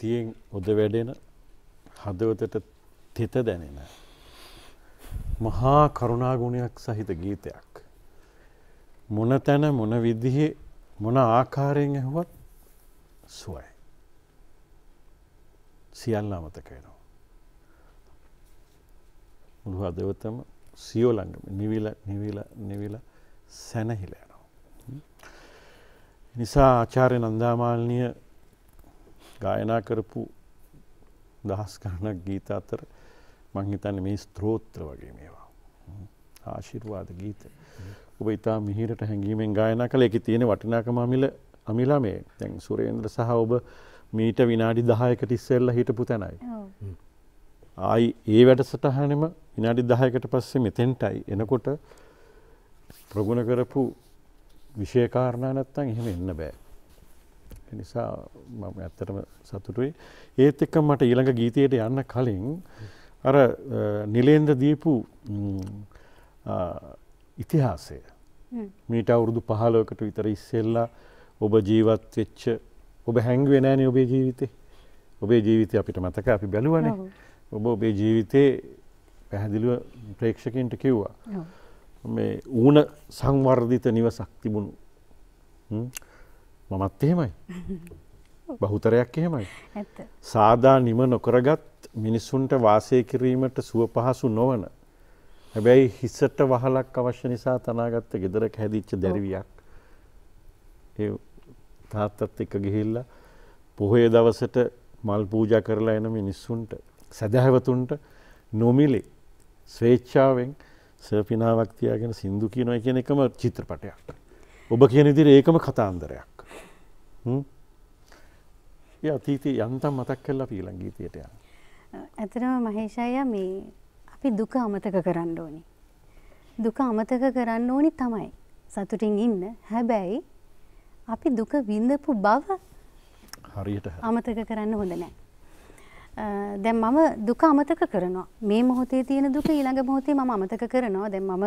බුද්ධහලම්බන ප්‍රීතියෙන් ඔද වැඩෙන හදවතට තෙත දැනෙන මහා කරුණාගුණයක් සහිත ගීතයක්. මොන තැන මොන විදිහේ මොන ආකාරයෙන් ඇහුවත් සුවයි. සියල්ල අමතක වෙනවා. මුළු හදවතම සියෝ ළඟම නිවිල නිවිල නිවිල සැනහිල යනවා. නිසා ආචාර්ය නන්දාමාලනිය ගායනා කරපු දහස් ගණනක් ගීත අතර මංහිතන්න මේ ස්ත්‍රෝත්‍ර වගේ මේවා. ආශිර්වාද ගීත. ඔබ ඉතා මිහිරට හැඟීමෙන් ගායන කළ එක තියෙන වටිනාකම අමිල අමිලා මේ තැන් සුරේන්ද්‍ර සහ ඔබ මීට විනාඩි දහයකට ඉස්සෙල්ල හිටපු තැනයි. ආයි ඒ වැඩසටහනම විනාඩි දහයකට පස්සේ මෙතෙන්ටයි එනකොට ප්‍රගුණ කරපු විෂයකාරණා නැත්තන් එහෙම එන්න බෑ. නිසා මම ඇත්තටම සතුටුයි. ඒත් එක්ක මට ඊළඟ ගීතයට යන්න කලින් අර නිලේන්ද්‍ර දීපු ඉතිහාසය මීට අවුරුදු පහලෝකට විතර ඉස්සෙල්ලා ඔබ ජීවත් වෙච්ච ඔබ හැංගුවේ නෑනේ ඔබේ ජීවිතේ. ඔබේ ජීවිතය අපිට මතක අපි බැලුවනේ. ඔබ ඔබේ ජීවිතේ පැහැදිලිව ප්‍රේක්ෂකින්ට කිව්වා. මේ ඌන සංවර්ධිත නිවසක් තිබුණු. මමත් එහෙමයි. බහුතරයක් එහෙමයි. සාදා නිම නොකරගත් මිනිස්සුන්ට වාසය කිරීමට සුව පහසු නොවන. හැබැයි හිස්සට වහලක් අවශ්‍ය නිසා තනාගත්ත ගෙදරක හැදිච්ච දැරිවියක්. ඒ තාත්තත් එක ගිහිල්ල පොහේ දවසට මල් පූජ කරලා එන මිනිස්සුන්ට සැදැහැවතුන්ට නොමිලේ ස්වේච්ඡාවෙන් සර්පිනාවක් තියාගෙන සින්දු කියනොය කියන එකම චිත්‍රපටයක්. ඔබ කියන ඉදිර ඒකම කතාන්දරයක්. ඒ අතීතය යන්තම් මතක් කල්ලා පීලං ගීතයට යන. ඇතරම මහේෂය මේ අපි දුක අමතක කරන්න ඕනි. දුක අමතක කරන්න ඕනි තමයි. සතුටින් ඉන්න හැබැයි අපි දුක විඳපු බව හරියට අමතක කරන්න හොඳ නෑ. දැන් මම දුක අමතක කරනවා මේ මොහොතේ තියෙන දුක ඊළඟ මොහොතේ මම අමතක කරනවා දැන් මම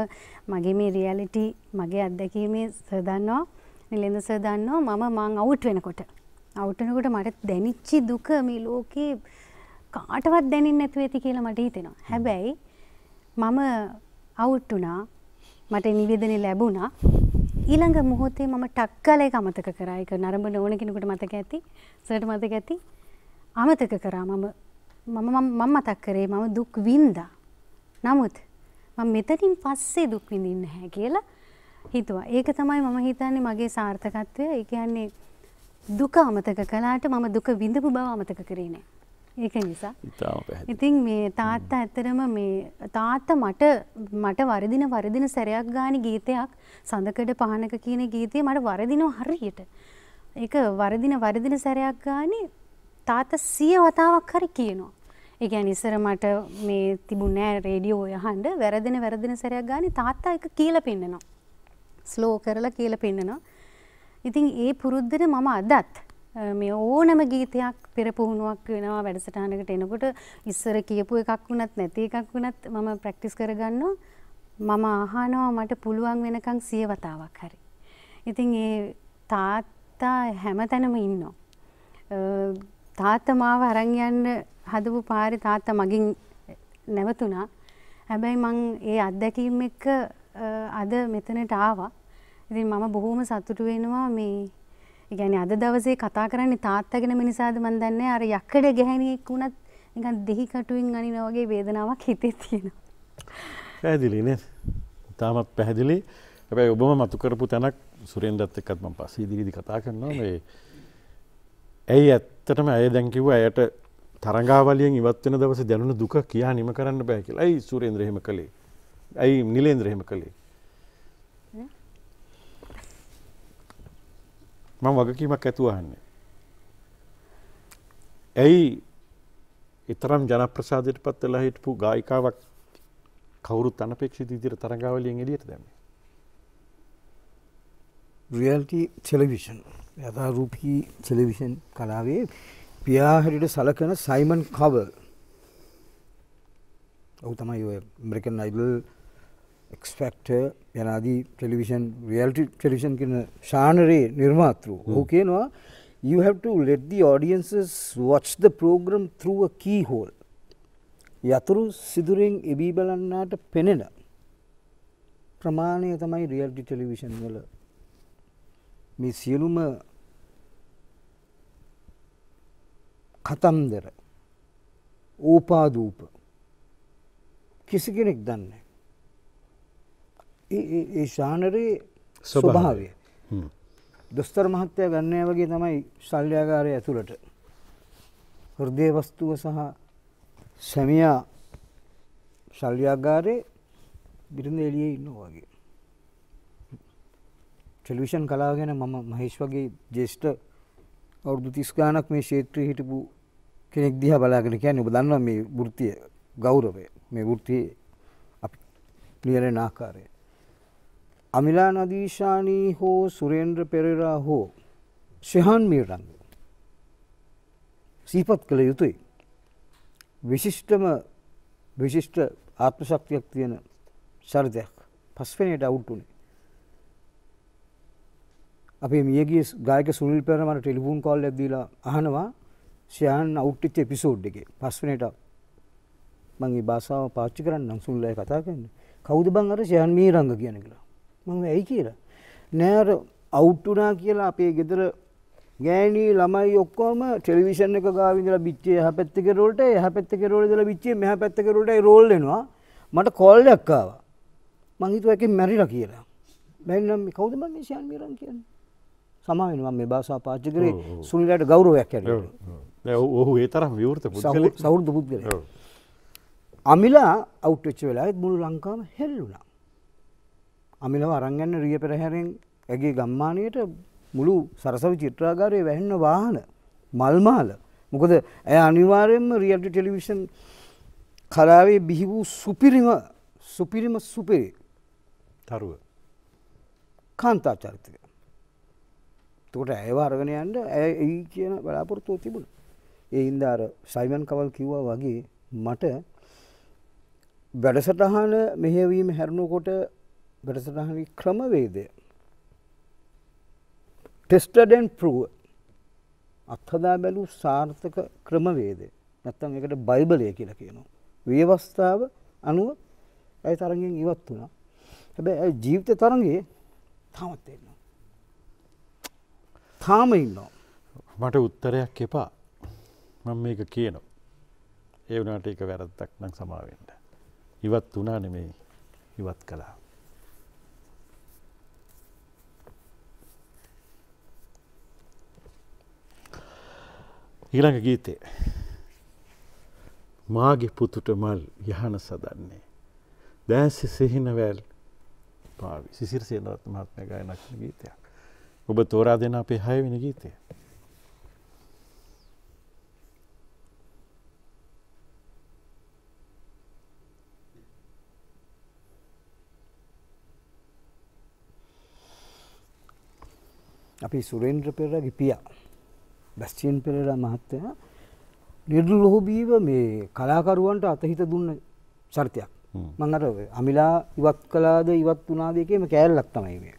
මගේ මේ රියැලිටි මගේ අත්දැකීමේ සර් දන්නවා නිලෙන්ද සර් දන්නවා මම මං අවුට් වෙනකොට. අවුට් වෙනකොට මට දැනිච්ච දුක මේ ලෝකේ කාටවත් දැනෙන්නේ නැතුව ඇති කියලා මට හිතෙනවා. හැබැයි මම අවුට් වුණා. මට නිවේදනය ලැබුණා. ඊළඟ මොහොතේ මම ටක්කල අමතක කරා. ඒක නරඹන ඕන කෙනෙකුට මතක ඇති. සර්ට මතක ඇති. අමතක කරා. මම මම මම මතක් කරේ මම දුක් වින්දා. නමුත් මම මෙතනින් පස්සේ දුක් විඳින්න නැහැ කියලා හිතුවා ඒක තමයි මම හිතන්නේ මගේ සාර්ථකත්වය ඒ කියන්නේ දුක අමතක කළාට මම දුක විඳපු බව අමතක කරේ නැහැ ඒක නිසා ඉතින් මේ තාත්තා ඇත්තරම මේ තාත්තා මට මට වරදින වරදින සැරයක් ගානි ගීතයක් සඳකඩ පහනක කියන ගීතය මට වරදිනවා හරියට. ඒක වරදින වරදින සැරයක් ගානි තාත්තා සිය වතාවක් හරි කියනවා. ඒ කියන්නේ ඉස්සර මට මේ තිබුණේ රේඩියෝ යහඬ වැරදෙන වැරදෙන සැරයක් ගානි තාත්තා එක කියලා පෙන්නනවා. ස්ලෝ කරලා කියලා පෙන්නනවා. ඉතින් ඒ පුරුද්දට මම අදත් මේ ඕනම ගීතයක් පෙර පුහුණුවක් වෙනවා වැඩසටහනකට එනකොට ඉස්සර කියපු එකක් වුණත් නැති එකක් වුණත් මම ප්‍රැක්ටිස් කරගන්නවා මම අහනවා මට පුළුවන් වෙනකන් සිය වතාවක් හරි. ඉතින් ඒ තාත්තා හැමතැනම ඉන්නවා. තාත්තා මාව අරන් යන්න හදපු පාරේ තාත්තා මගින් නැවතුණා. හැබැයි මං ඒ අත්දැකීම් එක්ක අද මෙතනට ආවා. ඉතින් මම බොහොම සතුටු වෙනවා මේ ඉගැන අද දවසේ කතා කරන්නේ තාත්තගෙන මිනිසාද මන් දන්නේ අර යක්කඩ ගැහැනියෙක් වුණත් නිකන් දෙහි කටුවෙන් අනින වගේ වේදනාවක් හිතේ තියෙනවා. පැහැදිලි නේ. තාමත් පැහැදිලි. හැබැයි ඔබම මතු කරපු තැනක් සුරේන්ද්‍රත් එක්කත් මම පස්සේ ඉදිරියේදී කතා කරනවා මේ ඇයි ඇත්තටම ඇය දැන් කිව්වා ඇයට තරංගාවලියෙන් ඉවත් වෙන දවසේ දැනුණු දුක කියා නිම කරන්න බෑ කියලා. ඇයි සුරේන්ද්‍ර එහෙම කළේ? ඇයි නිලේන්ද්‍ර එහෙම කළේ? මම වගකීමක් ඇතුවහන්නේ. ඇයි එතරම් ජනප්‍රසාදයට පත් වෙලා හිටපු ගායිකාවක් කවුරුත් අනපේක්ෂිත විදිහට තරඟාවලියෙන් එළියට දැම්මේ? රියල්ටි ටෙලිවිෂන් යථාරූපී ටෙලිවිෂන් කලාවේ පියාහැරිට සලකන සයිමන් කවල් ඔහු තමයි ඔය ඇමරිකන් අයිඩල් එක්ස්ෆෙක්ටර් යනාදී ටෙලිවිෂන් රියල්ටි ටෙලිවිෂන් කියන ශානරයේ නිර්මාතෘ ඔහු කියනවා you have to let the audiences watch the program through a keyhole. යතුරු සිදුරෙන් එබී බලන්නාට පෙනෙන ප්‍රමාණය තමයි රියල්ටි ටෙලිවිෂන් වල මේ සියලුම කතන්දර ඕපාදූප කිසි කෙනෙක් දන්නේ ඒ ශානරයේ ස්වභාවය දොස්තර මහත්තය ගන්නය වගේ තමයි ශල්්‍යාකාරය ඇතුළට හෘදය වස්තුව සහ සැමියා ශල්්‍යාගාරයේ බිරිඳ එළියේ ඉන්නවා වගේ. ටෙලිවිෂන් කලාව ගැන මම මහේෂ් වගේ ජේෂ්ඨ අවුරුදු 30 ගාණක් මේ ක්ෂේත්‍රයේ හිටපු කෙනෙක් දිහා බලාගෙන කියන්නේ ඔබ දන්නවා මේ වෘත්තිය ගෞරවය මේ වෘත්තියේ අපි නියැලෙන ආකාරය. අමිලා නදීශානී හෝ සුරේන්ද්‍ර පෙරේරා හෝ ශිහාන් මීරංග සීපත් කළ යුතුයි. විශිෂ්ටම විශිෂ්ට ආත්ම ශක්තියක් තියෙන චරිතයක් පස්වෙනියට අවුට්ටුනේ. අපේ මියගිය ගායක සුනිල් පෙරේරා මට ටෙලිෆෝන් කෝල් එකක් දීලා අහනවා ශිහාන් අවුට් වෙච්ච එපිසෝඩ් එකේ පස්වෙනියට මම මේ භාෂාව පාවිච්චි කරන්නම් සුනිල්ලා කතා කරන්නේ. කවුද බං අර ශිහාන් මීරංග කියන කියලා. මම ඇයි කියලා. නෑ අර අවුට් වුණා කියලා අපේ ගෙදර ගෑණි ළමයි ඔක්කොම ටෙලිවිෂන් එක ගාව ඉඳලා පිටියේ එහා පැත්තේ කෙරෝල්ට එහා පැත්තේ කෙරෝල් ඉඳලා පිටියේ මෙහා පැත්තේ කෙරෝල්ටයි රෝල් වෙනවා. මට කෝල් එකක් ආවා. මං හිතුවා එකෙන් මැරිලා කියලා. බැරිනම් මේ කවුද මං මේ ශාන් මීරන් කියන්නේ? සමා වෙනවා මේ භාෂාව පාවිච්චි කරේ සුනිලට ගෞරවයක්. දැන් ඔහු- ඒ තරම් විවෘත පුද්ගලයෙක්. ඔව්. අමිලා අවුට් වෙච්ච වෙලාවෙත් මුළු ලංකාවම හෙල්ලුණා. අමිලව අරන් යන්න රිය පෙරහැරෙන් ඇගේ ගම්මානයට මුළු සරසවි චිත්‍රාගාරයේ වැහෙන්න වාහන මල්මාල. මොකද ඇය අනිවාර්යයෙන්ම රියල්ටි ටෙලිවිෂන් කලාවේ බිහි වූ සුපිරිම සුපිරිම සුපිරි තරුව. කාන්තා චරිතය. එතකොට ඇයව අරගෙන යන්න ඇය එයි කියන බලාපොරොත්තුව තිබුණා. ඒ හින්දා අර සයිමන් කවල් කිව්වා වගේ මට වැඩසටහන මෙහෙයවීම හැරුණකොට වැඩසටහනේ ක්‍රමවේදය ටෙස්ටඩ් ඇන්ඩ් ප්‍රූව් අත්හදා බැලූ සාර්ථක ක්‍රමවේදය නැත්තම් ඒකට බයිබලය කියලා කියනවා. ව්‍යවස්ථාව අනුව ඇය තරගෙන් ඉවත් වුණා. හැබැයි ඇය ජීවිත තරගයේ තාමත් ඉන්නවා. තාම ඉන්නවා. මට උත්තරයක් එපා මම මේක කියනවා. ඒ වුණාට ඒක වැරද්දක් නම් සමාවෙන්න. ඉවත් වුණා නෙමෙයි ඉවත් කළා. ඊළඟ ගීතේ මාගේ පුතුට මල් යහන සදන්නේ. දෑසි සිහිනවැල් පාවි සිසිර සේනවත් මහත්මය ගායනා කරන ගීතයක්. ඔබ තෝරා දෙන අපේ හයවෙනි ගීතය. අපි සුරේන්ද්‍ර පෙරරගේ පියා බැස්ටියන් පෙරේරා මහත්තයා නිර්ලෝභීව මේ කලාකරුවන්ට අතහිත දුන්න චරිතයක්. මං අර අමිලා ඉවත් කළාද ඉවත් වුණාද එකේම කෑල්ලක් තමයි මේ.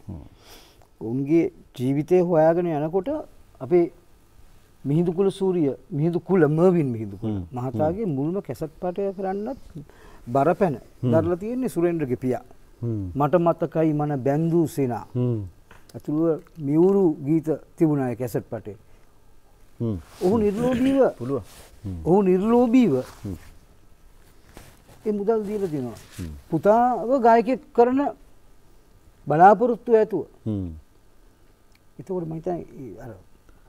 උන්ගේ ජීවිතය හොයාගෙන යනකොට අපේ මිහිදු කුල සූරිය මිහිදු කුල මර්වින් මිහිදු කුල මහතාගේ මුල්ම කැසට් පාටය කරන්නත් බරපැන දරලා තියෙන්නේ සුරේන්ද්‍රගේ පියා. මට මතකයි මන බැන්දූ සෙනා. ඇතුළුව මියවුරු ගීත තිබුණාය කැසට් පටේ. ඔහු නිර්ලෝබීව පුළුව ඔහු නිර්ලෝබීව ඒ මුදල් දීල තිනවා. පුතාව ගායකෙක් කරන බලාපොරොත්තු ඇතුව. එතකොට මහිත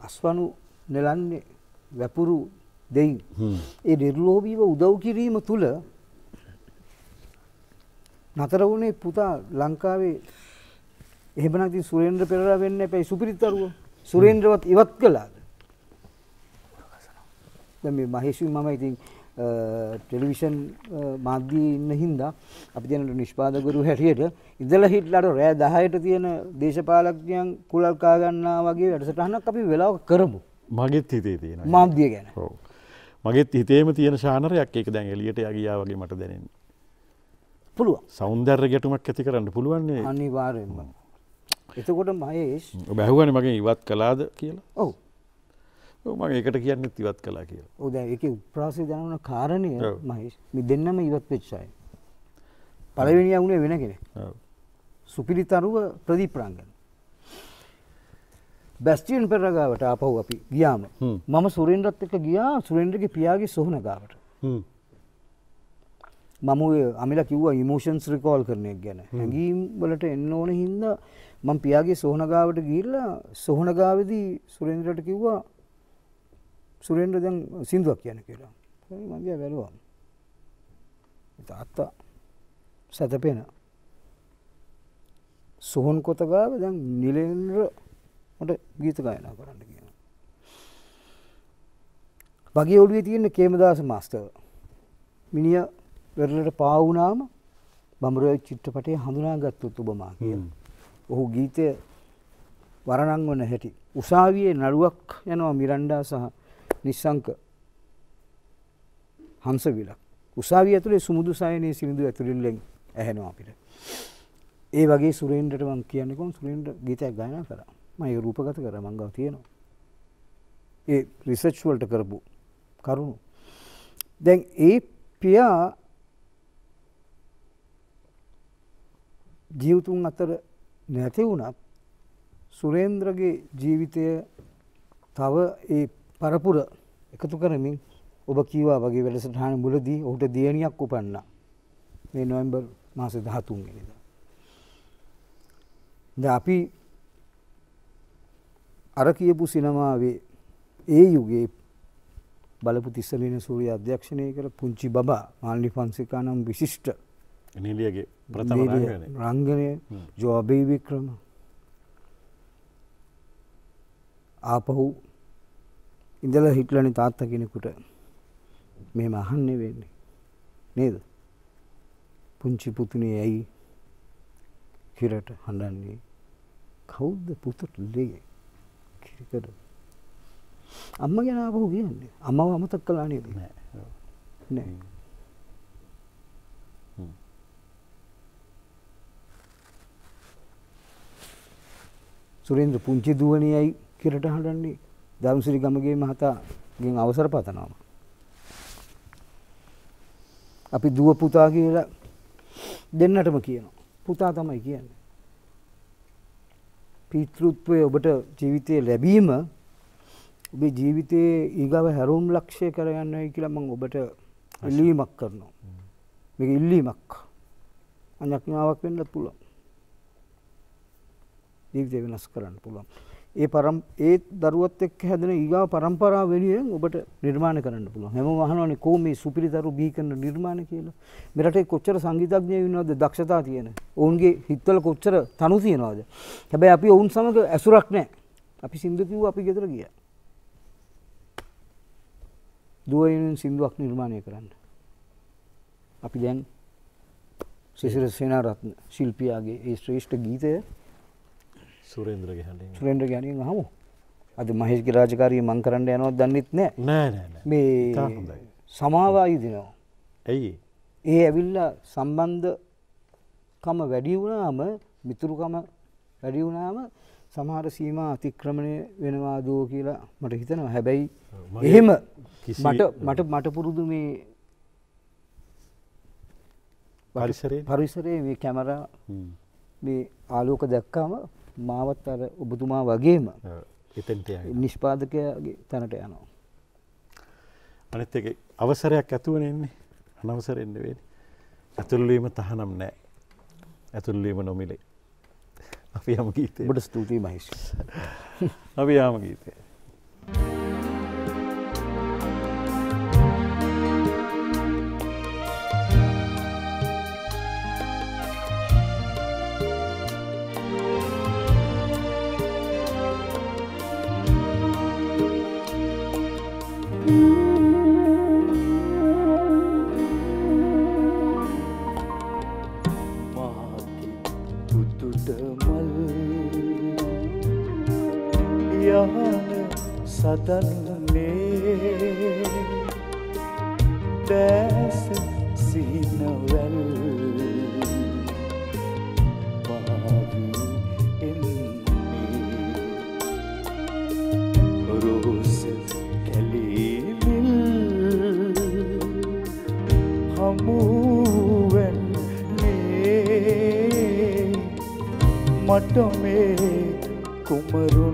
අස්වනු නෙලන්නේ වැපුරු දෙයින්. ඒ නිර්ලෝබීව උදව් කිරීම තුළ නතර වුණේ පුතා ලංකාවේ එහෙමනති සුරේන්ද්‍ර පෙරලා වෙන්න පැයි සුපිරිත්තරුව සුරේන්ද්‍රවත් ඉවත් කලාද. මේ මහේශී මම ඉතින් ටෙලිවිෂන් මාධ්‍යී ඉන්න හින්දා අපි දැනට නිෂ්පාදකරු හැටියට ඉඳලා හිටලාට රෑ 10ට තියෙන දේශපාලඥයන් කුලල් කා ගන්නා වගේ වැඩසටහනක් අපි වෙලාවක කරමු. මගෙත් හිතේ තියෙන. මාධ්‍ය ගැන. ඔව්. මගෙත් හිතේම තියෙන ශානරයක් ඒක දැන් එළියට යගියා වගේ මට දැනෙන්නේ. පුළුවන්. සෞන්දර්ය ගැටුමක් ඇති කරන්න පුළුවන්නේ. අනිවාර්යෙන්ම. එතකොට මහේෂ් ඔබ ඇහුවනේ මගෙන් ඉවත් කළාද කියලා. ඔව්. මම ඒකට කියන්නෙත් ඉවත් කළා කියලා. ඔව් දැන් ඒකේ උප්‍රාසය දැනන කාරණය. මහේෂ් මේ දෙන්නම ඉවත් වෙච්ච අය. පළවෙනියා වුණේ වෙන කෙනෙක්. ඔව්. සුපිරිතරුව ප්‍රදීප් රංගන. බැස්ටියන් පෙරගාවට ආපහු අපි ගියාම. මම සුරේන්ද්‍රත් එක්ක ගියා සුරේන්ද්‍රගේ පියාගේ සොහන ගාවට. මම අමිලා කිව්වා ඉමෝෂන්ස් රිකෝල් කරන එක ගැන. හැඟීම් වලට එන්න ඕන හින්දා මම පියාගේ සොහන ගාවට ගිහිල්ලා සොහන ගාවේදී සුරේන්ද්‍රට කිව්වා සුරේන්ද්‍ර දැන් සින්දුවක් කියන්න කියලා. ගියා බැලුවා. තාත්තා සැතපෙන සොහොන් කොතගාව දැන් නිලේන්ද්‍ර මට ගීත ගායනා කරන්න කියන. වගේ ඔළුවේ තියෙන කේමදාස මාස්ටර් මිනිිය වෙරලට පාවුනාම බඹරුව චිත්‍රපටය හඳුනාගත්තුත් ඔබමා කිය. ඔහු ගීතය වරණං වන හැටි. උසාවියේ නළුවක් යනවා මිරන්ඩා සහ නිස්සංක හංසවිලක්. උසාවිය ඇතුළේ සුමුදු සයනයේ සිින්දු ඇතුරිල්ලෙන් ඇහෙනවා අපිට. ඒ වගේ සුරේන්ද්‍රට මං කියන්නකොම් සුරේන්ද්‍ර ගීතයක් ගයනා කර මය රූපගත කර මංගව තියෙනවා. ඒ රිසර්ච් වලට කරපු කරුණු. දැන් ඒ පියා ජීවතුන් අතර නැති වුණත් සුරේන්ද්‍රගේ ජීවිතය තව ඒ පරපුර එකතු කරමින් ඔබ කීවා වගේ වැඩසටහන මුලදී ඔහුට දියණියක් උපන්න මේ නොවම්බර් මාස දහතුන්ගෙනද. ද අපි අර කියපු සිනමාවේ ඒ යුගේ බලපු තිස්සලින සූරිය අධ්‍යක්ෂණය කර පුංචි බා මාල්ලි පන්සිකා නම් විශිෂ්ට නිලියගේ ප්‍රථම රංගනය. රංගනය ජෝබී වික්‍රම ආපහු ඉඳල හිටලනි තාත්ත කෙනෙකුට. මෙම අහන්නේ වෙන්නේ. නේද? පුංචි පුතුනේ ඇයි කිරට හඬන්නේ? කවුද්ද පුතුට ලේ කිරිකට? අම්ම ගැන ආපහු කියන්නේ. අම්මව අමතක් කළා නේද? නෑ. සුරේන්ද්‍ර පුංචි දුවනියයි කිරට හඬන්නේ දම්සිරි ගමගේ මහතාගෙන් අවසර පතනවා. අපි දුව පුතා කියලා දෙන්නටම කියනවා. පුතා තමයි කියන්නේ. පිතෘත්වය ඔබට ජීවිතය ලැබීම ඔබේ ජීවිතයේ ඊගව හැරුම් ලක්ෂය කරගන්නයි කියලා මං ඔබට ඉල්ලීමක් කරනවා. මේක ඉල්ලීමක්. අඥඥාවක් වෙන්න පුළුවන්. ජීවිතය වෙනස් කරන්න පුළුවන්. ඒ පරම් ඒ දරුවත් එක් හැදෙන ඊගා පරම්පරා වෙනුවෙන් ඔබට නිර්මාණ කරන්න පුළුවන්. හැම වහනවනේ කොහොම මේ සුපිරි දරු බිහි කරන නිර්මාණ කියලා. මෙරටේ කොච්චර සංගීතඥයෝ ඉන්නවද දක්ෂතා තියෙන. ඔවුන්ගේ හිතවල කොච්චර තනු තියනවද. හැබැයි අපි ඔවුන් සමග ඇසුරක් නැහැ. අපි සින්දු කිව්වා අපි ගෙදර ගියා. දුවයින් සින්දුවක් නිර්මාණය කරන්න. අපි දැන් සිසිර සේනාරත්න ශිල්පියාගේ ඒ ශ්‍රේෂ්ඨ ගීතය සුරේන්ද්‍රගේ හඬින්. සුරේන්ද්‍ර ගැනීම හමු. අද මහේෂ්ගේ රාජකාරිය මං කරන්න යනවත් දන්නෙත් නෑ. නෑ නෑ. මේ ඉතා හොඳයි. සමාවායු දෙනවා. ඇයි ඒ ඇවිල්ලා සම්බන්ධකම වැඩි වුණාම මිතුරුකම වැඩි වුණාම සමහර සීමා අතික්‍රමණය වෙනවා දෝ කියලා මට හිතනවා. හැබැයි එහෙම මට මට මට පුරුදු මේ පරිසරේ පරිසරයේ මේ කැමරා මේ ආලෝක දැක්කාම මාවත් අර ඔබතුමා වගේම එතෙන්ට. නිෂ්පාදකයාගේ තැනට යනවා. අනිත් එක අවසරයක් ඇතුවන එන්නේ අනවසර එන්න වේ. ඇතුල්ලීම තහනම් නෑ. ඇතුල්ලීම නොමිලේ. අපි යම ගීතය ඔබට ස්තුතියි මහිෂ්. අපි යාම ගීතය. මාගේ සදන්නේ දැස සිහිනවැල් පාවී එන්නේ රෝස කැලීවිල් හමුවන්නේ මට මේ කුමරුන්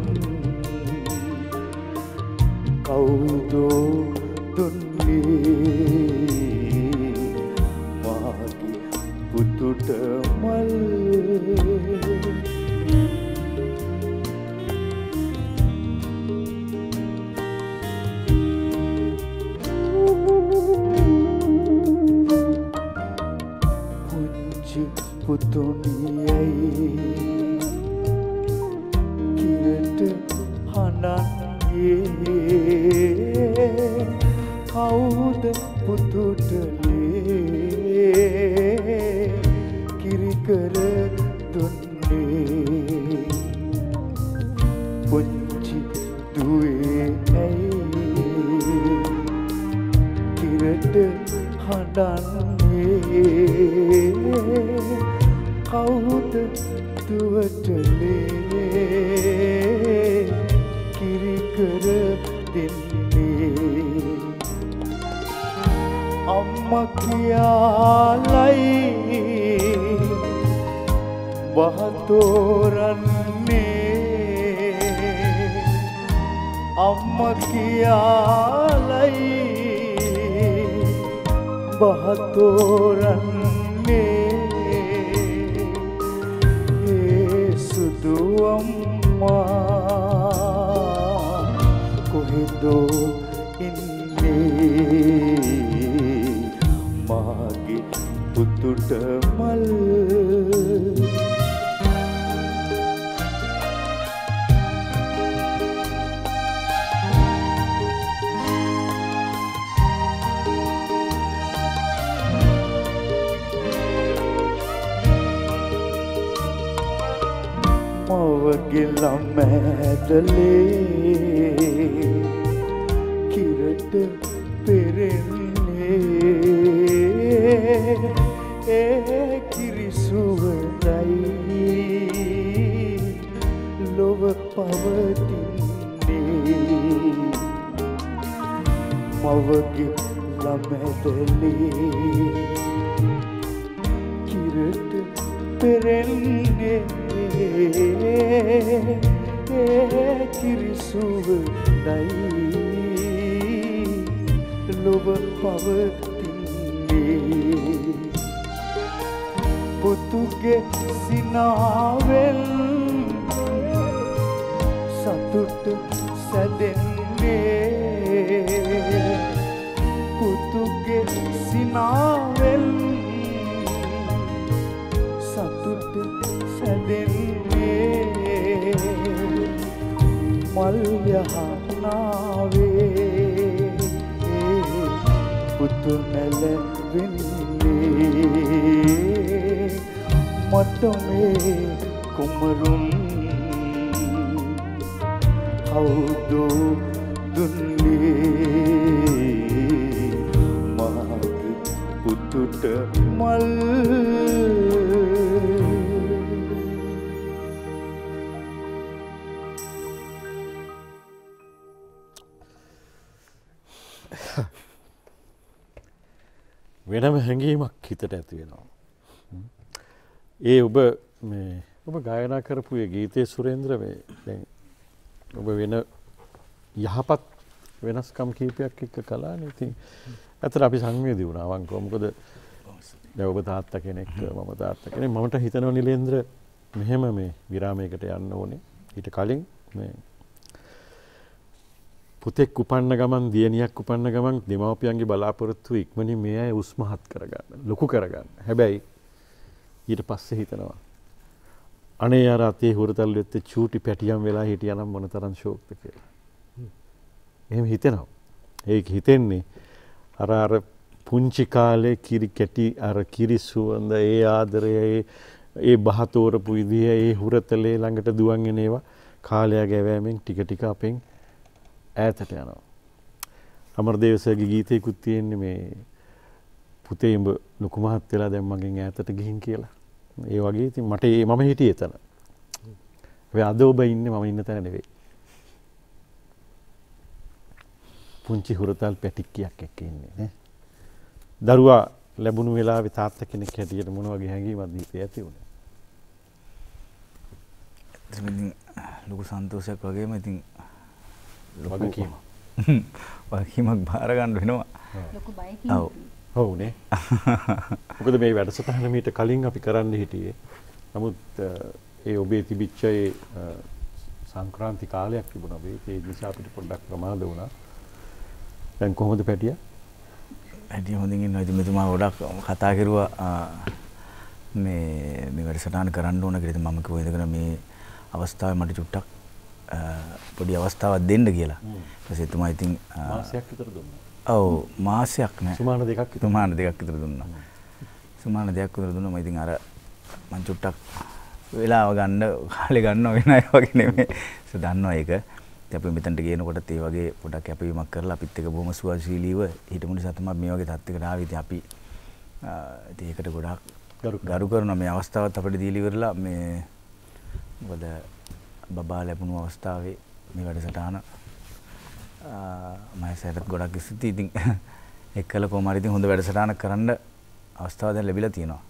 මවගේ ළමෑදලේ කිරට පෙරෙන්නේ ඒ කිරිසුවදයි ලොව පවතින්නේ. මවගේ ළමැදලේ කිරට පෙරෙන්නේ ඒ කිරිසුව දයි ලොව පවතින්නේ පුතුගේ සිනාවෙල් සතුට සැදෙන්නේ පුතුගේ සිනාවෙල් මල් යහනාවේ පුතු නැලවෙන්නේ. මට මේ කුමරුන් කවුදෝ වෙනවා. ඒ ඔබ මේ ඔබ ගායනා කරපු ඒ ගීතය සුරේන්ද්‍ර මේ දැන් ඔබ වෙන යහපත් වෙනස්කම් කීපයක් එක්ක කලා ඉතින් ඇතර අපි සංවේදී වුණා. අවංකව. මොකද දැන් ඔබ තාත්තා කෙනෙක් මම තාත්තා කෙනෙක්. මමට හිතනවා නිලේන්ද්‍ර මෙහෙම මේ විරාමයකට යන්න ඕනේ. ඊට කලින් මේ පුතෙක් උපන්න ගමන් දියණියක් උපන්න ගමන් දෙමව්පියන්ගේ බලාපොරොත්තු ඉක්මනින් මේ අය උස්මහත් කරගන්න ලොකු කරගන්න. හැබැයි ඊට පස්සේ හිතනවා අනේ අර අතේ හුරතල් වෙත්තේ චූටි පැටියම් වෙලා හිටියනම් මොනතරම් ෂෝක්ද කියලා. එහෙම හිතෙනවා. ඒක හිතෙන්නේ අර අර පුංචි කාලේ කිරි කැටි අර කිරි සුවඳ ඒ ආදරය ඒ ඒ බහතෝරපු විදිය ඒ හුරතලේ ළඟට දුවන් එන ඒවා කාලය ගැවෑමෙන් ටික ටික අපෙන් ඈතට යනවා. අමරදේවසගේ ගීතයකුත් තියෙන්නේ මේ පුතේ උඹ ලොකු මහත් වෙලා දැන් මගෙන් ඈතට ගිහින් කියලා. ඒ වගේ ඉතින් මට ඒ මම හිටියේ එතන. හැබැයි අද ඔබ ඉන්නේ මම ඉන්න තැන නෙවෙයි. පුංචි හුරතල් පැටික්කියක් එක්ක ඉන්නේ නේ. දරුවා ලැබුණු වෙලාවේ තාත්තා කෙනෙක් හැටියට මොන වගේ හැඟීමක්ද හිතේ ඇති වුණේ? ඉතින් ලොකු සන්තෝෂයක් වගේම ඉතින් වගකීම. වගකීමක් බාර ගන්න වෙනවා. ඔව්. ඔවුනේ. මොකද මේ වැඩසටහන මීට කලින් අපි කරන්න හිටියේ. නමුත් ඒ ඔබේ තිබිච්ච ඒ සංක්‍රාන්ති කාලයක් තිබුණා. ඒ නිසා අපිට පොඩ්ඩක් ප්‍රමාද වුණා. දැන් කොහොමද පැටියා? හැටිය හොඳින් ඉන්නවා. ඉතින් මෙතුමා ගොඩක් කතා කරුවා මේ මේ වැඩසටහන කරන්න ඕන කියලා ඉතින් මම කිව්වා ඉඳගෙන මේ අවස්ථාවේ මට චුට්ටක් පොඩි අවස්ථාවක් දෙන්න කියලා. පස්සේ එතුමා ඉතින් අ, මාසයක් විතර දුන්නා. ඔව් මාසයක් නෑ. සුමාන දෙකක් විතර. සුමාන දෙකක් විතර දුන්නා. සුමාන දෙකක් විතර දුන්නා. මම ඉතින් අර මං චුට්ටක් වෙලාව ගන්න කාලේ ගන්න වෙන අය වගේ නෙමෙයි. ඒක දන්නවා ඒක. ඉතින් අපි මෙතනට ගේනකොටත් ඒ වගේ පොඩක් කැපවීමක් කරලා අපිත් එක්ක බොහොම සුවශීලීව හිටපු නිසා තමයි මේ වගේ තත්ත්වයකට ආවේ. ඉතින් අපි ඉතින් ඒකට ගොඩාක් ගරු කරනවා මේ අවස්ථාවත් අපිට දීලා ඉවරලා මේ මොකද බබා ලැබුණු අවස්ථාවේ මේ වැඩසටහන මම සෑරත් ගොඩක් ස්තුතියි ඉතින් එක්කල කොහොම හරි ඉතින් හොඳ වැඩසටහනක් කරන්න අවස්ථාව දැන් ලැබිලා තියෙනවා.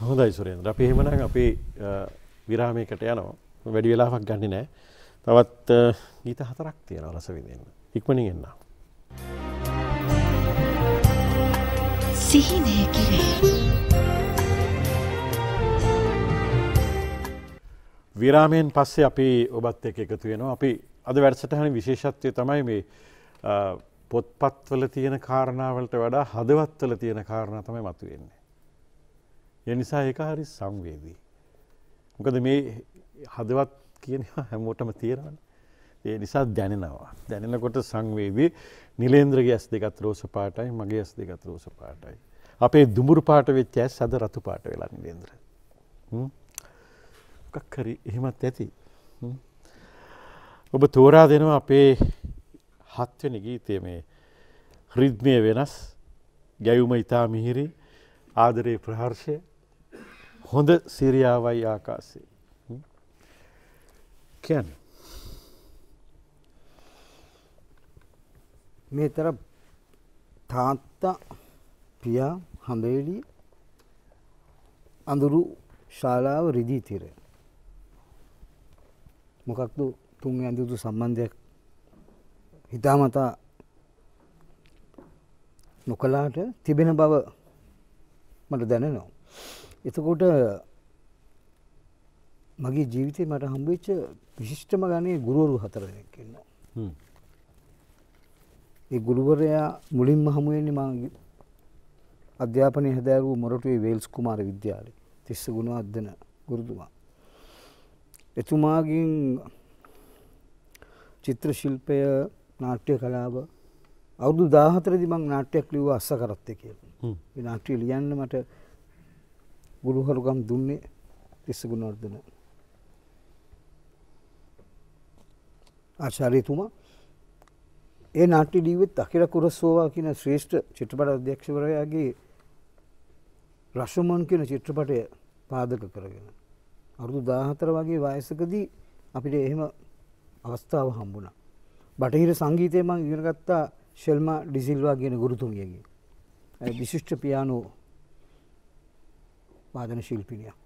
හොඳයි සුරේන්ද්‍ර. අපි එහෙමනම් අපි විරාමයකට යනවා. වැඩි වෙලාවක් ගන්නෙ නෑ. තවත් ගීත හතරක් තියෙනවා රස විඳින්න. ඉක්මනින් එන්න. සිහිනය කිරේ විරාමයෙන් පස්සේ අපි ඔබත් එක්ක එකතු වෙනවා. අපි අද වැඩසටහනේ විශේෂත්වය තමයි මේ අ, පොත්පත්වල තියෙන කාරණාවලට වඩා හදවත්වල තියෙන කාරණා තමයි මතුවෙන්නේ. ඒ නිසා ඒක හරි සංවේදී. මොකද මේ හදවත් කියන ඒවා හැමෝටම තියෙනවනේ. ඒ නිසා දැනෙනවා. දැනෙනකොට සංවේදී නිලේන්ද්‍රගේ ඇස් දෙකත් රෝස පාටයි මගේ ඇස් දෙකත් රෝස පාටයි. අපේ දුඹුරු පාට වෙච්ච ඇස් අද රතු පාට වෙලා නිලේන්ද්‍ර. හ්ම්. මොකක් හරි එහෙමත් ඇති. හ්ම්. ඔබ තෝරා දෙනවා අපේ හත්වෙනි ගීතය මේ රිද්මය වෙනස් ගැයුම ඉතා මිහිරි ආදරයේ ප්‍රහර්ෂය හොඳ සිරියාවයි ආකාසේ. හ්ම්. කියන්න. මේ තර තාත්තා පියා හඳේලි අඳුරු ශාලාව රිදී තිර. මොකක්ද තුන් ඇඳුතු සම්බන්ධයක් හිතාමතා නොකලාට තිබෙන බව මට දැනෙනවා. එතකොට මගේ ජීවිතය මට හම්බවෙච්ච විශිෂ්ටම ගනේ ගුරුවරු හතර දෙනෙක් ඉන්නවා. හ්ම්. ඒ ගුරුවරයා මුලින්ම හමුවෙන්නේ මගේ අධ්‍යාපනය හැදෑරූ මොරටුවේ වේල්ස් කුමාර විද්‍යාලය තිස්ස ගුණවර්ධන ගුරුතුමා. එතුමාගෙන් චිත්‍ර ශිල්පය නාට්‍ය කලාව අවුරුදු දාහතරදි මං නාට්‍යයක් ලිව්ව අස්ස කරත්තය කියල හ්ම්. නාට්‍ය ලියන්න මට ගුරුහරුකම් දුන්නේ තිස්ස ගුණවර්ධන ආචාරයතුමා ඒ නාට්‍ය ලිවෙත් අකිර කුරස්සෝවා කියන ශ්‍රේෂ්ඨ චිත්‍රපට අධ්‍යක්ෂවරයාගේ රශමන් කියන චිත්‍රපටය පාදක කරගෙන. අවුරුදු දාහතර වගේ වයසකදී අපිට එහෙම අවස්ථාව හම්බුණා. බටහිර සංගීතය මං ඉගෙනගත්තා ශෙල්ම ඩිසිල්වා කියන ගුරුතුමියගේ. ඇය විශිෂ්ට පියානෝ වාදන ශිල්පිනියක්.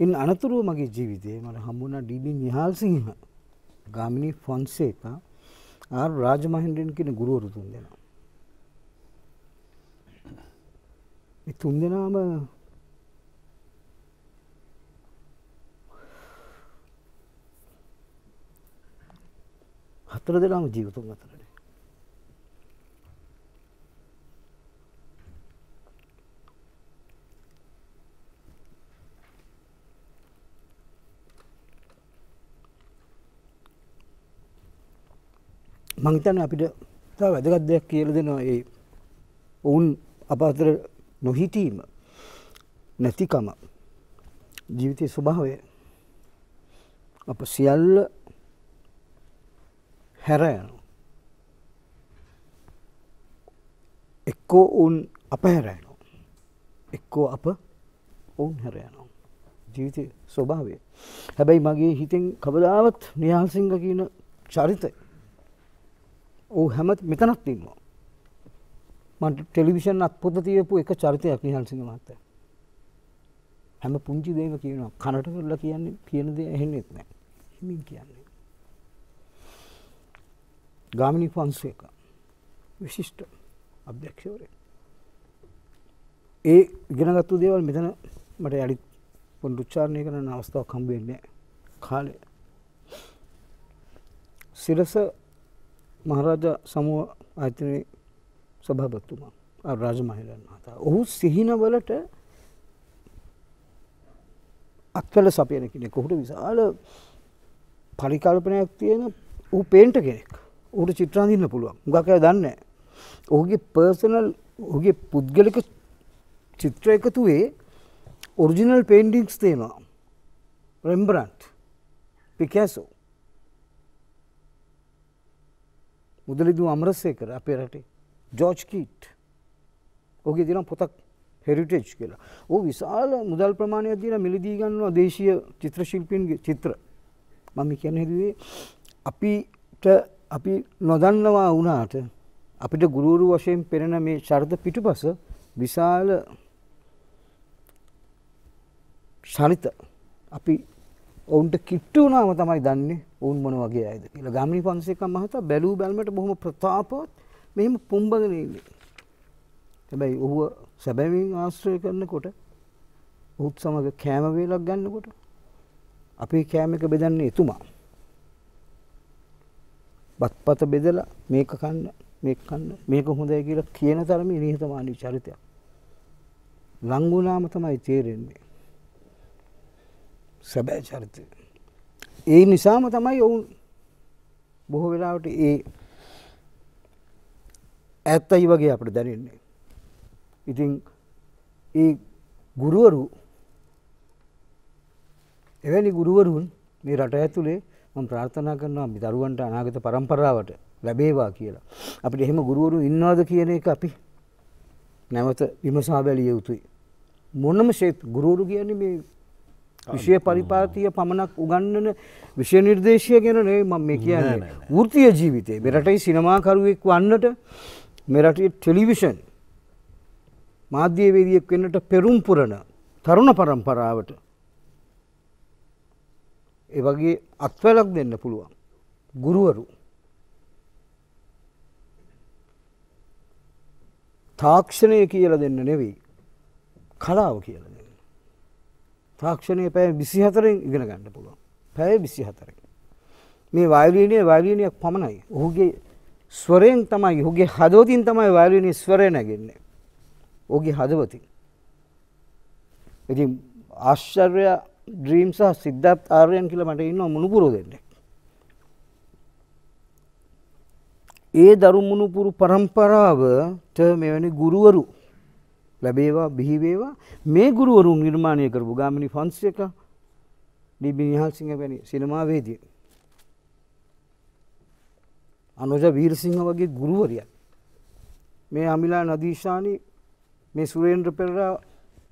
ඉන් අනතුරුව මගේ ජීවිතය මට හම්බුණ D B Nihalsinghe Gamini Fonseka R රාජමහින්ඩෙන් කෙන ගුරුවරු තුන් දෙෙනවා. තුන් දෙනාම හතර දෙනාම ජීවතුන් අතරනේ. මංතන අපිට තා වැදගත් දෙයක් කියල දෙනවා ඒ ඔවුන් අප අතර නොහිටීම නැතිකම ජීවිතය ස්වභාවය අප සියල්ල හැරයන. එක්කෝ ඔවුන් අප හැරයනවා. එක්කෝ අප ඔවුන් හැරයනවා. ජීවිතය ස්වභාවය. හැබැයි මගේ හිතෙන් කබදාවත් නිහාසිංහ කියන චරිතය ඕ හැමත් මෙතනත් ඉන්නවා. මට ටෙලිවිෂන් අත්පොත තියපු එක චරිතයක් නිහල්සිංහ මත හැම පුංචි දේක කියනවා. කනට කරලා කියන්නේ කියන දේ ඇහෙන්නෙත් නෑ. හිමින් කියන්නේ. ගාමිණි ෆොන්සේක විශිෂ්ට අධ්‍යක්ෂවරය ඒ ඉගෙනගත්තු දේවල් මෙතන මට යළි පොන් රුච්චාරණය කරන අවස්ථාවක් හම්බවෙන්නේ කාලය. සිරස මහරාජ සමුව ආයතනයේ සභාපත්තුමා රාජ මහිලන් මහතා. ඔහු සිහිනවලට අත්වල සපයන කෙනෙක්. ඔහුට විශාල පරිකල්පනයක් තියෙන ඌ පේන්ට කෙනෙක්. ඌට චිත්‍රාඳින්න පුළුවන්. ගක දන්න ඔහුගේ පර්සනල් ඔහුගේ පුද්ගලික චිත්‍ර එකතුවේ ඔරිජිනල් පේන්ටිංස් තියෙනවා. රෙම්බරන්ට් පිකෑසෝ මුදලිදු අමරසය කර අපේ රටේ. ජෝජ් කීට් ඕගේ දින පොතක් හෙරිටේජ් කියලා. ඕ විශාල මුදල් ප්‍රමාණයක් දින මිලදී ගන්නවා දේශීය චිත්‍ර ශිල්පීන්ගේ චිත්‍ර. මම කියන හිදුවේ අපිට අපි නොදන්නවා වුණාට අපිට ගුරුවරු වශයෙන් පෙනෙන මේ ශරද පිටුපස විශාල ශරිත අපි ඔවුන්ට කිට්ටු වුණාම තමයි දන්නේ ඔවුන් මොන වගේ අයද කියලා. ගාමිණී පන්සේකම් මහතා බැලූ බැලමට බොහොම ප්‍රතාපවත් මෙහෙම පුම්බගෙන ඉන්නේ. හැබැයි ඔහුව සැබැවින් ආශ්‍රය කරනකොට ඔහුත් සමග කෑම වේලක් ගන්නකොට අපේ කෑම එක බෙදන්නේ එතුමා. බත්පත බෙදලා මේක කන්න මේක කන්න මේක හොඳයි කියලා කියන තරමේ නිහතමානී චරිතයක්. ලං වුණාම තමයි තේරෙන්නේ. සැබෑ චරිතය. ඒ නිසාම තමයි ඔවුන් බොහෝ වෙලාවට ඒ ඇත්තයි වගේ අපට දැනෙන්නේ. ඉතින් ඒ ගුරුවරු එවැනි ගුරුවරුන් මේ රට ඇතුළේ මම ප්‍රාර්ථනා කරනවා අපි දරුවන්ට අනාගත පරම්පරාවට ලැබේවා කියලා. අපිට එහෙම ගුරුවරු ඉන්නවද කියන එක අපි නැවත විමසා බැලිය යුතුයි. මොනම ශේත් ගුරුවරු කියන්නේ මේ විෂය පරිපාතිය පමණක් උගන්නන විෂය නිර්දේශය ගැන නෙවෙයි මම මේ කියන්නේ. වෘත්තීය ජීවිතේ මෙරටේ සිනමාකරුවෙක් වන්නට මෙරටේ ටෙලිවිෂන් මාධ්‍යවේදියෙක් වෙන්නට පෙරුම් පුරන තරුණ පරම්පරාවට ඒ වගේ අත්වැලක් දෙන්න පුළුවන්. ගුරුවරු. තාක්ෂණය කියල දෙන්න නෙවෙයි. කලාව කියල දෙන්න. තාක්ෂණය පැය විසි හතරෙන් ඉගෙන ගන්න පුළුවන්. පැය විසි හතර මේ වයිලීනය වයිලීනයක් පමණයි. ඔහුගේ ස්වරයෙන් තමයි හුගේ හදෝතින් තමයි වයිලීනි ස්වරය නැගෙන්නේ. ඕගේ හදවතින්. ඉතින් ආශ්චර්ය ද්‍රීම් සහ සිද්ධත් ආර්යන් කියල මට ඉන්න මුණුපුරෝ දෙන්නේ. ඒ දරු මුණුපුරු පරම්පරාවට මෙවැනි ගුරුවරු ලැබේවා බිහිවේවා මේ ගුරුවරුන් නිර්මාණය කරපු ගාමිණි ෆන්සියක ඩිබි නිහල්සිංහ වැනි සිනමාවේදී. අනොජ වීරසිංහ වගේ ගුරුවරිය. මේ අමිලා නදීශානි මේ සුරේන්ද්‍ර පෙරරා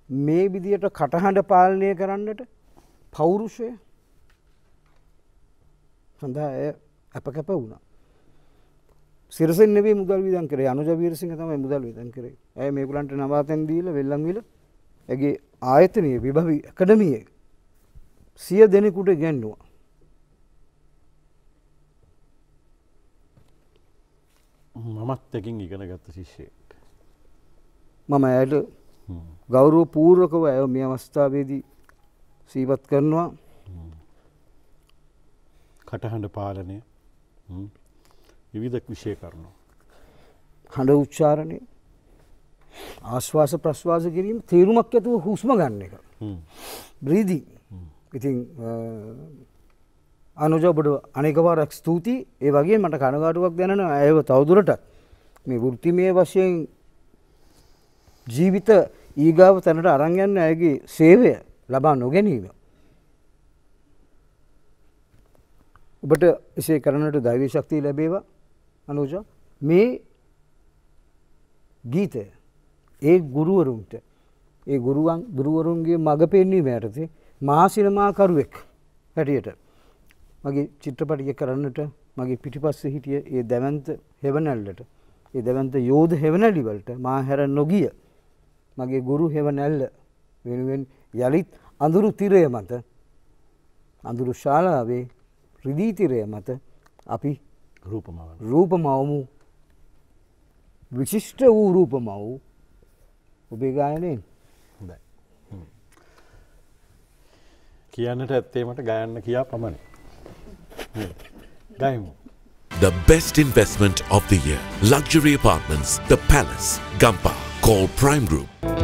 මේ විදියට කටහඬ පාලනය කරන්නට පෞරුෂය සඳහා අප කැප වුණා. සිරසෙන් නෙවේ මුදල් විදන් කරේ අනුජ වීරසිංහ තමයි මුදල් විදන් කරේ. ඇය මේගොල්ලන්ට නවාතැන් දීලා වෙල්ලන්විල ඇගේ ආයතනයේ විභවි ඇකඩමියේ සිය දෙනෙකුට ගැන්නවා. මමත් එකින් ඉගෙන ගත්ත ශිෂ්‍යයෙක්. මම ඇයට ගෞරව පූර්වකව ඇය මේ අවස්ථාවේදී සීපත් කරනවා. කටහඬ පාලනය විවිධ විෂය කරනවා. හඬ උච්චාරණය ආශ්වාස ප්‍රශ්වාස කිරීම තේරුමක් ඇතුව හුස්ම ගන්න එක. බ්‍රීදී. ඉතින් අනුජබට අනෙකවාරක් ස්තුතියි. ඒ වගේ මට කනගාටුවක් දැනෙන ඇයව තවදුරටත් මේ වෘත්තිමය වශයෙන් ජීවිත ඊගාව තැනට අරංගන්න ඇගේ සේවය ලබා නොගැනීම. ඔබට එසේ කරනට දෛවී ශක්තිය ලැබේවා අනුජ මේ ගීතය ඒ ගුරුවරුන්ට ඒ ගුරුවන් ගුරුවරුන්ගේ මඟ පෙන්වීම යටතේ මහා සිනමාකරුවෙක් හැටියට මගේ චිත්‍රපටිය කරන්නට මගේ පිටිපස්ස හිටිය ඒ දැවන්ත හෙවනැල්ලට ඒ දැවන්ත යෝධ හෙවනැලිවලට මා හැර නොගිය මගේ ගුරු හෙවනැල්ල වෙනුවෙන් යළිත් අඳුරු තිරය මත අඳුරු ශාලාවේ රිදීතිරය මත අපි රූපමව රූපමවමු විශිෂ්ට වූ රූපමව ඔබේ ගායනයෙන්. කියන්නට ඇත්තේමට ගයන්න කියා පමණ. ගයමු. The best investment of the year. Luxury apartments, The Palace, Gampa. Call Prime Group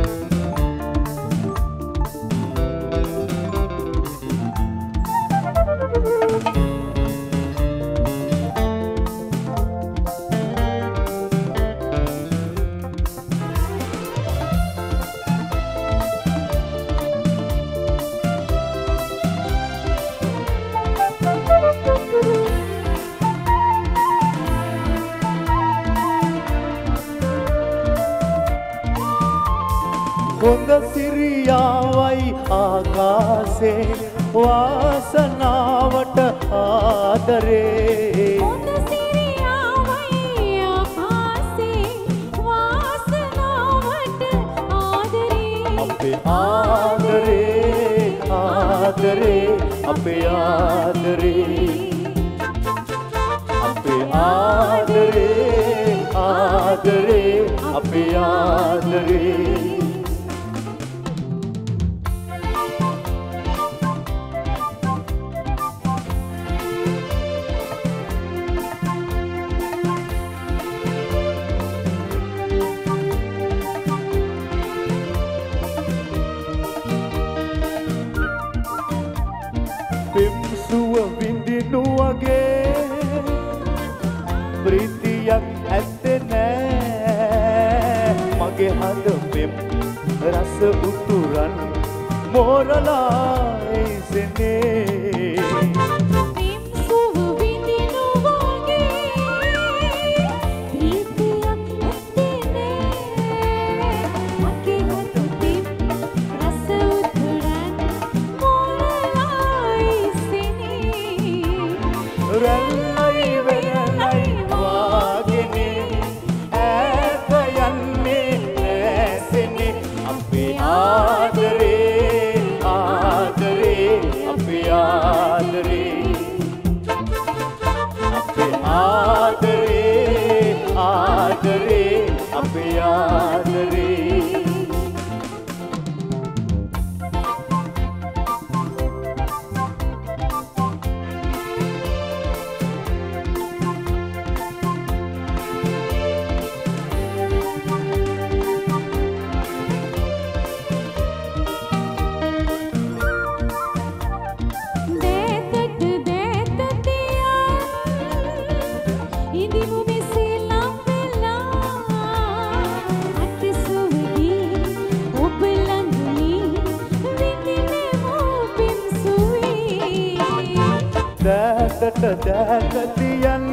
දෑතට දෑතතියන්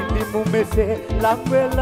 ඉනිමු මෙසේ ලංවෙලා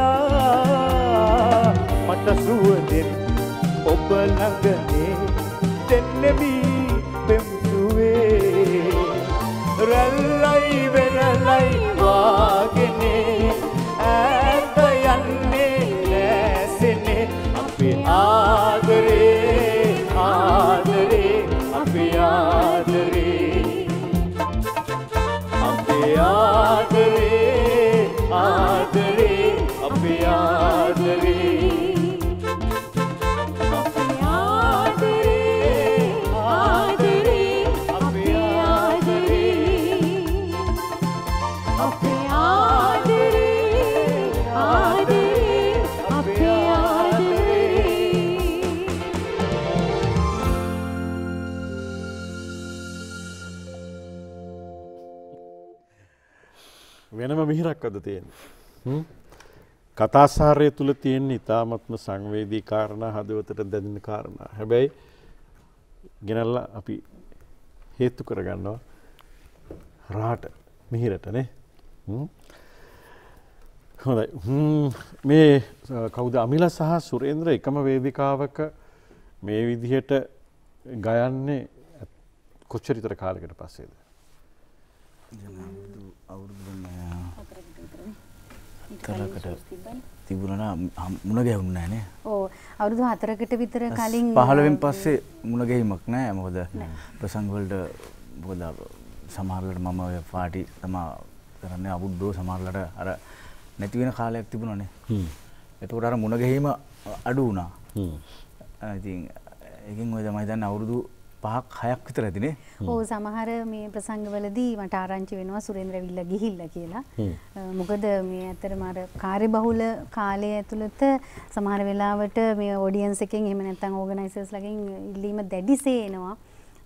කතාසාරය තුළ තියෙන ඉතාමත්ම සංවේදී කාරණ හදවතට දැදින කාරණ. හැබැයි ගෙනල්ල අපි හේත්තු කරගන්නවා රාට මිහිරටනේ හොඳයි. හ්ම්, මේ අ, කවුද? අමිල සහ සුරේන්ද්‍ර එකම වේදිකාවක මේ විදිහට ගයන්නේ කොච්චරිතර කාලකට පස්සේද? තරකට තිබුණට මුණ ගැවුන්න නෑනේ ඕ අවුරුදු හතරකට විතර කලින් පහලවෙන් පස්සේ මුණගැහිමක් නෑ මොකද? ප්‍රසංගවලට බොද සමහරලට මම ඔය පාටි තමා කරන්න අබුද්දෝ සමහරලට අර නැතිවෙන කාලයක් තිබුණනේ එතකොට අර මුණගැහීම අඩු වුණා. ඉතින් එකින් ඔය තමයි දන්න අවුරුදු පහක් හයක් විතර ඇතිනේ ඕ සමහර මේ ප්‍රසංගවලදී මට ආරංචි වෙනවා සුරේන්ද්‍ර විල්ල ගිහිල්ල කියලා. මොකද මේ ඇත්තටම අර කාර්යබහුල කාලය ඇතුළත සමහර වෙලාවට මේ ඔඩියන්ස් එකෙන් එහෙම නැත්නම් ඕගනයිසර්ස්ලාගෙන් ඉල්ලීම දැඩිසේ එනවා.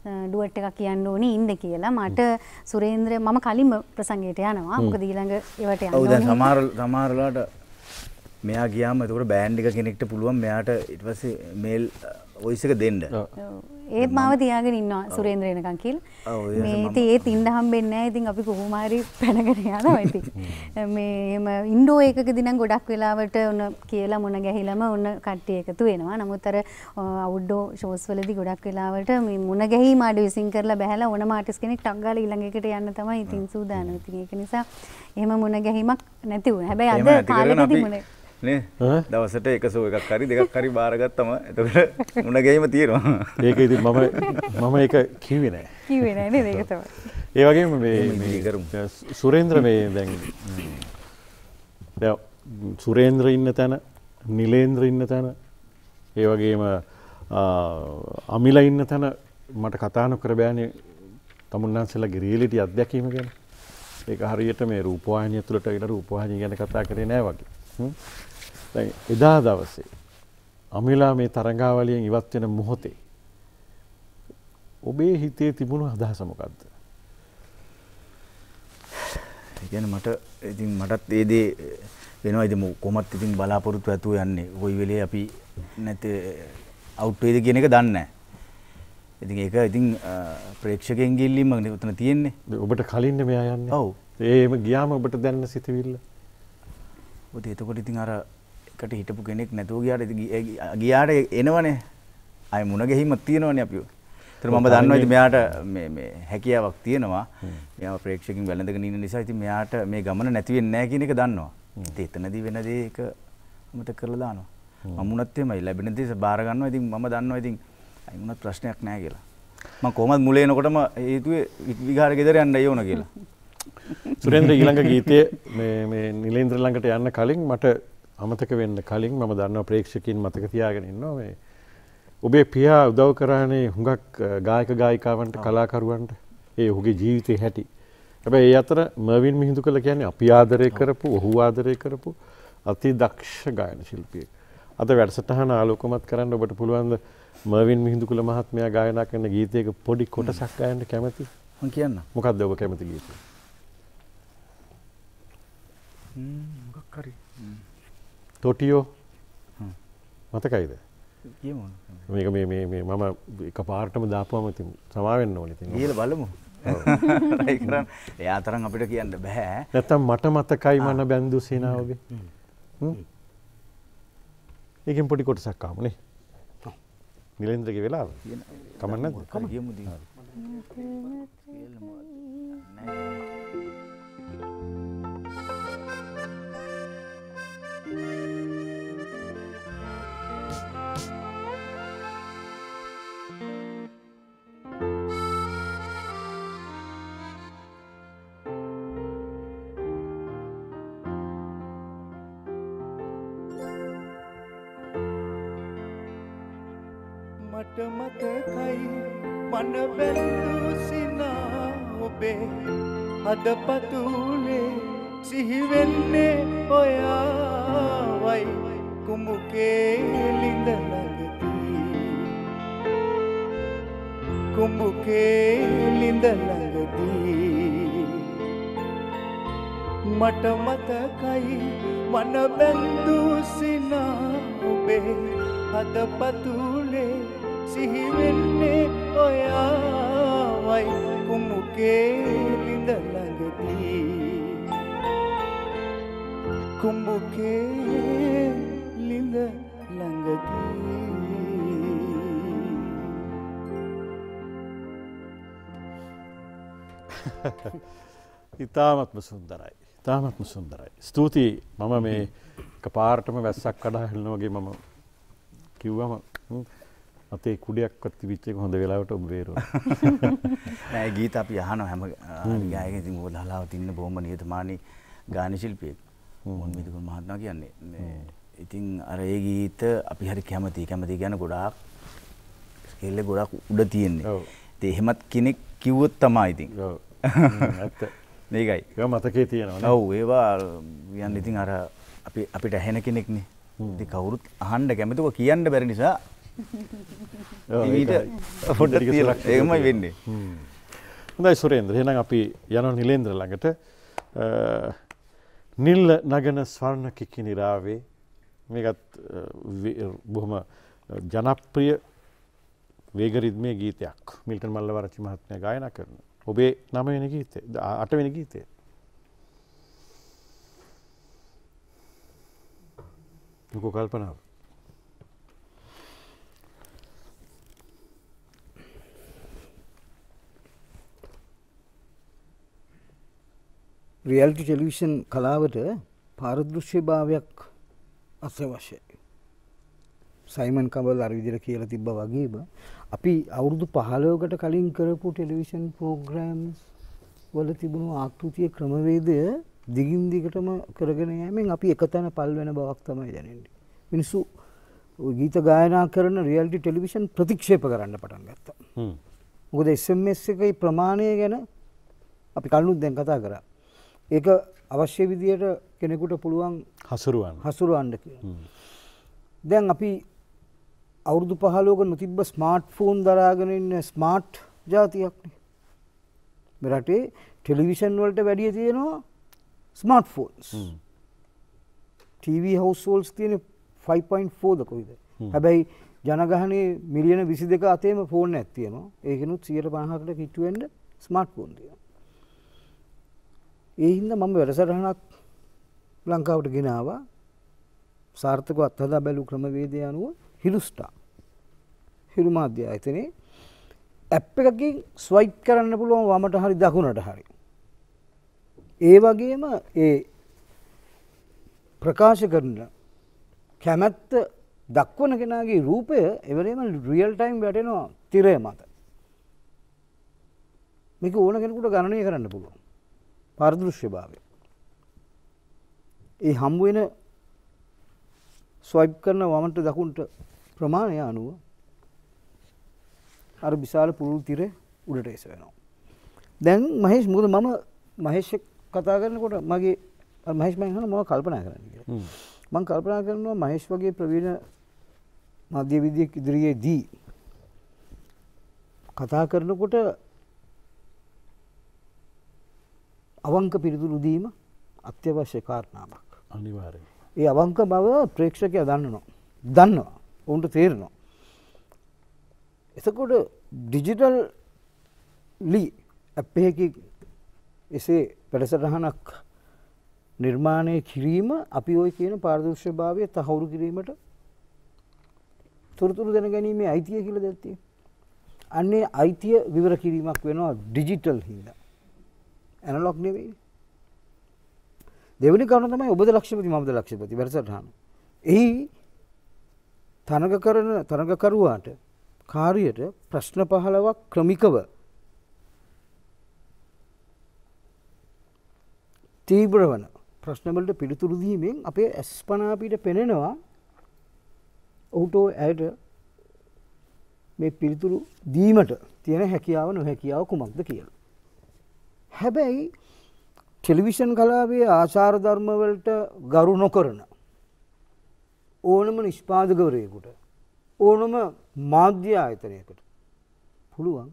ඩුවට් එකක් කියන්න ඕනේ ඉන්න කියලා. මට සුරේන්ද්‍ර මම කලින්ම ප්‍රසංගයට යනවා. මොකද ඊළඟ ඒවට යන්න ඔව් දැන් ඕනේ. සමහර සමහරලාට මෙයා ගියාම එතකොට බෑන්ඩ් එක කෙනෙක්ට පුළුවන් මෙයාට ඊට පස්සේ මේල් වොයිස් එක දෙන්න. ඒත් මාව තියාගෙන ඉන්නවා සුරේන්ද්‍ර එනකන් කියලා. ඔව්, ඒ මේ මම- ඉතින් ඒත් ඉන්න හම්බෙන්නේ. ඉතින් අපි කොහොම හරි පැනගෙන යනවා ඉතින්. මේ එහෙම ඉන්ඩෝ එකකදී නම් ගොඩක් වෙලාවට ඔන්න කියලා මොන ගැහිලම ඔන්න කට්ටිය එකතු වෙනවා. නමුත් අර අවුට්ඩෝ ෂෝස් වලදී ගොඩක් වෙලාවට මේ මුණ ගැහිම අඩ විසින් කරලා බහැලා ඕනම ආටිස් කෙනෙක් ටක් ගාලා ඊළඟ එකට යන්න තමයි ඉතින් සූදානම්. ඉතින් ඒක නිසා එහෙම මුණ ගැහිමක් නැති වුණා. හැබැයි අද අපි මුණ නේ? දවසට එක සෝ එකක් හරි දෙකක් හරි බාරගත්තම එතකොට මුණ ගැහිම තියෙනවා ඒක ඉතින් මම මම ඒක කිව්වේ නෑ. කිව්වේ නෑ නේද ඒක තමයි. ඒ වගේම මේ මේ කරමු. සුරේන්ද්‍ර මේ දැන් දැන් සුරේන්ද්‍ර ඉන්න තැන නිලේන්ද්‍ර ඉන්න තැන ඒ වගේම අමිල ඉන්න තැන මට කතා නොකර බෑනේ තමුන්නාන්සේලාගේ රියලිටි අත්දැකීම ගැන ඒක හරියට මේ රූපවාහිනිය තුළට ගිහලා රූපවාහිනිය ගැන කතා කරේ නෑ වගේ හ්ම්. දැන් එදා දවසේ අමිලා මේ තරඟාවලියෙන් ඉවත් වෙන මොහොතේ ඔබේ හිතේ තිබුණු අදහස මොකක්ද? ගැන මට ඉතින් මටත් ඒදේ වෙනවා ඉතින් කොමත් ඉතින් බලාපොරොත්තු ඇතුව යන්නේ කොයි වෙලේ අපි නැත අවුට්වේද කියන එක දන්නේ නැහැ. ඉතින් ඒක ඉතින් ප්‍රේක්ෂකයන් ගිල්ලීම උතන තියෙන්නේ. ඔබට කලින්ද මෙයා යන්නේ? ඔව්. ඒම ගියාම ඔබට දැනෙන සිතවිල්ල. ඔත එතකොට ඉතින් අර එකට හිටපු කෙනෙක් නැතුව ගියාට ගියාට එනවනේ. අය මුණ ගැහිමක් තියෙනවනේ අපිව. ඒතර මම දන්නවා ඉතින් මෙයාට මේ මේ හැකියාවක් තියෙනවා. මෙයාව ප්‍රේක්ෂකයන් වැළඳගෙන ඉන්න නිසා ඉතින් මෙයාට මේ ගමන නැති වෙන්නේ නැහැ කියන එක දන්නවා. ඉතින් එතනදී වෙන දේ ඒක අමතක කරලා දානවා. මම මුණත් එමය ලැබෙන දේ බාර ගන්නවා. ඉතින් මම දන්නවා ඉතින් අයි මුණත් ප්‍රශ්නයක් නැහැ කියලා. මම කොහොමද මුල එනකොටම හේතුවේ විහාර ගෙදර යන්න ඕන කියලා. සුරේන්ද්‍ර ඊළඟ ගීතය මේ නිලේන්ද්‍ර ළඟට යන්න කලින් මට අමතක වෙන්න කලින් මම දන්නවා ප්‍රේක්ෂකයින් මතක තියාගෙන ඉන්නවා මේ ඔබේ පියා උදව් කරානේ හුඟක් ගායක ගායිකාවන්ට කලාකරුවන්ට ඒ ඔහුගේ ජීවිතේ හැටි. හැබැයි ඒ අතර මර්වින් මිහිඳු කළ කියන්නේ අපි ආදරය කරපු ඔහු ආදරය කරපු අති දක්ෂ ගායන ශිල්පියෙක්. අද වැඩසටහන ආලෝකමත් කරන්න ඔබට පුළුවන් ද මර්වින් මිහිඳුකුල මහත්මයා ගායනා කරන ගීතයක පොඩි කොටසක් ගයන්න කැමති? මම කියන්න. මොකක්ද ඔබ කැමති ගීතය? තොටියෝ මතකයිද? මේක මේ මම එක පාර්ටම දාපුවම ඉතින් සමාවෙන්න ඕනේ ඉතින්. ගිහලා බලමු. කරන්න. එයා තරම් අපිට කියන්න බෑ. නැත්තම් මට මතකයි මන බැන්දු සේනාවගේ. ඒකෙන් පොඩි කොටසක් ආමුනේ. නිලේන්ද්‍රගේ වෙලාව. කමක් නැද්ද? කම කියමු දී. මන බැලූ සිනා ඔබේ අද පතුලේ සිහිවෙන්නේ ඔයාවයි කුඹුකේ ලිඳ ළඟදී කුඹුකේ ලිඳ ළඟදී මට මතකයි මන බැන්දූ සිනා ඔබේ අද පතුලේ සිහිවෙන්නේ ඔයාවයි කුමුකේ ලිඳ ළඟදී කුඹුකේ ලිඳ ළඟදී ඉතාමත්ම සුන්දරයි. ඉතාමත්ම සුන්දරයි. ස්තුතියි මම මේ එක පාර්ටම වැස්සක් කඩා හෙලනවගේ මම කිව්වම හ්ම්, අතේ කුඩයක්වත් තිබිච්ච එක හොඳ වෙලාවට ඔබ බේරුවා. නෑ ගීත අපි අහනවා හැම ගායක ඉතින් ඔබ දහලාවත් ඉන්න බොහොම නිහතමානී ගාන ශිල්පියෙක්. මොන් මිදුකුල් මහත්මයා කියන්නේ. මේ ඉතින් අර ඒ ගීත අපි හරි කැමතියි. කැමතියි කියන්නේ ගොඩාක් ස්කේල් එක ගොඩාක් උඩ තියෙන්නේ. ඉතින් එහෙමත් කෙනෙක් කිව්වොත් තමයි ඉතින්. ඔව්. ඇත්ත. මේකයි. ඒක මතකේ තියෙනවා. ඔව් ඒවා කියන්නේ ඉතින් අර අපි අපිට ඇහෙන කෙනෙක්නේ. ඉතින් කවුරුත් අහන්න කැමතිව කියන්න බැරි නිසා ඊට ඒකමයි තියෙනවා. වෙන්නේ. හොඳයි සුරේන්ද්‍ර එහෙනම් අපි යනවා නිලේන්ද්‍ර ළඟට අ, නිල් නගන ස්වර්ණ කිකිනිරාවේ මේකත් අ, වි- බොහොම ජනප්‍රිය වේගරිද්මය ගීතයක් මිල්ටන් මල්ල වරචි මහත්මය ගායන කරන. ඔබේ නමවෙන ගීතේ අටවෙන ගීතය. ලොකු කල්පනාව. රියල්ටි ටෙලිවිෂන් කලාවට පාරදෘශ්‍ය භාවයක් අත්‍යවශ්‍යයි. සයිමන් කබල් අරවිදිර කියල තිබ්බ වගේම අපි අවුරුදු පහලෝකට කලින් කරපු ටෙලිවිෂන් පෝග්‍රෑම්ස් වල තිබුණු ආකෘතිය ක්‍රමවේදය දිගින් දිගටම කරගෙන යෑමෙන් අපි එකතැන පල් වෙන බවක් තමයි දැනෙන්නේ. මිනිස්සු ගීත ගායනා කරන රියල්ටි ටෙලිවිෂන් ප්‍රතික්ෂේප කරන්න පටන් ගත්තා. මොකද SMS එකයි ප්‍රමාණය ගැන අපි කලුත් දැන් කතා කරා. ඒක අවශ්‍ය විදියට කෙනෙකුට පුළුවන් හසුරුවන් හසුරුවන්ඩ කිය. දැන් අපි අවුරුදු පහලෝක නොතිබ්බ ස්මාර්ට් ෆෝන් දරාගෙන ඉන්න ස්මාර්ට් ජාතියක්න. මෙරටේ ටෙලිවිෂන් වලට වැඩිය තියෙනවා ස්මාර්ට් ෆෝන්ස්. TV හවස්ෝල්ස් තියෙන 5.4ද කොයිද. හැබැයි ජනගහනේ මිලියන විසි දෙක අතේම ෆෝන් ඇත්තියනවා ඒකනුත් සියට පහකට කිට්ටුවෙන්ට ස්මාර්ට් ෆෝන් තියෙන. ඒ හින්ද මම වැඩසටහනක් ලංකාවට ගෙනවා සාර්ථක අත්හදා බැලු ක්‍රමවේදය අනුව හිරුස්ටා හිරු මාධ්‍ය අයතනේ ඇප් එකකින් ස්වයිප් කරන්න පුළුවන් වමට හරි දකුණට හරි. ඒ වගේම ඒ ප්‍රකාශ කරන කැමැත්ත දක්වන කෙනගේ රූපය එවරේම රියල් ටයිම් වැටෙනවා තිරය මත. මේක ඕන කෙනෙකුට ගණනය කරන්න පුළුවන්. පරදෘශ්‍ය භාවය. ඒ හම්බුවෙන ස්වයිප් කරන වමට දකුන්ට ප්‍රමාණය අනුව අර විශාල පුළුල් තිර උඩට එස වෙනවා. දැන් මහෙස් මුද මම මහෙෂ කතා කරනකොට මගේ මහෙස් මහන ම කල්පනා කරන්න කිය. මං කල්පනා කරනවා මහෙස් වගේ ප්‍රවීණ මධ්‍ය විදියක් ඉදිරියේ දී කතා කරනකොට අවංක පිරිතුරු දීම අත්‍යවශ්‍ය කාරණාවක්. අනිවාරය. ඒ අවංක බව ප්‍රේක්ෂකය දන්නනවා. දන්නවා ඔවුන්ට තේරනවා. එතකොට ඩිජිටල් ලී ඇප්පයකි එසේ වැඩසටහනක් නිර්මාණය කිරීම අපි ඔය කියන පාර්දෘශ්‍ය භාවය තහවුරු කිරීමට තොරතුරු දැන ගැනීමේ අයිතිය කියල දැත්තිය. අන්නේ අයිතිය විවර කිරීමක් වෙනවා ඩිජිටල් හිද. ඇනලොක් නෙවෙයි. දෙවනි කරුණ තමයි ඔබද ලක්ෂපති මමද ලක්ෂපති වැඩසටහන. එහි තනක කරන තනකකරුවාට කාරියට ප්‍රශ්න පහලවක් ක්‍රමිකව තීබ්‍ර වන ප්‍රශ්නවලට පිළිතුරුදීමෙන් අපේ ඇස්පනාපිට පෙනෙනවා ඔහුටෝ ඇයට මේ පිළිතුරු දීමට තියෙන හැකියාව නොහැකියාව කුමක්ද කියලා. හැබැයි ටෙලිවිෂන් කලාවේ ආචාර ධර්මවලට ගරු නොකරන ඕනම නිෂ්පාදකවරයකුට ඕනම මාධ්‍ය ආයතනයකට පුළුවන්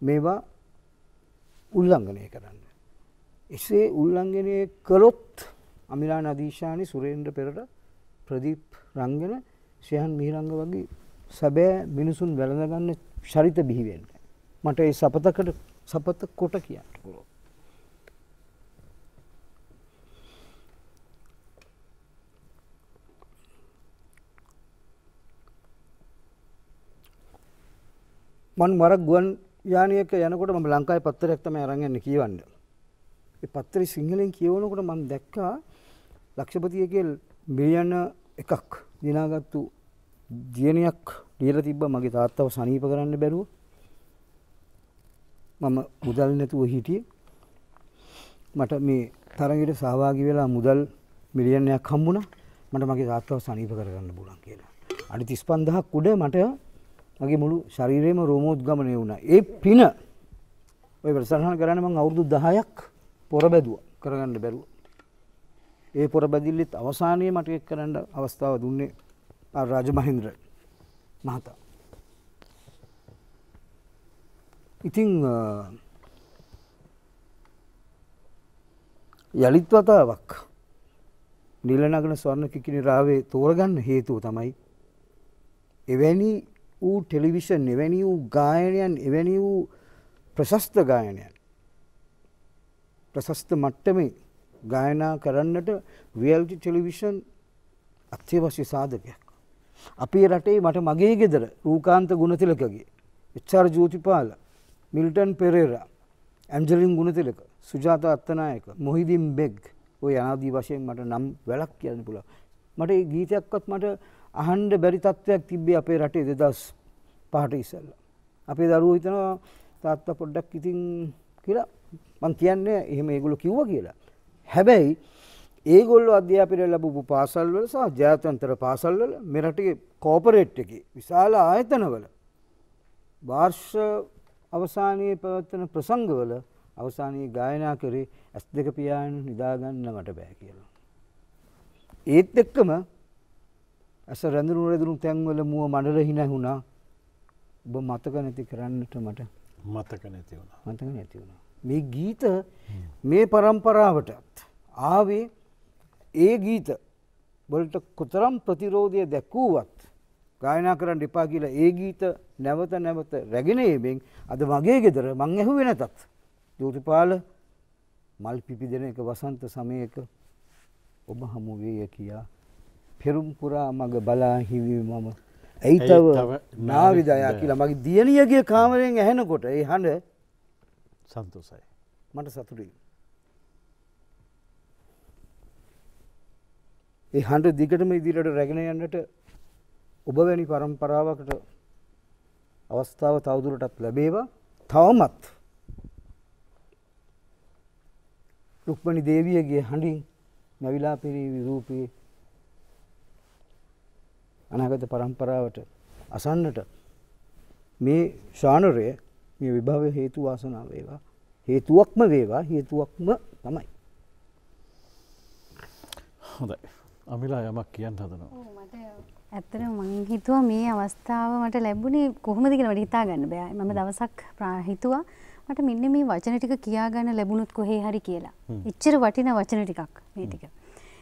මේවා උල්ලංඝනය කරන්න. එසේ උල්ලංඝනය කළොත් අමිලා නදීශානි සුරේන්ද්‍ර පෙරට ප්‍රදීප් රංගෙන ශයන් මිහිරංග වගේ සැබෑ මිනිසුන් වැළඳගන්න ශරිත බිහිවෙන්න. මට ඒ සපතකට සපත කොට කියන්න පුළුවන්. මන් මරක් ගුවන් යානයක යනකොට ම ලංකායි පත්තරයක් තම අරගන්න කියවන්න. පත්තරි සිංහලෙන් කියවනකොට මන් දැක්කා ලක්ෂපතියකල් මිලියන්න එකක් දිනාගත්තු දියනයක් ලියල තිබ්බ මගේ තාත්තාව සනීප කරන්න බැරුව මම මුදල් නැතුව හිටිය මට මේ තරගට සහවාගි වෙලා මුදල් මිලියනයක් හම්බුණ මට මගේ තාත්තාව සනීප කරගන්න පුලන් කියලා. අඩි තිස් පන්දහක් උඩ මට මගේ මුළු ශරීරයම රෝමෝද්ගමනය වුණ. ඒ පින ඔය ප්‍රසහන කරන්න මං අවුරුදු දහයක් පොර බැදුව කරගන්න බැරුව. ඒ පොර බැදිල්ලිත් අවසානය මට එක් කරන්න අවස්ථාව දුන්නේ රාජ මහින්ද්‍ර මහතා. ඉතිං යළිත් වතාවක් නිලනගන ස්වර්ණ කිකිනි රාවේ තෝරගන්න හේතුව තමයි එවැනි වූ ටෙලිවිෂන් එවැනි වූ ගායනයන් එවැනි වූ ප්‍රශස්ත ගායනයන් ප්‍රශස්ත මට්ටමේ ගායනා කරන්නට රියල්ටි ටෙලිවිෂන් අත්‍යවශ්‍ය සාධකයක්. අපේ රටේ මට මගේ ගෙදර රූකාන්ත ගුණතිලකගේ එච්චාර් ජෝතිපාල මිල්ටන් පෙරේරා ඇන්ජලින් ගුණතිලක සුජාත අත්තනායක මොහිදින් බෙග් ඔය අනාදී වශයෙන් මට නම් වැලක් කියන්න පුළ මට ඒ ගීතයක්වත් මට අහන්ඩ බැරි තත්ත්වයක් තිබ්බේ අපේ රටේ දෙදස් පහට ඉස්සල්ල. අපේ දරුව හිතනවා තාත්ත පොඩ්ඩක් ඉතින් කියලා මං කියන්නේ එහෙම ඒගොලු කිව්ව කියලා. හැබැයි ඒගොල්ල අධ්‍යාපනය ලැබපු පාසල්වල සහ ජාතන්තර පාසල්වල මෙරටගේ කෝපරේට් එක විශාල ආයතනවල වාර්ෂ අවසානයේ පැවත්වන ප්‍රසංගවල අවසානයේ ගායනා කරේ ඇස් දෙක පියාන් නිදාගන්න මට බෑ කියලා. ඒත් එක්කම ඇස රැඳුණු රැඳුණු තැන්වල මුව මඩල හින වුණා ඔබ මතක නැති කරන්නට මට මතක නැති වුණා. මතක නැති වුණා. මේ ගීත මේ පරම්පරාවටත් ආවේ ඒ ගීත වලට කොතරම් ප්‍රතිරෝධය දැක්වූවත් ගායනා කරන්න එපා කියලා ඒ ගීත නැවත නැවත රැගෙන ඒමෙන් අද මගේ ගෙදර මං ඇහුවේ නැතත් ජෝතිපාල මල් පිපිදෙන එක වසන්ත සමයක ඔබ හමු වේය කියා පෙරුම් පුරා මග බලා හිවි මම ඇයි තව නාවිදයා කියලා මගේ දියණියගේ කාමරයෙන් ඇහෙනකොට ඒ හඬ සන්තෝසයි. මට සතුටුයි. ඒ හඬ දිගටම ඉදිරියට රැගෙන යන්නට ඔබ වැනි පරම්පරාවකට අවස්ථාව තවදුරටත් ලැබේවා. තවමත් රුක්මණි දේවියගේ හඬින් නැවිලා පිරී විරූපී අනාගත පරම්පරාවට අසන්නට මේ ශානරය මේ විභව හේතු වාසනා වේවා. හේතුවක්ම වේවා. හේතුවක්ම තමයි. හොඳයි. අමිලා යමක් කියන්න හදනවා. මට ඇත්තට මං හිතුවා මේ අවස්ථාව මට ලැබුණේ කොහොමද කියලා මට හිතා ගන්න බෑ. මම දවසක් හිතුවා මට මෙන්න මේ වචන ටික කියා ගන්න ලැබුණොත් කොහේ හරි කියලා. එච්චර වටින වචන ටිකක් මේ ටික.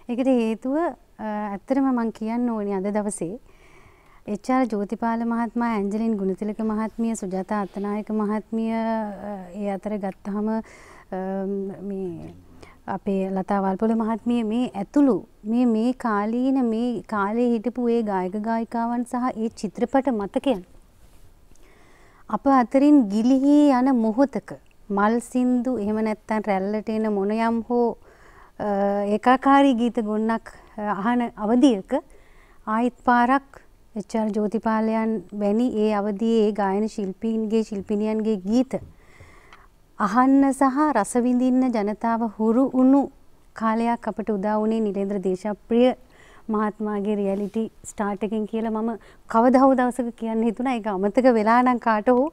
ඒකට හේතුව ඇත්තටම මං කියන්න ඕනේ අද දවසේ එච්.ආර්. ජෝතිපාල මහත්මයා ඇන්ජලින් ගුණතිලක මහත්මිය සුජාතා අත්තනායක මහත්මිය ඒ අතර ගත්තාම මේ අපේ ලතා වල්පොල මහත්මිය මේ ඇතුළු මේ මේ කාලීන මේ කාලේ හිටපු ඒ ගායක ගායිකාවන් සහ ඒ චිත්‍රපට මතකයන් අප අතරින් ගිලිහි යන මොහොතක මල් සින්දු එහෙම නැත්තම් රැල්ලට එන මොනයම් හෝ අ, ඒකාකාරී ගීත ගොන්නක් අ, අහන අවධියක ආයිත් පාරක් එච්.ආර්. ජෝතිපාලයන් වැනි ඒ අවධියේ ඒ ගායන ශිල්පීන්ගේ ශිල්පිනියන්ගේ ගීත අහන්න සහ රස විඳින්න ජනතාව හුරු වුණු කාලයක් අපට උදා වුණේ නිරේන්ද්‍ර දේශප්‍රිය මහත්මයාගේ රියැලිටි ස්ටාර්ට් එකෙන් කියලා මම කවදා හෝ දවසක කියන්න හිතුණා ඒක අමතක වෙලා නම් කාට හෝ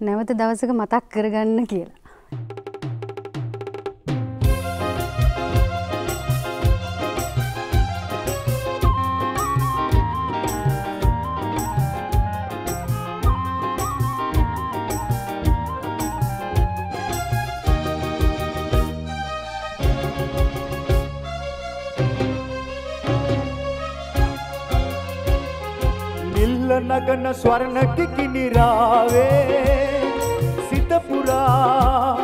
නැවත දවසක මතක් කරගන්න කියලා. නගන ස්වර්ණ කිකිනිරාවේ සිත පුරා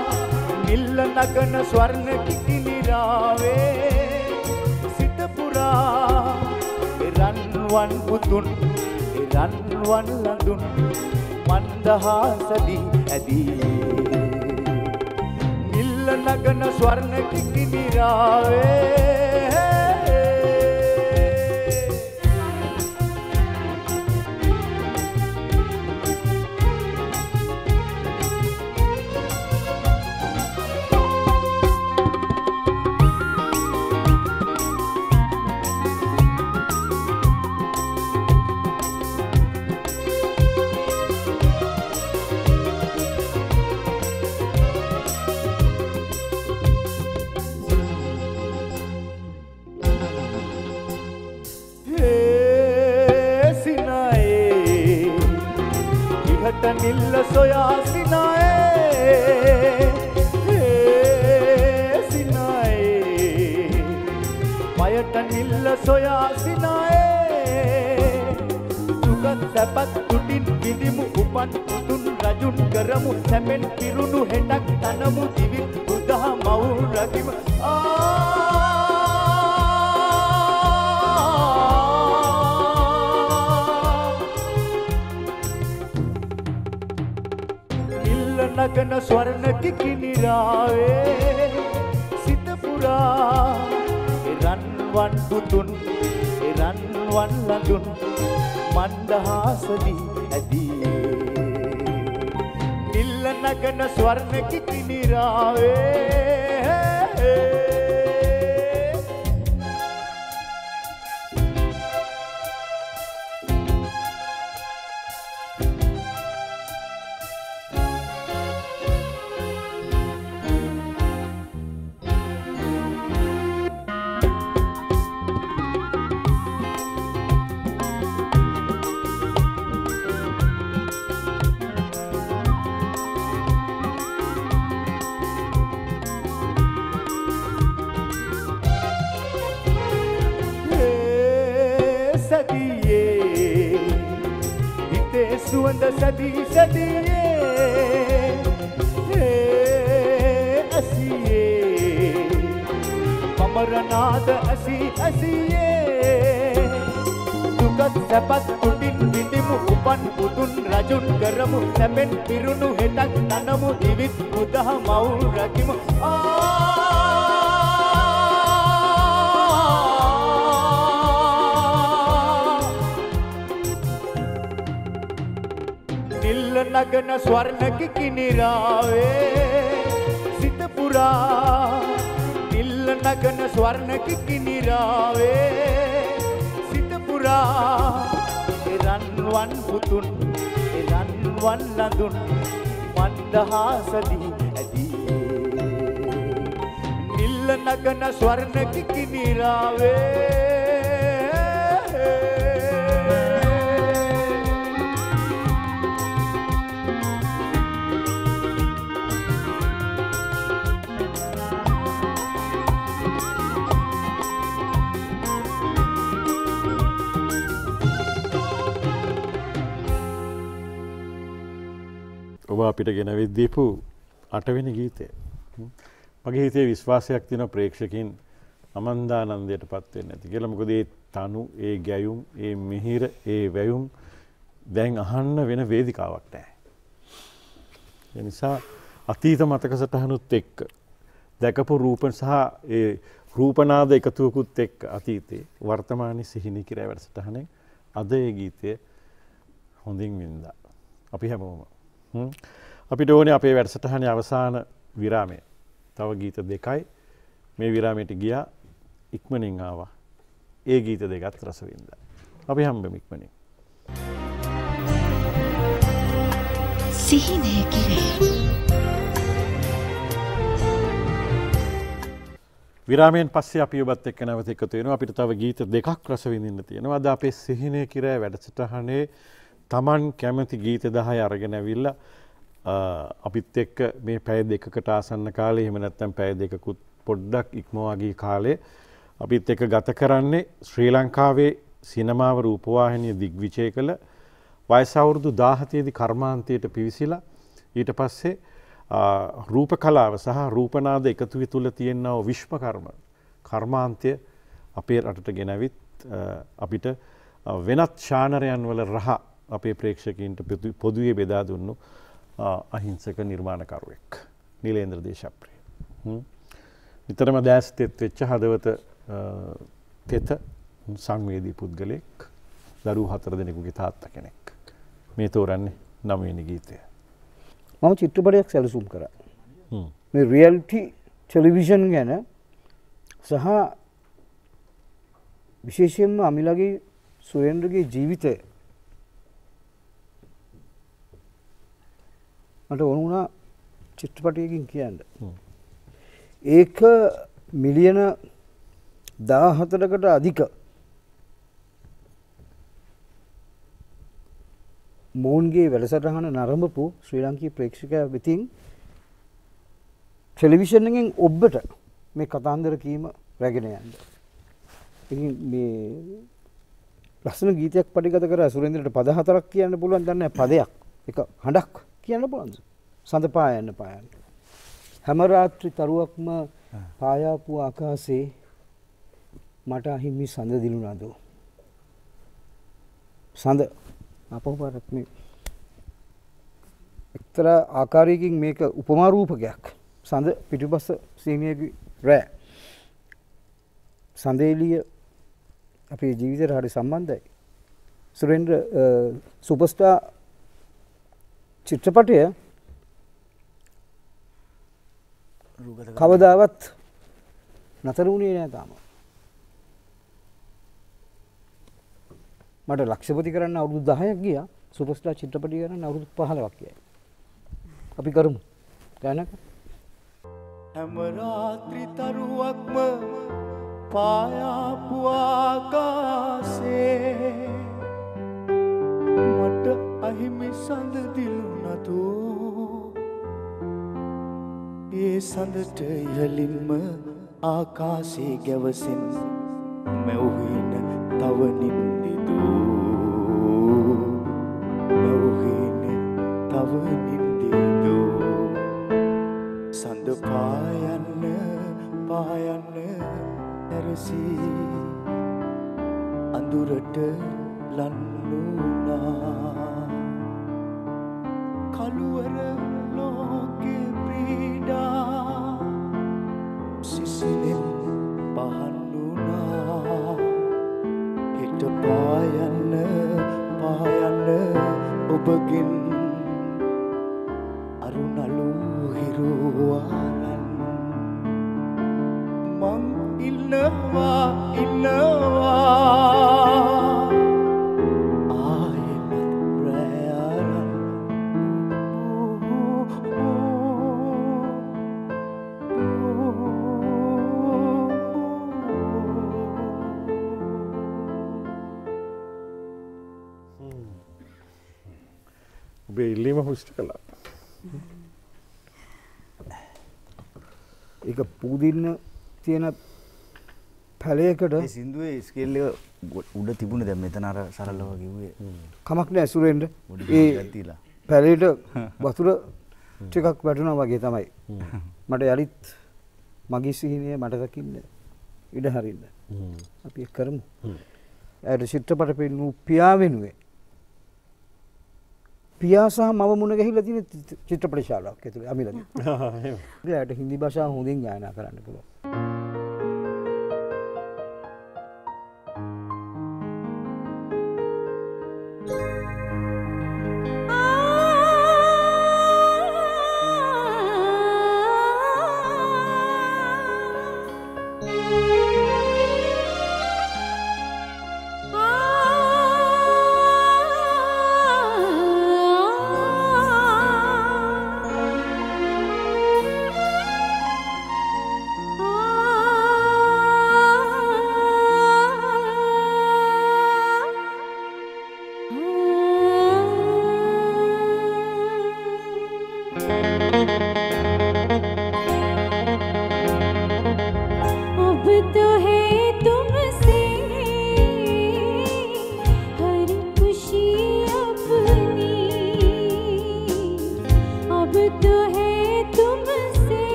නිල්ල නගන ස්වර්ණ කිකිනිරාවේ සිත පුරා එරන්වන් පුතුන් එරන්වන් ලඳුන් මන්දහාසදී ඇදී නිල්ල නගන ස්වර්ණ කිකිනිරාවේ මට නිල්ල සොයා සිනායේ සිනායේ මයට නිල්ල සොයා සිනායේ දුකත් සැපත් තුටින් පිළිමු උපන් උතුන් රජුන් කරමු සැමෙන් පිරුණු හෙටක් තනමු දිවි බුදහ මවුල් රකිම ආ නගන ස්වර්ණ කිකිනිරාවේ සිත පුරා එරන්වන් පුතුන් එරන්වන් ලඳුන් මන්දහාසදී ඇදී. ඉල්ල නගන ස්වර්ණ කිකිනිරාවේ ස්වර්ණ කිකිනිරාවේ සිත පුරා එරන්වන් පුතුන් එරන්වන් ලඳුන් මන්දහාසදී ඇදී. නිල්ල නගන ස්වර්ණ කිකිනිරාවේ ඔබ අපිට ගෙනවිත් දීපු අටවෙනි ගීතය. හ්ම්. මගේ හිතේ විශ්වාසයක් තින ප්‍රේක්ෂකින් අමන්දානන්දයට පත්වෙන්න ඇති කියල මොකද ඒ තනු ඒ ගැයුම් ඒ මිහිර ඒ වැයුම් දැන් අහන්න වෙන වේදිකාවක් නෑ. එනිසා අතීත මතක සටහනුත් එක්ක දැකපු රූපන් සහ ඒ රූපනාද එකතුවකුත් එක් අතීතයේ වර්තමානය සිහිනි කිරෑ වැඩසටහනෙන් අද ඒ ගීතය හොඳින් වින්දා. අපි හැමෝම. හ්ම්. අපිට ඕනේ අපේ වැඩසටහන අවසාන විරාමය තව ගීත දෙකයි මේ විරාමයට ගියා ඉක්මනින් ආවා ඒ ගීත දෙකත් රසවින්ද. අපි හම්බ ඉක්මනින්. සිහිනය කිරේ විරාමයෙන් පස්සේ අපි ඔබත් එක්ක නැවත එකතු වෙනවා අපිට තව ගීත දෙකක් රස විඳින්න තියෙනවා අද අපේ සිහිනය කිරෑ වැඩසටහනේ තමන් කැමති ගීත දහය අරගෙන ඇවිල්ලා අපිත් එක්ක මේ පැය දෙකකට ආසන්න කාලේ එහෙම නැත්නම් පැය දෙකකුත් පොඩ්ඩක් ඉක්මවාගී කාලේ අපිත් එක ගත කරන්නේ ශ්‍රී ලංකාවේ සිනමාව රූපවාහිනිය දිග්විචය කළ වයසවුරුදු දාහතයේදි කර්මාන්තයට පිවිසිලා ඊට පස්සේ රූප කලාව සහ රූපනාද එකතුවි තුළ තියෙන්නව විශ්මකර්ම කර්මාන්තය අපේ රටට ගෙනවිත් අපිට වෙනත් ශානරයන් වල රහ අපේ ප්‍රේක්ෂකන්ට පොදුවේ බෙදා දුන්නු අහිංසක නිර්මාණකරුවෙක් නිලේන්ද්‍ර දේශප්‍රිය. නිතරම දෑස් තෙත් වෙච්ච හදවත තෙත සංවේදී පුද්ගලෙක් දරු හතර දෙනෙකුගේ තාත්ත කෙනෙක්. මේ තෝරන්නේ නමවෙනි ගීතය. මම චිත්‍රපටයක් සැලසුම් කර මේ රියල්ටි ටෙලිවිෂන් ගැන සහ විශේෂයෙන්ම අමිලගේ සුරේන්ද්‍රගේ ජීවිතය මට ඕනුනා චිත්‍රපටයකින් කියන්න. ඒක මිලියන දාහතරකට අධික. මොවුන්ගේ වැඩසටහන නරඹපු ශ්‍රී ලංකී ප්‍රේක්ෂකය වෙතින් ටෙලිවිෂන්ගෙන් ඔබ්බට මේ කතාන්දර කීම රැගෙන යන්න. මේ ලස්සන ගීතයක් පටිගත කර සුරේන්ද්‍රට පද හතරක් කියන්න පුළුවන් දන්න පදයක්. එක හඬක් කියන්න පුළුවන් සඳ පායන්න පායන්න. හැම රාත්‍රි තරුවක්ම පායාපු ආකාසේ මට අහිමි සඳ දිලුනදෝ. සඳ අපහපාරක් මේ එක්තර ආකාරයකින් මේක උපමාරූපකයක් සඳ පිටිපස්ස සීමියකි රෑ සඳේලිය අපේ ජීවිතයට හරි සම්බන්ධයි. සුරෙන්ද්‍ර සුපස්ටා චිත්‍රපටය කවදාවත් නතර වුණේ නෑ තාම. මට ලක්ෂපති කරන්න අවුරුදු දහයක් ගිය. සුපස්ටා චිත්‍රපටි කරන්න අවුරුදු පහලවක් කියයි. අපි කරමු. ගෑනක. හැමරාත්‍රි තරුවක්ම පායාපු ආකාසේ මට අහිමි සඳ දිලුනතු ඒ සඳට ඉහලින්ම ආකාසේ ගැවසෙන් මැව්හින තව නින්දිදූ මැව්හින තව නින්දිදූ සඳ පායන්න පායන්න ඇරසී. අඳුරට ලන්නුනා කළුවර ලෝකෙ ප්‍රීඩා සිසිලෙන් පහන්නුනා හිට පායන්න පායන්න ඔබගෙන් අරුණලු හිරුවාලන් මං ඉන්නවා ඉන්නවා. ඉල්ලීම හුෂ්ට කළා. ඒක පූදින්න තියෙන පැලයකට සිින්දුවේ ස්කෙල්ල උඩ තිබුණ දැ මෙතන අර සරල්ලව කිව්වේ. කමක් නෑ ඇසුරෙන්ට. ගත්තිලා. පැලට වතුර ටිකක් වැටුණ වගේ තමයි. මට යළිත් මගේ සිහිනය මට දකින්න ඉඩ හරින්න. අපි කරමු. ඇයට චිත්‍රපට පෙන්නූ පියා වෙනුවේ පියාසහ මම මුණ ගැහිල තින චිත්‍රපට ශාලාවක්. ඇතුළ අමිලද යට හිදි භෂා හොඳින් යායනා කරන්න පුළුව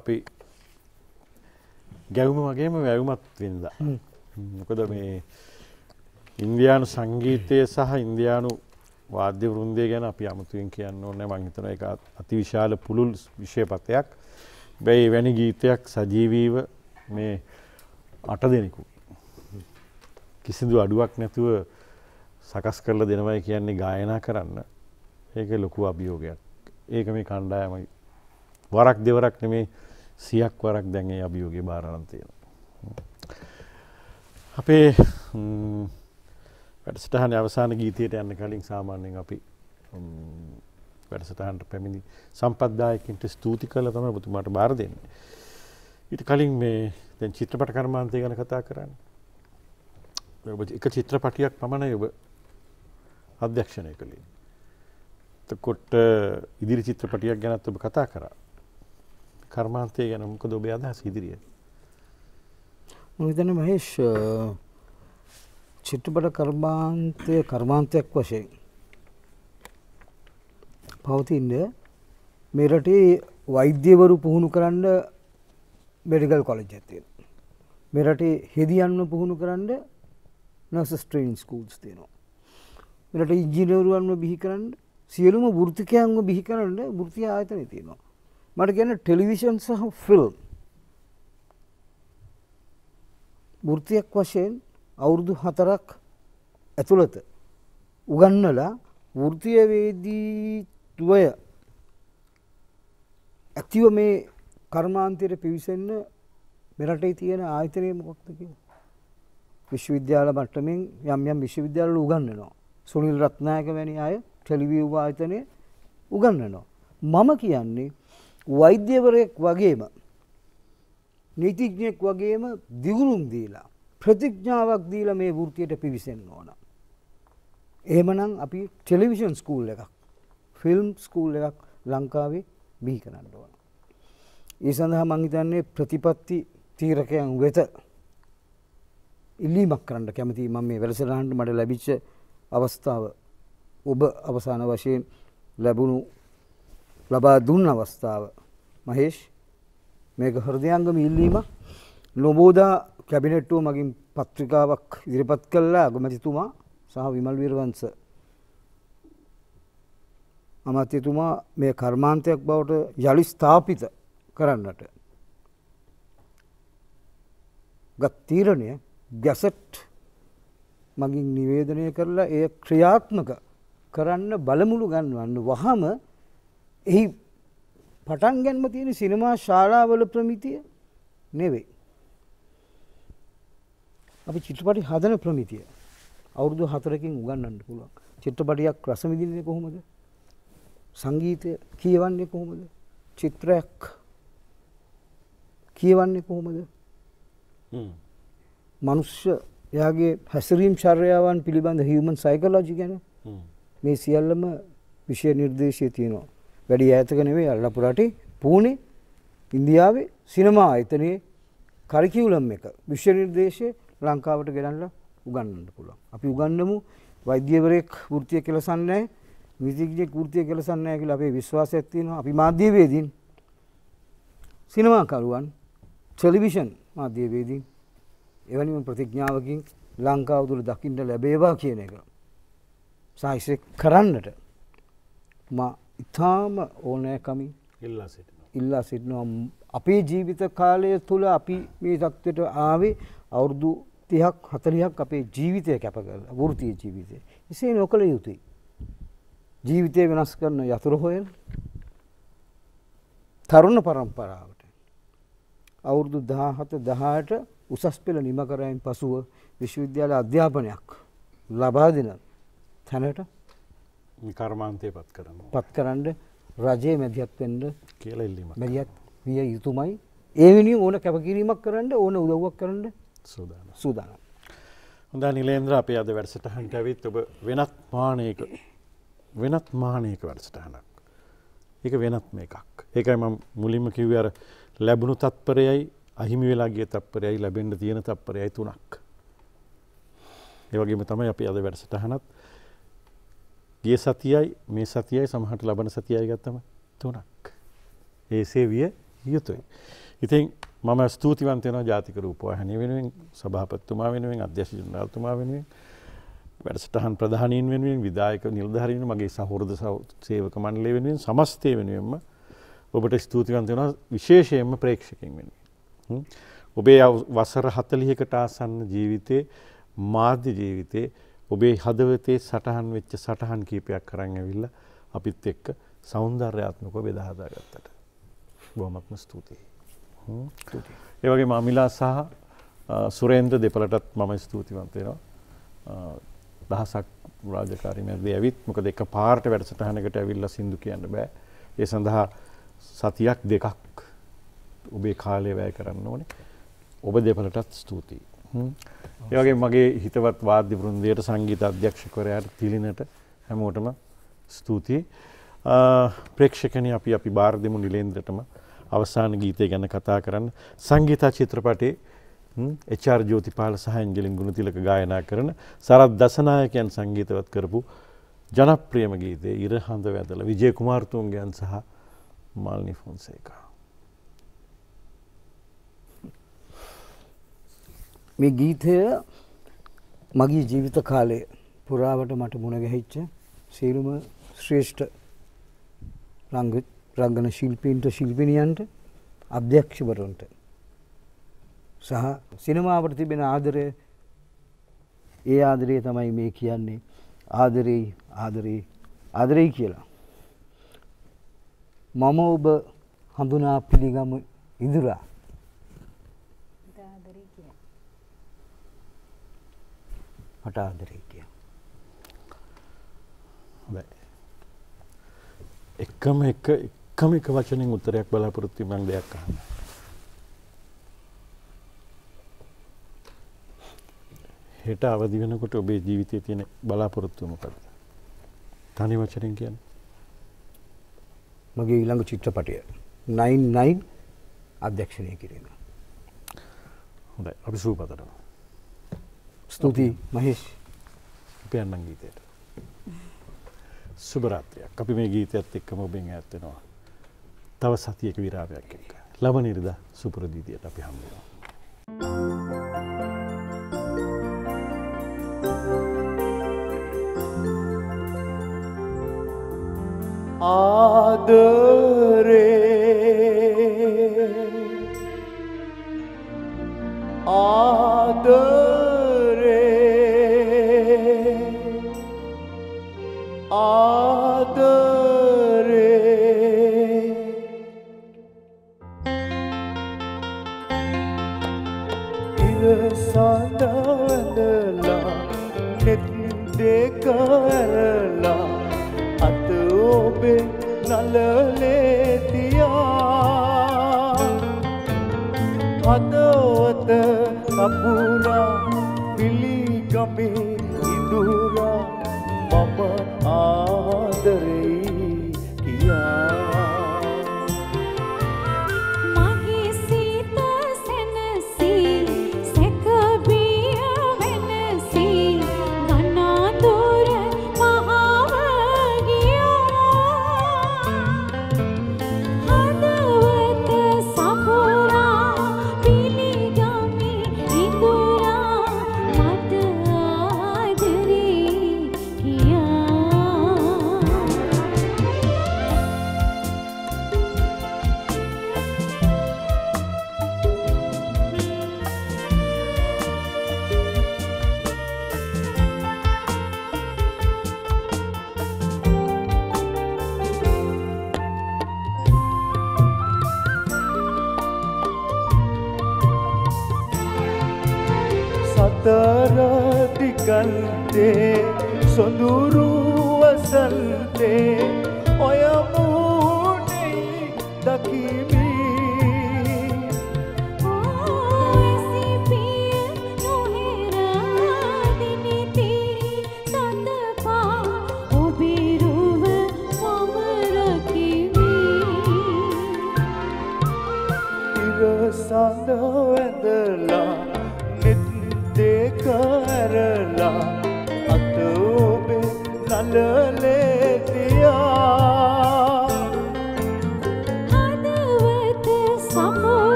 අපි ගැවුම වගේම වැැවුමත් වින්ද. මොකද මේ ඉන්දයානු සංගීතය සහ ඉන්දයානු වාද්‍ය වෘන්දය ගැන අපි අමුතුවෙන් කියන්න ඕන. මංහිතන එක අතිවිශාල පුළුල් විෂයපතයක් බැයි වැනි ගීතයක් සජීවීව මේ අට දෙනෙකු. කිසිදු අඩුවක් නැතුව සකස් කරල දෙනවයි කියන්නේ ගායනා කරන්න. ඒක ලොකු අභියෝගයක්. ඒක මේ කණ්ඩායමයි. වරක් දෙවරක් නෙමේ සියක් වරක් දැන්ගේ අභියෝගේ භාරණන්තයන. අපේ වැඩසටහන අවසාන ගීතයට යන්න කලින් සාමාන්‍යයෙන් අපි වැඩසටහන්ට පැමිණි සම්පද්දායකින්ට ස්තුති කල තම බුතුමාට බාර දෙන්න. ඊට කලින් මේ දැන් චිත්‍රපට කර්මාන්තය ගැන කතා කරන්න. එක චිත්‍රපටියක් පමණ ඔබ අධ්‍යක්ෂණය කළේ. තකොට ඉදිරි චිත්‍රපටියක් ගැනත් ඔබ කතා කරා. කර්මාන්තය ගැන මොකද ඔබේ අදහස් ඉදිරිය. මහිතන මහේෂ් චිත්‍රපට කර්මාන්තය කර්මාන්තයක් වශයෙන් පවතින්ද මෙරටේ වෛද්‍යවරු පුහුණු කරන්න මෙඩිකල් කොලෙජ් ඇතිය. මෙරටේ හෙදියන්න පුහුණු කරන්න නර්ස ස්ට්‍රේන් ස්කූල්ස් තියෙනවා. මෙරට ඉංජිනවරුවන්ව බිහි කරන්න සියලුම වෘතිකයන්ව බිහි කරන්න වෘතිය ආයතන තියෙනවා. මට ගැන ටෙලිවිෂන් සහ ෆිල්ම් වෘතියක් වශයෙන් අවුරුදු හතරක් ඇතුළත උගන්නලා වෘතියවේදීත්වය ඇතිව මේ කර්මාන්තයට පිවිසෙන්න මෙරටේ තියෙන ආයතනය මොකක්ද කිය. විශ්වවිද්‍යාල මට්ටමින් යම් යම් විශ්වවිද්‍යාල උගන්නනවා. සුනිල් රත්නායක වැනි අය ටෙලිවිව් ආයතනය උගන්නනවා. මම කියන්නේ වෛද්‍යවරයෙක් වගේම නීතිඥයෙක් වගේම දිගුරුම් දීලා ප්‍රතිඥාවක් දීලා මේ වෘතියට පිවිසෙන්න ඕන. එහෙමනම් අපි ටෙලිවිෂන් ස්කූල් එකක් ෆිල්ම් ස්කූල් එකක් ලංකාවේ බිහි කරන්න ඕන. ඒ සඳහා මං හිතන්නේ ප්‍රතිපත්ති තීරකයන් වෙත ඉල්ලීමක් කරන්න කැමති මම මේ වැඩසටහනට මට ලැබිච්ච අවස්ථාව ඔබ අවසාන වශයෙන් ලැබුණු ලබා දුන්න අවස්ථාව. මහේෂ් මේක හෘදයංගම ඉල්ලීමක් නොබෝදා කැබිනෙට්ටුව මගින් පත්‍රිකාවක් ඉදිරිපත් කල්ලා අගමැතිතුමා සහ විමල් විරවංශ. අමාත්‍යතුමා මේ කර්මාන්තයක් බවට යළි ස්ථාපිත කරන්නට. ගත් තීරණය ගැසට් මගින් නිවේදනය කරලා එය ක්‍රියාත්මක කරන්න බලමුළු ගන්වන්න වහම එහි පටන් ගැන්ම තියෙන සිනමා ශාලාවල ප්‍රමිතිය නෙවෙයි. අපි චිත්‍රපටි හදන ප්‍රමිතිය අවුරුදු හතරකින් උගන්නන්න පුළුවන්. චිත්‍රපටියක් රස විඳින්නේ කොහොමද? සංගීතය කියවන්නේ කොහොමද? චිත්‍රයක් කියවන්නේ කොහොමද? මනුෂ්‍ය එයාගේ හැසිරීම් චර්යාවන් පිළිබඳ හියුමන් සයිකොලොජි ගැන මේ සියල්ලම විෂය නිර්දේශය තියෙනවා. වැඩි ඈතක නෙවෙයි අල්ලපු රටේ පූනේ ඉන්දියාවේ සිනමා ආයතනයේ කරිකියුලම් එක විශ්ව නිර්දේශය ලංකාවට ගෙනල්ලා උගන්වන්න පුළුවන්. අපි උගන්වමු වෛද්‍යවරයෙක් වෘත්තිය කෙලසන්නේ නැහැ, විසිඥෙක් වෘත්තිය කෙලසන්නේ නැහැ කියලා අපේ විශ්වාසයක් තියෙනවා. අපි මාධ්‍යවේදීන් සිනමාකරුවන් ටෙලිවිෂන් මාධ්‍යවේදීන් එවැනිම ප්‍රතිඥාවකින් ලංකාව තුළ දකින්න ලැබේවා කියන එක සාහිෂය කරන්නට මා ඉතාම ඕනෑකමින් ඉල්ලා සිටින. ඉල්ලා සිටිනවා අපේ ජීවිත කාලය තුළ අපි මේ තත්වට ආවේ අවුරුදු තිහක් හතලියක් අපේ ජීවිතය කැප කර වෘතිය ජීවිතය. එසේ නොකළ යුතුයි. ජීවිතය වෙනස් කරන යතුර හොයල් තරුණ පරම්පරාවට. අවුරුදු දහහත දහට උසස් පෙළ නිම කරයින් පසුව විශ්වවිද්‍යාල අධ්‍යාපනයක් ලබා දෙන තැනට කර්මාන්තය පත් කරන. පත් කරන්න රජයේ මැදිහත් වෙන්න කියල ඉල්ලීම මැදිහත් විය යුතුමයි ඒවනි ඕන කැපකිරීමක් කරන්න ඕන උදව්වක් කරන්න සූදාන. සූදානම්. හොඳ නිලේන්ද්‍ර අපේ අද වැඩසටහන්ට ඇවිත් ඔබ වෙනත් මානයක වෙනත් මානයක වැඩසටහනක්. ඒක වෙනත් මේ එකක්. ඒකයි ම මුලින්ම කිව්ව අර ලැබුණු තත්පරයයි අහිමි වෙලාගේ තත්පරයයි ලැබෙන්ට තියෙන තත්පරයයි තුනක්. ඒවගේම තමයි අපි අද වැඩසටහනත් ගිය සතියයි මේ සතියයි සමහට ලබන සතියයි ගත්තම තුනක්. ඒසේ විය යුතුයි. ඉතින් මම ස්තුතිවන්තයන ජාතික රූපවාහනය වෙනුවෙන් සභාපත්තුමා වෙනුවෙන් අධ්‍යශ ජනරල්තුමා වෙනුවෙන් වැඩසටහන් ප්‍රධානීන් වෙනුවෙන් විදායක නිල්ධාරීන මගේ සහෝරද සේවක මණ්ඩලය වෙනුවෙන් සමස්තය වෙනුවෙන්ම ඔබට ස්තුතිවන්ත වෙන විශේෂයෙන්ම ප්‍රේක්ෂකින් වෙන. ඔබේ වසර හතලියකට ආසන්න ජීවිතේ මාධ්‍ය ජීවිතේ ඔබේ හදවතේ සටහන් වෙච්ච සටහන් කීපයක් කරන්න ඇවිල්ල අපිත් එක්ක සෞන්දර්යාත්මක බෙදහදා ගත්තට. බොහොමත්ම ස්තුතියි. ඒවගේ මමිලා සහ සුරේන්ද්‍ර දෙපලටත් මම ස්තුතිවන්තයනවා. දහසක් රාජකාරීමද ඇවිත් මොකද එක පාර්ට වැඩසටහනකට ඇවිල්ල සිදු කියන්න බෑ. ඒ සඳහා සතියක් දෙකක් ඔබේ කාලය වැය කරන්න ඕනේ. ඔබ දෙපලටත් ස්තුතියි. ඒවගේ මගේ හිතවත් වාද්‍ය වෘන්දයට සංගීත අධ්‍යක්ෂකවරයාට තිලිනට හැමෝටම ස්තුතියි. ප්‍රේක්ෂකන අපි අපි බාර දෙමු නිලේන්ද්‍රටම අවසාන ගීතය ගැන කතා කරන්න සංගීතා චිත්‍රපටේ එචර් ජෝතිපාල සහයන්ගලින් ගුණතිලක ගායනා කරන සරත් දසනායකයන් සංගීතවත් කරපු ජනප්‍රියම ගීතේ ඉර හඳ වැදල විජය කුමාර්තුන්ගයන් සහ මල්නි ෆොන්සේකා. මේ ගීතය මගේ ජීවිත කාලය පුරාවට මට මුණගැහිච්ච සියලුම ශ්‍රේෂ්ඨ රංගන ශිල්පීන්ට ශිල්පිනියන්ට අධ්‍යක්ෂවරුන්ට සහ සිනමාවට තිබෙන ආදරය. ඒ ආදරේ තමයි මේ කියන්නේ. ආදරෙයි ආදරේ ආදරෙයි කියලා. මම ඔබ හඳුනා පිළිගම ඉදුරා මට ආදරේ කිය. එක්කම එක එකම එක වචනින් උත්තරයක් බලාපොරොත්තු මං දෙයක් අහන්න. හෙට අවදි වෙනකොට ඔබේ ජීවිතයේ තියෙන බලාපොරොත්තුව මොකක්ද? තනි වචනෙන් කියන්නේ. මගේ ඊළඟ චිත්‍රපටය 99 අධ්‍යක්ෂණය කිරීම. හොඳයි අපි සූපතට. ස්තුතියි මහේෂ් අපි යන්නම් ගීතයට. සුභරාත්‍රයක් අපි මේ ගීතයත් එක්කම ඔබෙන් ඇත්තෙනවා. තව සතියක විරාවයක් එක්ක. ලබ නිර්ද සුපරදීතියට අපි හම්බෙනවා. ආදරේ ඉරසඳ වැඳලා නෙත් දෙක ඇරලා අත ඔබේ නලලේ තියා. හදවත සපුරා පිළිගමේ ඉදුරා මම ආදරෙයි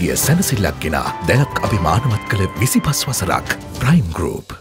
ජනප්‍රිය සැනසිල්ලක් ගෙනා දැනක් අභිමානවත් කළ විසි පස් වසරක් ප්‍රයිම් ගරූප්.